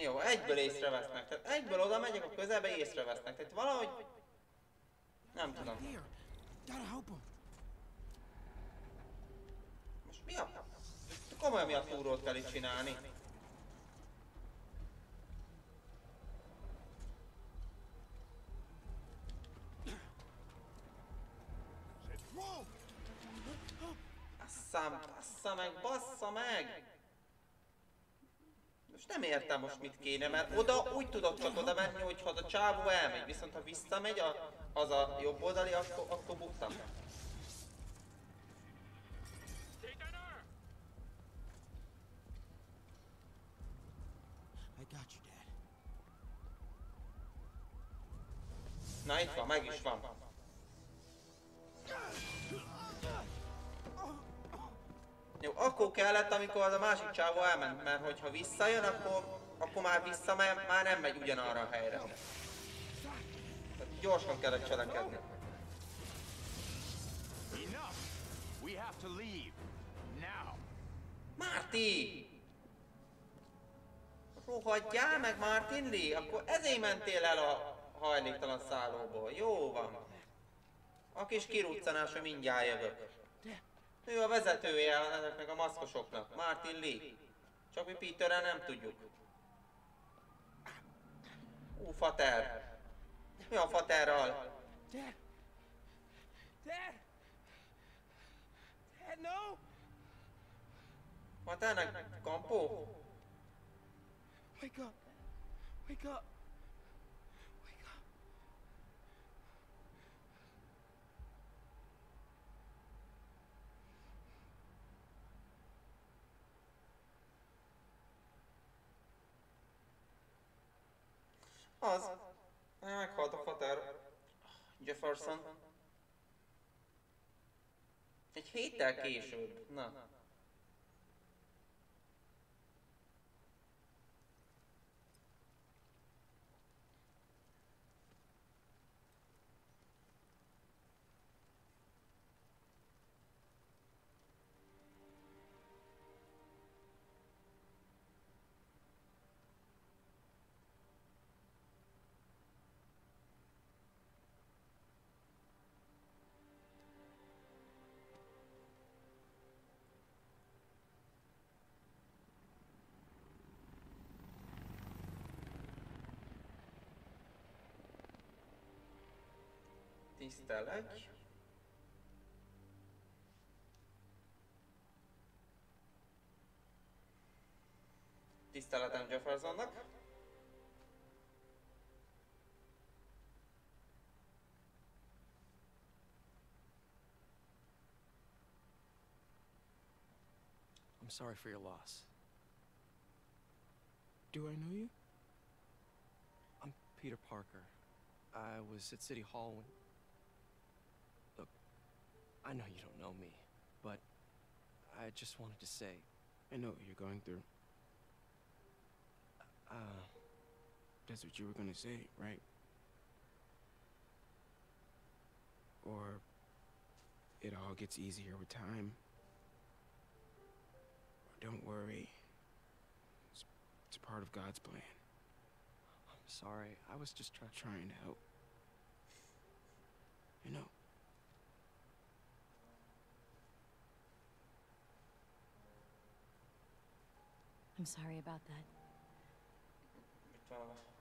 Jó, egyből észrevesznek. Tehát egyből oda megyek a közelbe, észrevesznek. Tehát valahogy... Nem tudom. Most mi a... Komolyan mi a túrót kell itt csinálni? Basszám, bassza meg, bassza meg! Most nem értem most mit kéne, mert oda úgy tudok csak oda menni, hogy ha a csávó elmegy, viszont ha visszamegy a, az a jobb oldali, akkor, akkor buktam. Na itt van, meg is van. Jó, akkor kellett, amikor az a másik csávó elment, mert hogyha visszajön, akkor, akkor már vissza, mert már nem megy ugyanarra a helyre. Tehát gyorsan kellett cselekedni. Márti! Rohadjál meg, Martin Lee! Akkor ezért mentél el a hajléktalan szállóból. Jó van. A kis kiruccanás, hogy mindjárt jövök. Ő a vezetője ezeknek a maszkosoknak, Martin Lee. Csak mi Peterrel nem tudjuk. Ú, fater. Mi a faterral? Dad! Dad! Dad, no! Faternek kampó? Wake up! Wake up! Wake up! Az. Meghalt a fater. Jefferson. Egy héttel később. Na. Tisztelek. Tiszteletem Jeffersonnak. I'm sorry for your loss. Do I know you? I'm Peter Parker. I was at City Hall when. I know you don't know me, but I just wanted to say. I know what you're going through. Uh, That's what you were gonna say, right? Or it all gets easier with time. Don't worry. It's, it's part of God's plan. I'm sorry. I was just try- Trying to help. I'm sorry about that.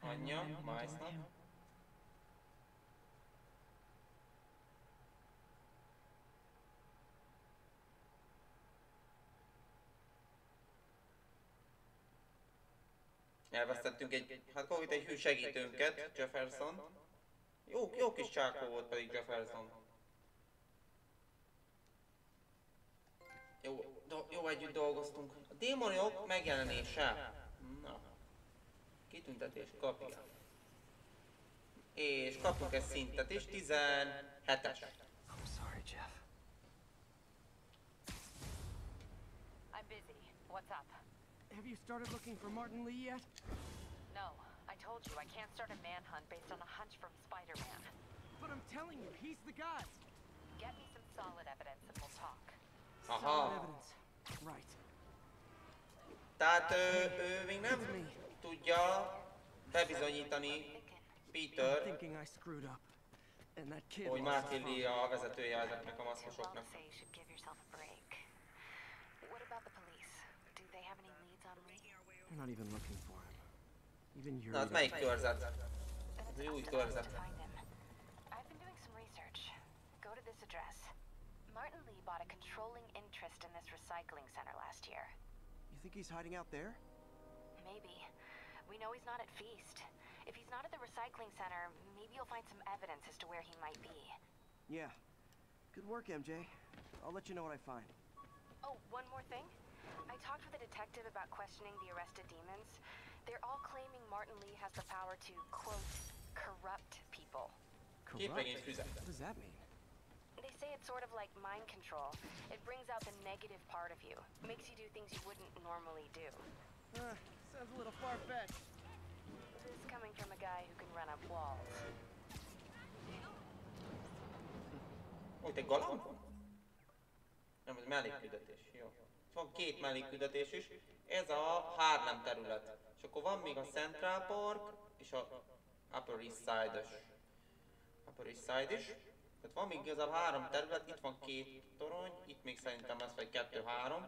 Anyja, Miles-nak. Elvesztettünk egy, hát konkrétan egy hű segítőnket, Jefferson. Jó, jó kis csákó volt pedig Jefferson. Jó, do, jó együtt dolgoztunk. A démoniok megjelenése. Na. Kitüntetés kapja. És kapunk egy szintet is, 17-es. I'm sorry, Jeff. I'm busy. What's up? Have you started looking for Martin Lee yet? No. I told you I can't start a manhunt based on a hunch from Spider-Man. But I'm telling you, he's the guy. Get me some solid evidence and we'll talk. Solid evidence. Right. Tehát ő, ő még nem tudja bebizonyítani Peter, hogy Martin Lee a vezetője ezeknek a maszkosoknak. Not even looking for him. Even you're. Not my körzet. Az új körzet. I've been doing some research. Go to this address. Martin Lee bought a controlling interest in this recycling center last year. You think he's hiding out there? Maybe. We know he's not at Feast. If he's not at the recycling center, maybe you'll find some evidence as to where he might be. Yeah. Good work, MJ. I'll let you know what I find. Oh, one more thing. I talked with a detective about questioning the arrested demons. They're all claiming Martin Lee has the power to, quote, corrupt people. Corrupt? What does that mean? They say it's sort of like mind control. It brings out the negative part of you, makes you do things you wouldn't normally do. Uh, sounds a little far-fetched. This is coming from a guy who can run up walls. Ó, itt egy galamb? Nem, ez mellékküldetés, jó. Itt van két mellékküldetés is. Ez a Harlem terület. És akkor van még a Central Park és a Upper East Side-os. Upper East Side is. Tehát van még igazából három terület, itt van két torony, itt még szerintem lesz vagy kettő-három.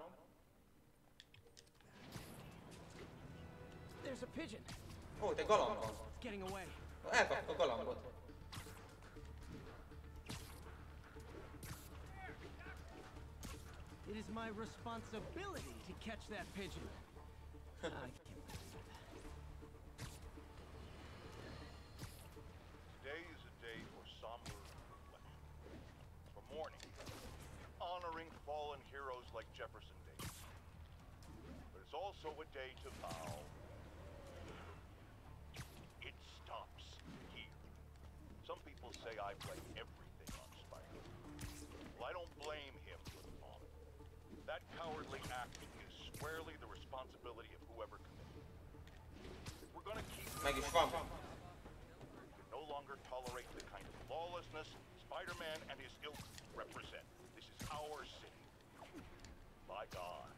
There's a pigeon. Ó, egy galamb van. Elkaptuk a galambot. It is my responsibility to catch that pigeon. For mourning, honoring fallen heroes like Jefferson Davis. But it's also a day to vow. It stops here. Some people say I blame everything on Spider. Well, I don't blame him for the bomb. That cowardly act is squarely the responsibility of whoever committed it. We're gonna keep Meg is van. can no longer tolerate the kind of lawlessness Spider-Man and his ilk represent. This is our city. By God,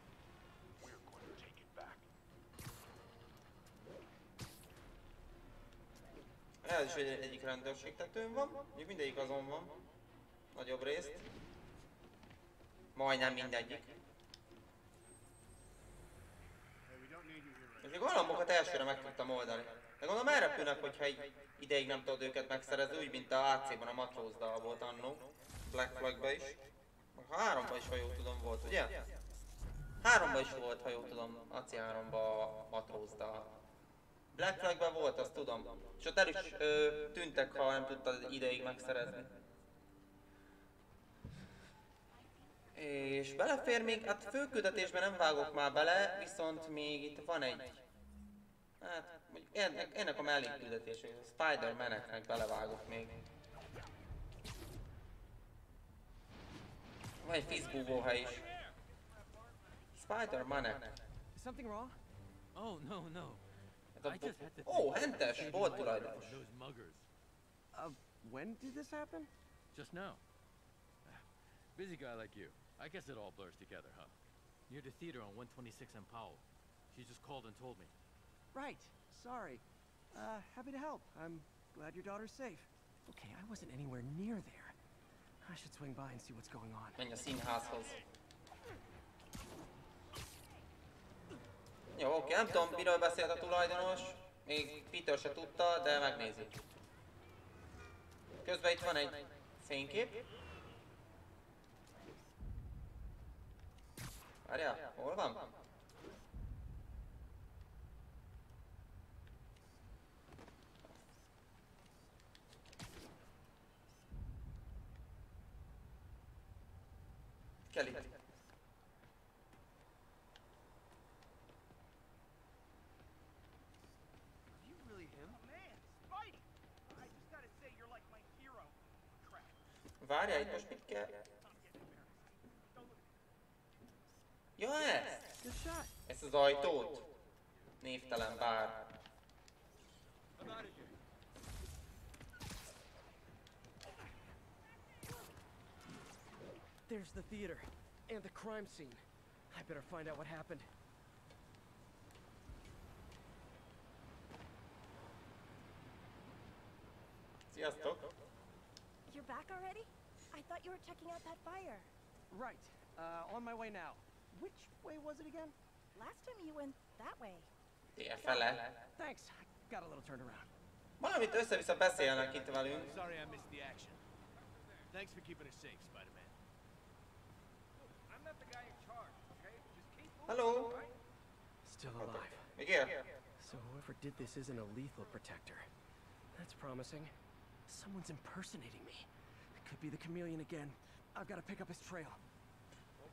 we're going to take it back. Ez is egy, egyik rendőrségtetőn van, mondjuk mindegyik azon van. Nagyobb részt. Majdnem mindegyik. És a galambokat elsőre meg tudtam oldani. De gondolom elrepülnek, hogyha egy ideig nem tudod őket megszerezni, úgy, mint a AC-ban a matrózdal volt annó. Black Flag-ba is. Háromba is, ha jól tudom, volt, ugye? Háromba is volt, ha jól tudom, AC3-ba a matrózdal. Black Flagben volt, azt tudom. És ott el is ö, tűntek, ha nem tudtad ideig megszerezni. És belefér még, hát főküldetésben nem vágok már bele, viszont még itt van egy... Hát, mondjuk ennek, ennek a mellékküldetés, hogy a Spider-Man-eknek belevágok még. Van egy fiszbúvóhely is. Spider-Man-ek. Something wrong? Oh, no, no. Hát Ó, hentes, volt tulajdonos. Uh, when did this happen? Just now. Busy guy like you. I guess it all blurs together, huh? Near the theater on 126 and Powell. She just called and told me. Right. Sorry. Uh, happy to help. I'm glad your daughter's safe. Okay, I wasn't anywhere near there. I should swing by and see what's going on. Menj a színházhoz. Jó, oké, nem tudom, miről beszélt a tulajdonos. Még Peter se tudta, de megnézzük. Közben itt van egy fénykép. Várjál, hol van? Kelly. you Várjál, itt most mit kell? Ja, ez. Ezt az ajtót? Névtelen bár. There's the theater and the crime scene. I better find out what happened. Sziasztok! You're back already? I thought you were checking out that fire. Right. Uh, on my way now. Which way was it again? Last time you went that way. Tél fele. Thanks. I got a little turned around. Valamit össze-vissza beszélnek itt velünk. Sorry I missed the action. Thanks for keeping us safe, Spider-Man. Hello? Still alive. Miguel. So whoever did this isn't a lethal protector. That's promising. Someone's impersonating me. It could be the chameleon again. I've got to pick up his trail.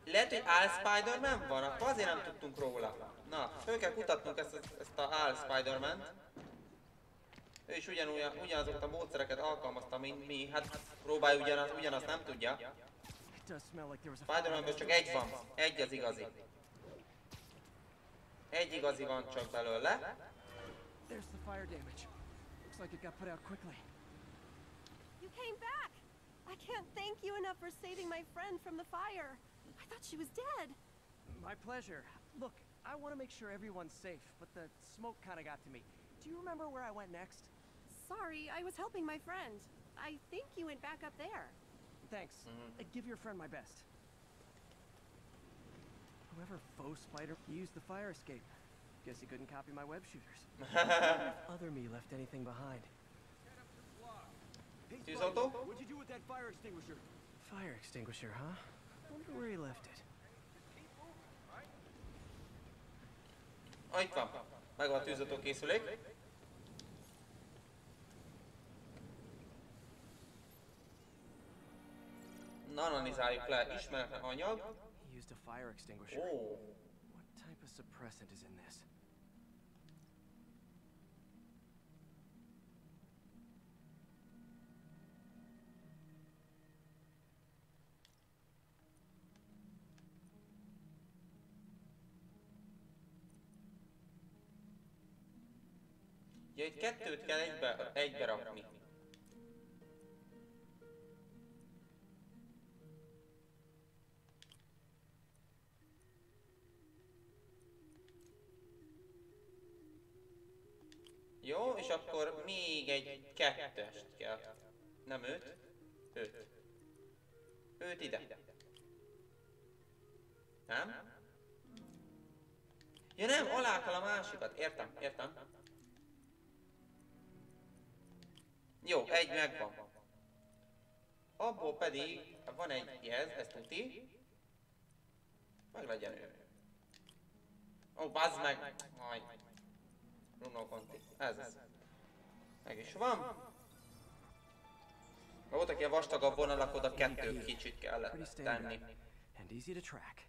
Lehet, hogy Al Spider-Man van, akkor azért nem tudtunk róla. Na, föl kell kutatnunk ezt, ezt a Al Spider-Man-t. Ő is ugyanúgy, ugyanazokat a módszereket alkalmazta, mint mi. Hát próbálj ugyanaz, ugyanazt nem tudja. Spider-Manből csak egy van. Egy az igazi. Egy igazi van csak belőle. There's the fire damage. Looks like it got put out quickly. You came back! I can't thank you enough for saving my friend from the fire. I thought she was dead. My pleasure. Look, I want to make sure everyone's safe, but the smoke kind of got to me. Do you remember where I went next? Sorry, I was helping my friend. I think you went back up there. Thanks. Uh, give your friend my best. Whoever faux spider used the fire escape. Guess he couldn't copy my web shooters. Other me left anything behind. Hey, Tűzoltó? Spider, what'd you do with that fire extinguisher? Fire extinguisher, huh? Wonder where he left it. Itt van. Megvan a tűzoltó készülék. Na, analizáljuk le. Ismeretlen anyag. He used a fire extinguisher. Ó. What type of suppressant is in this? Ja, itt kettőt kell egybe, egybe rakni. És akkor még egy kettest kell. Nem őt, őt. Őt ide. Nem? Ja nem, alá kell a másikat. Értem, értem. Jó, egy megvan. Abból pedig van egy jez, ez tuti. Meg legyen ő. Ó, oh, bazd meg! Majd. Bruno Conti. Ez az. Meg is van. Voltak ilyen vastagabb vonalak, oda kettő kicsit kellett Pretty standard. tenni. And easy to track.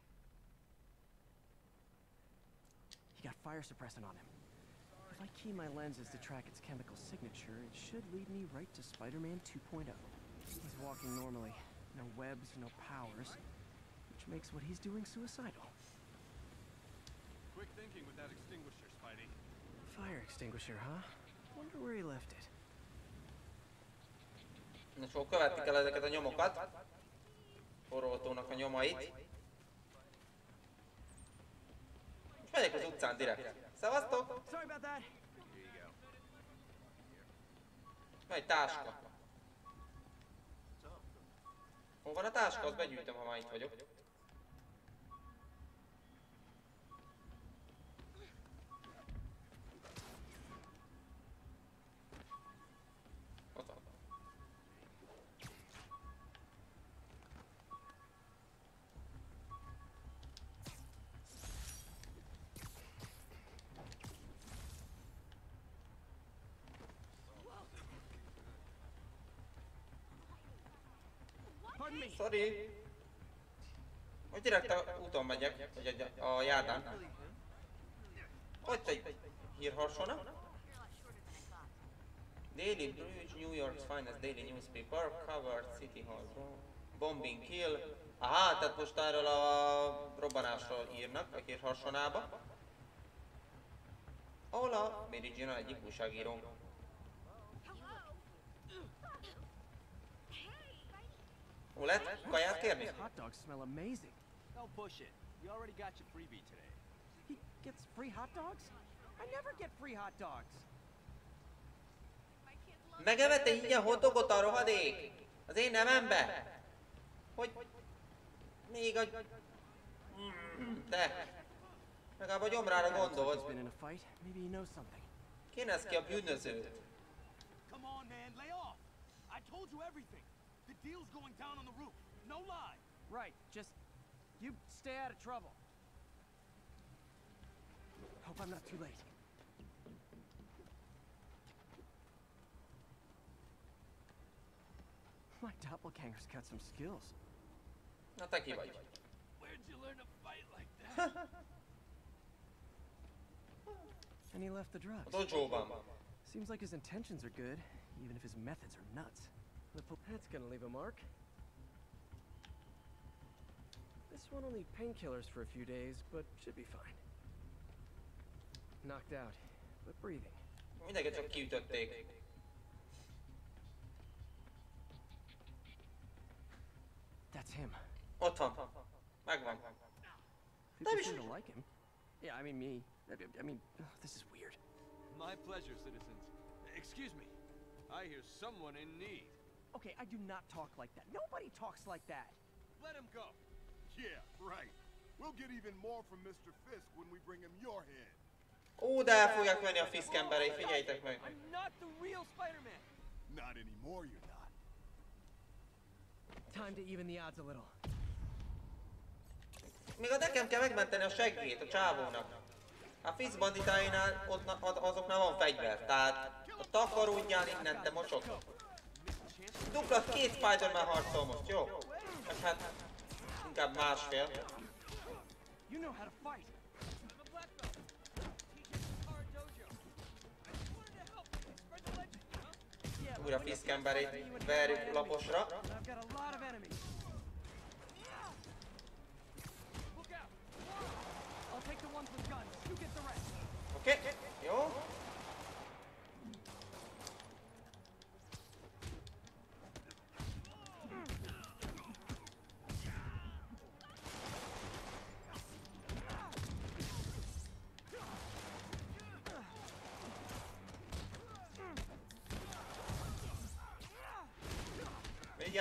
He got fire suppressant on him. If I key my lenses to track its chemical signature, it should lead me right to Spider-Man 2.0. He's walking normally. No webs, no powers. Which makes what he's doing suicidal. Quick thinking with that extinguisher, Spidey. Fire extinguisher, huh? Wonder where he left it. Na, szóval követni kell ezeket a nyomokat. Forrótónak a nyomait. Most megyek az utcán direkt. Szevasztok! Sorry about that. Van egy táska. Hol van a táska? Azt begyűjtöm, ha már itt vagyok. Sorry. Hogy direkt a úton megyek, vagy a, a járdán. Ott egy hírharsona. Daily Bridge, New York's finest daily newspaper, covered City Hall bombing kill. Aha, tehát most erről a robbanásról írnak, a két hasonába. Ahol a Mary Jane egyik újságíró. Ó, lehet kaját kérni? Hot dogs smell amazing. Don't push it. You already got your freebie today. He gets free hot dogs? I never get free hot dogs. Megevette ingyen hotdogot a rohadék? Az én nevembe? Hogy... Még a... De... Legalább a gyomrára He's gondolt. been in a fight. Maybe he knows something. Kénez ki a bűnözőt. Come on, man, lay off. I told you everything. The deal's going down on the roof. No lie. Right, just you stay out of trouble. Hope I'm not too late. My doppelganger's got some skills. Na te ki vagy? Where'd you learn to fight like that? And he left the drugs. A dojóban. Seems like his intentions are good, even if his methods are nuts. The That's gonna leave a mark. This one will need painkillers for a few days, but should be fine. Knocked out, but breathing. Mindenki csak kiütötték. That's him. Ott van. Megvan. People seem to like him. Yeah, I mean me. I, I- I mean, ugh, this is weird. My pleasure, citizens. Excuse me. I hear someone in need. Okay, I do not talk like that. Nobody talks like that. Let him go. Yeah, right. We'll get even more from Mr. Fisk when we bring him your head. Ó, de el fogják venni a Fisk emberei, figyeljtek meg. I'm not the real Spider-Man. Not anymore, you're not. Time to even the odds a little. Még a nekem kell megmenteni a seggét a csávónak. A Fisk banditáinál ott, na- az- azoknál van fegyver, tehát a takarodjál innen, te mosok. Dupla két Spider-Man harcol most, jó? Vagy hát inkább másfél. You know how to fight. I'm a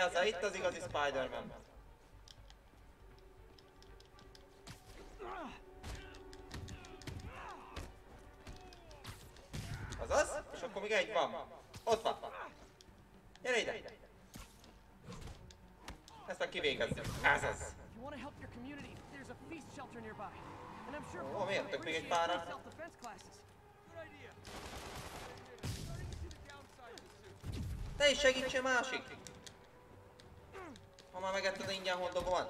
Vigyázzál, itt az igazi Spider-Man. Azaz? És akkor még egy van. Ott van. Gyere ide. Ezt meg kivégezzük. A I'm sure Ó, miért? Tök még egy suit. Te is segítsél másik. mamma meg ettől ingyen hol dobol?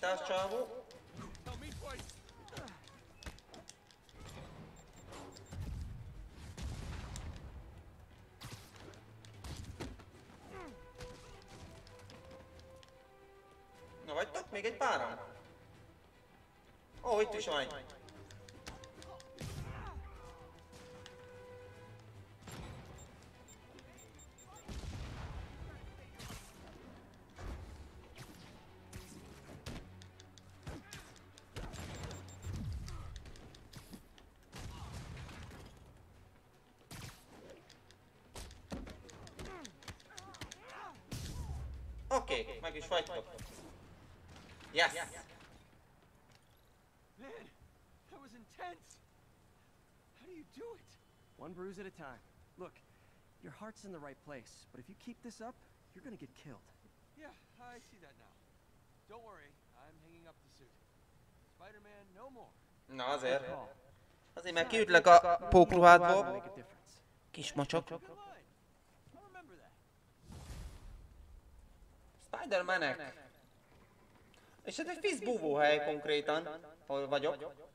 Rakétás csávó. Na vagytok? Még egy páran? Ó, itt is van egy. Oké, okay, meg is vagytok. Yes! Man, that was intense. How do you do it? One bruise at a time. Look, your heart's in the right place, but if you keep this up, you're gonna get killed. Yeah, I see that now. Don't worry, I'm hanging up the suit. Spider-Man, no more. Na azért. Azért meg kiütlek a pókruhádból. Make a difference. Kis mocsok. Spider-Manek. És ez egy fiszbúvó hely konkrétan, hol vagyok.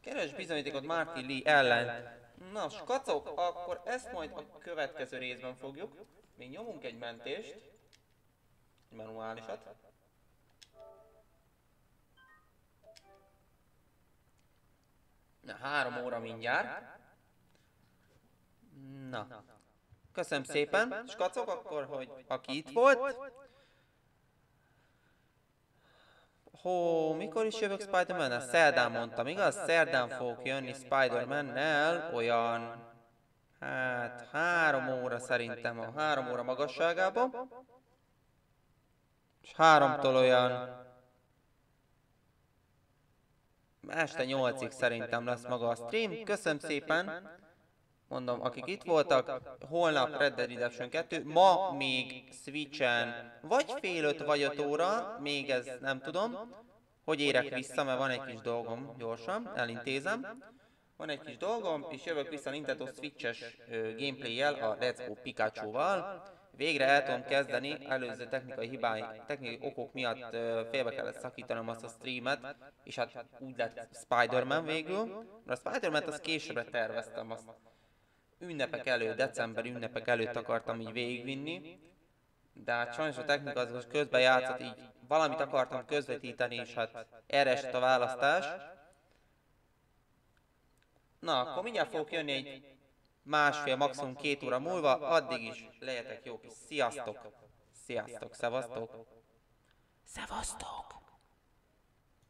Keres bizonyítékot Marty Lee ellen. Na, skacok, akkor ezt majd a következő részben fogjuk. Még nyomunk egy mentést. Egy manuálisat. Na, három óra mindjárt. Na. Köszönöm szépen. Skacok akkor, hogy aki itt volt. Hó, mikor is jövök Spider-Man-nel? Szerdán mondtam, igaz? Szerdán fogok jönni Spider-Man-nel olyan... Hát, három óra szerintem a három óra magasságában. És háromtól olyan... Este nyolcig szerintem lesz maga a stream. Köszönöm szépen. Mondom, akik itt voltak, holnap Red Dead Redemption 2, ma még Switchen vagy fél öt vagy öt óra, még ez nem tudom, hogy érek vissza, mert van egy kis dolgom, gyorsan, elintézem. Van egy kis dolgom, és jövök vissza Nintendo Switches gameplay-jel, a Let's Go Pikachu-val. Végre el tudom kezdeni, előző technikai hibái, technikai okok miatt félbe kellett szakítanom azt a streamet, és hát úgy lett Spider-Man végül. Mert a Spider-Man-t azt későbbre terveztem, azt ünnepek előtt, december ünnepek előtt akartam így végigvinni, de hát sajnos a technika az most közben játszott, így valamit akartam közvetíteni, és hát erre esett a választás. Na, akkor mindjárt fogok jönni egy másfél, maximum két óra múlva, addig is legyetek jók, sziasztok! Sziasztok, szevasztok! Szevasztok!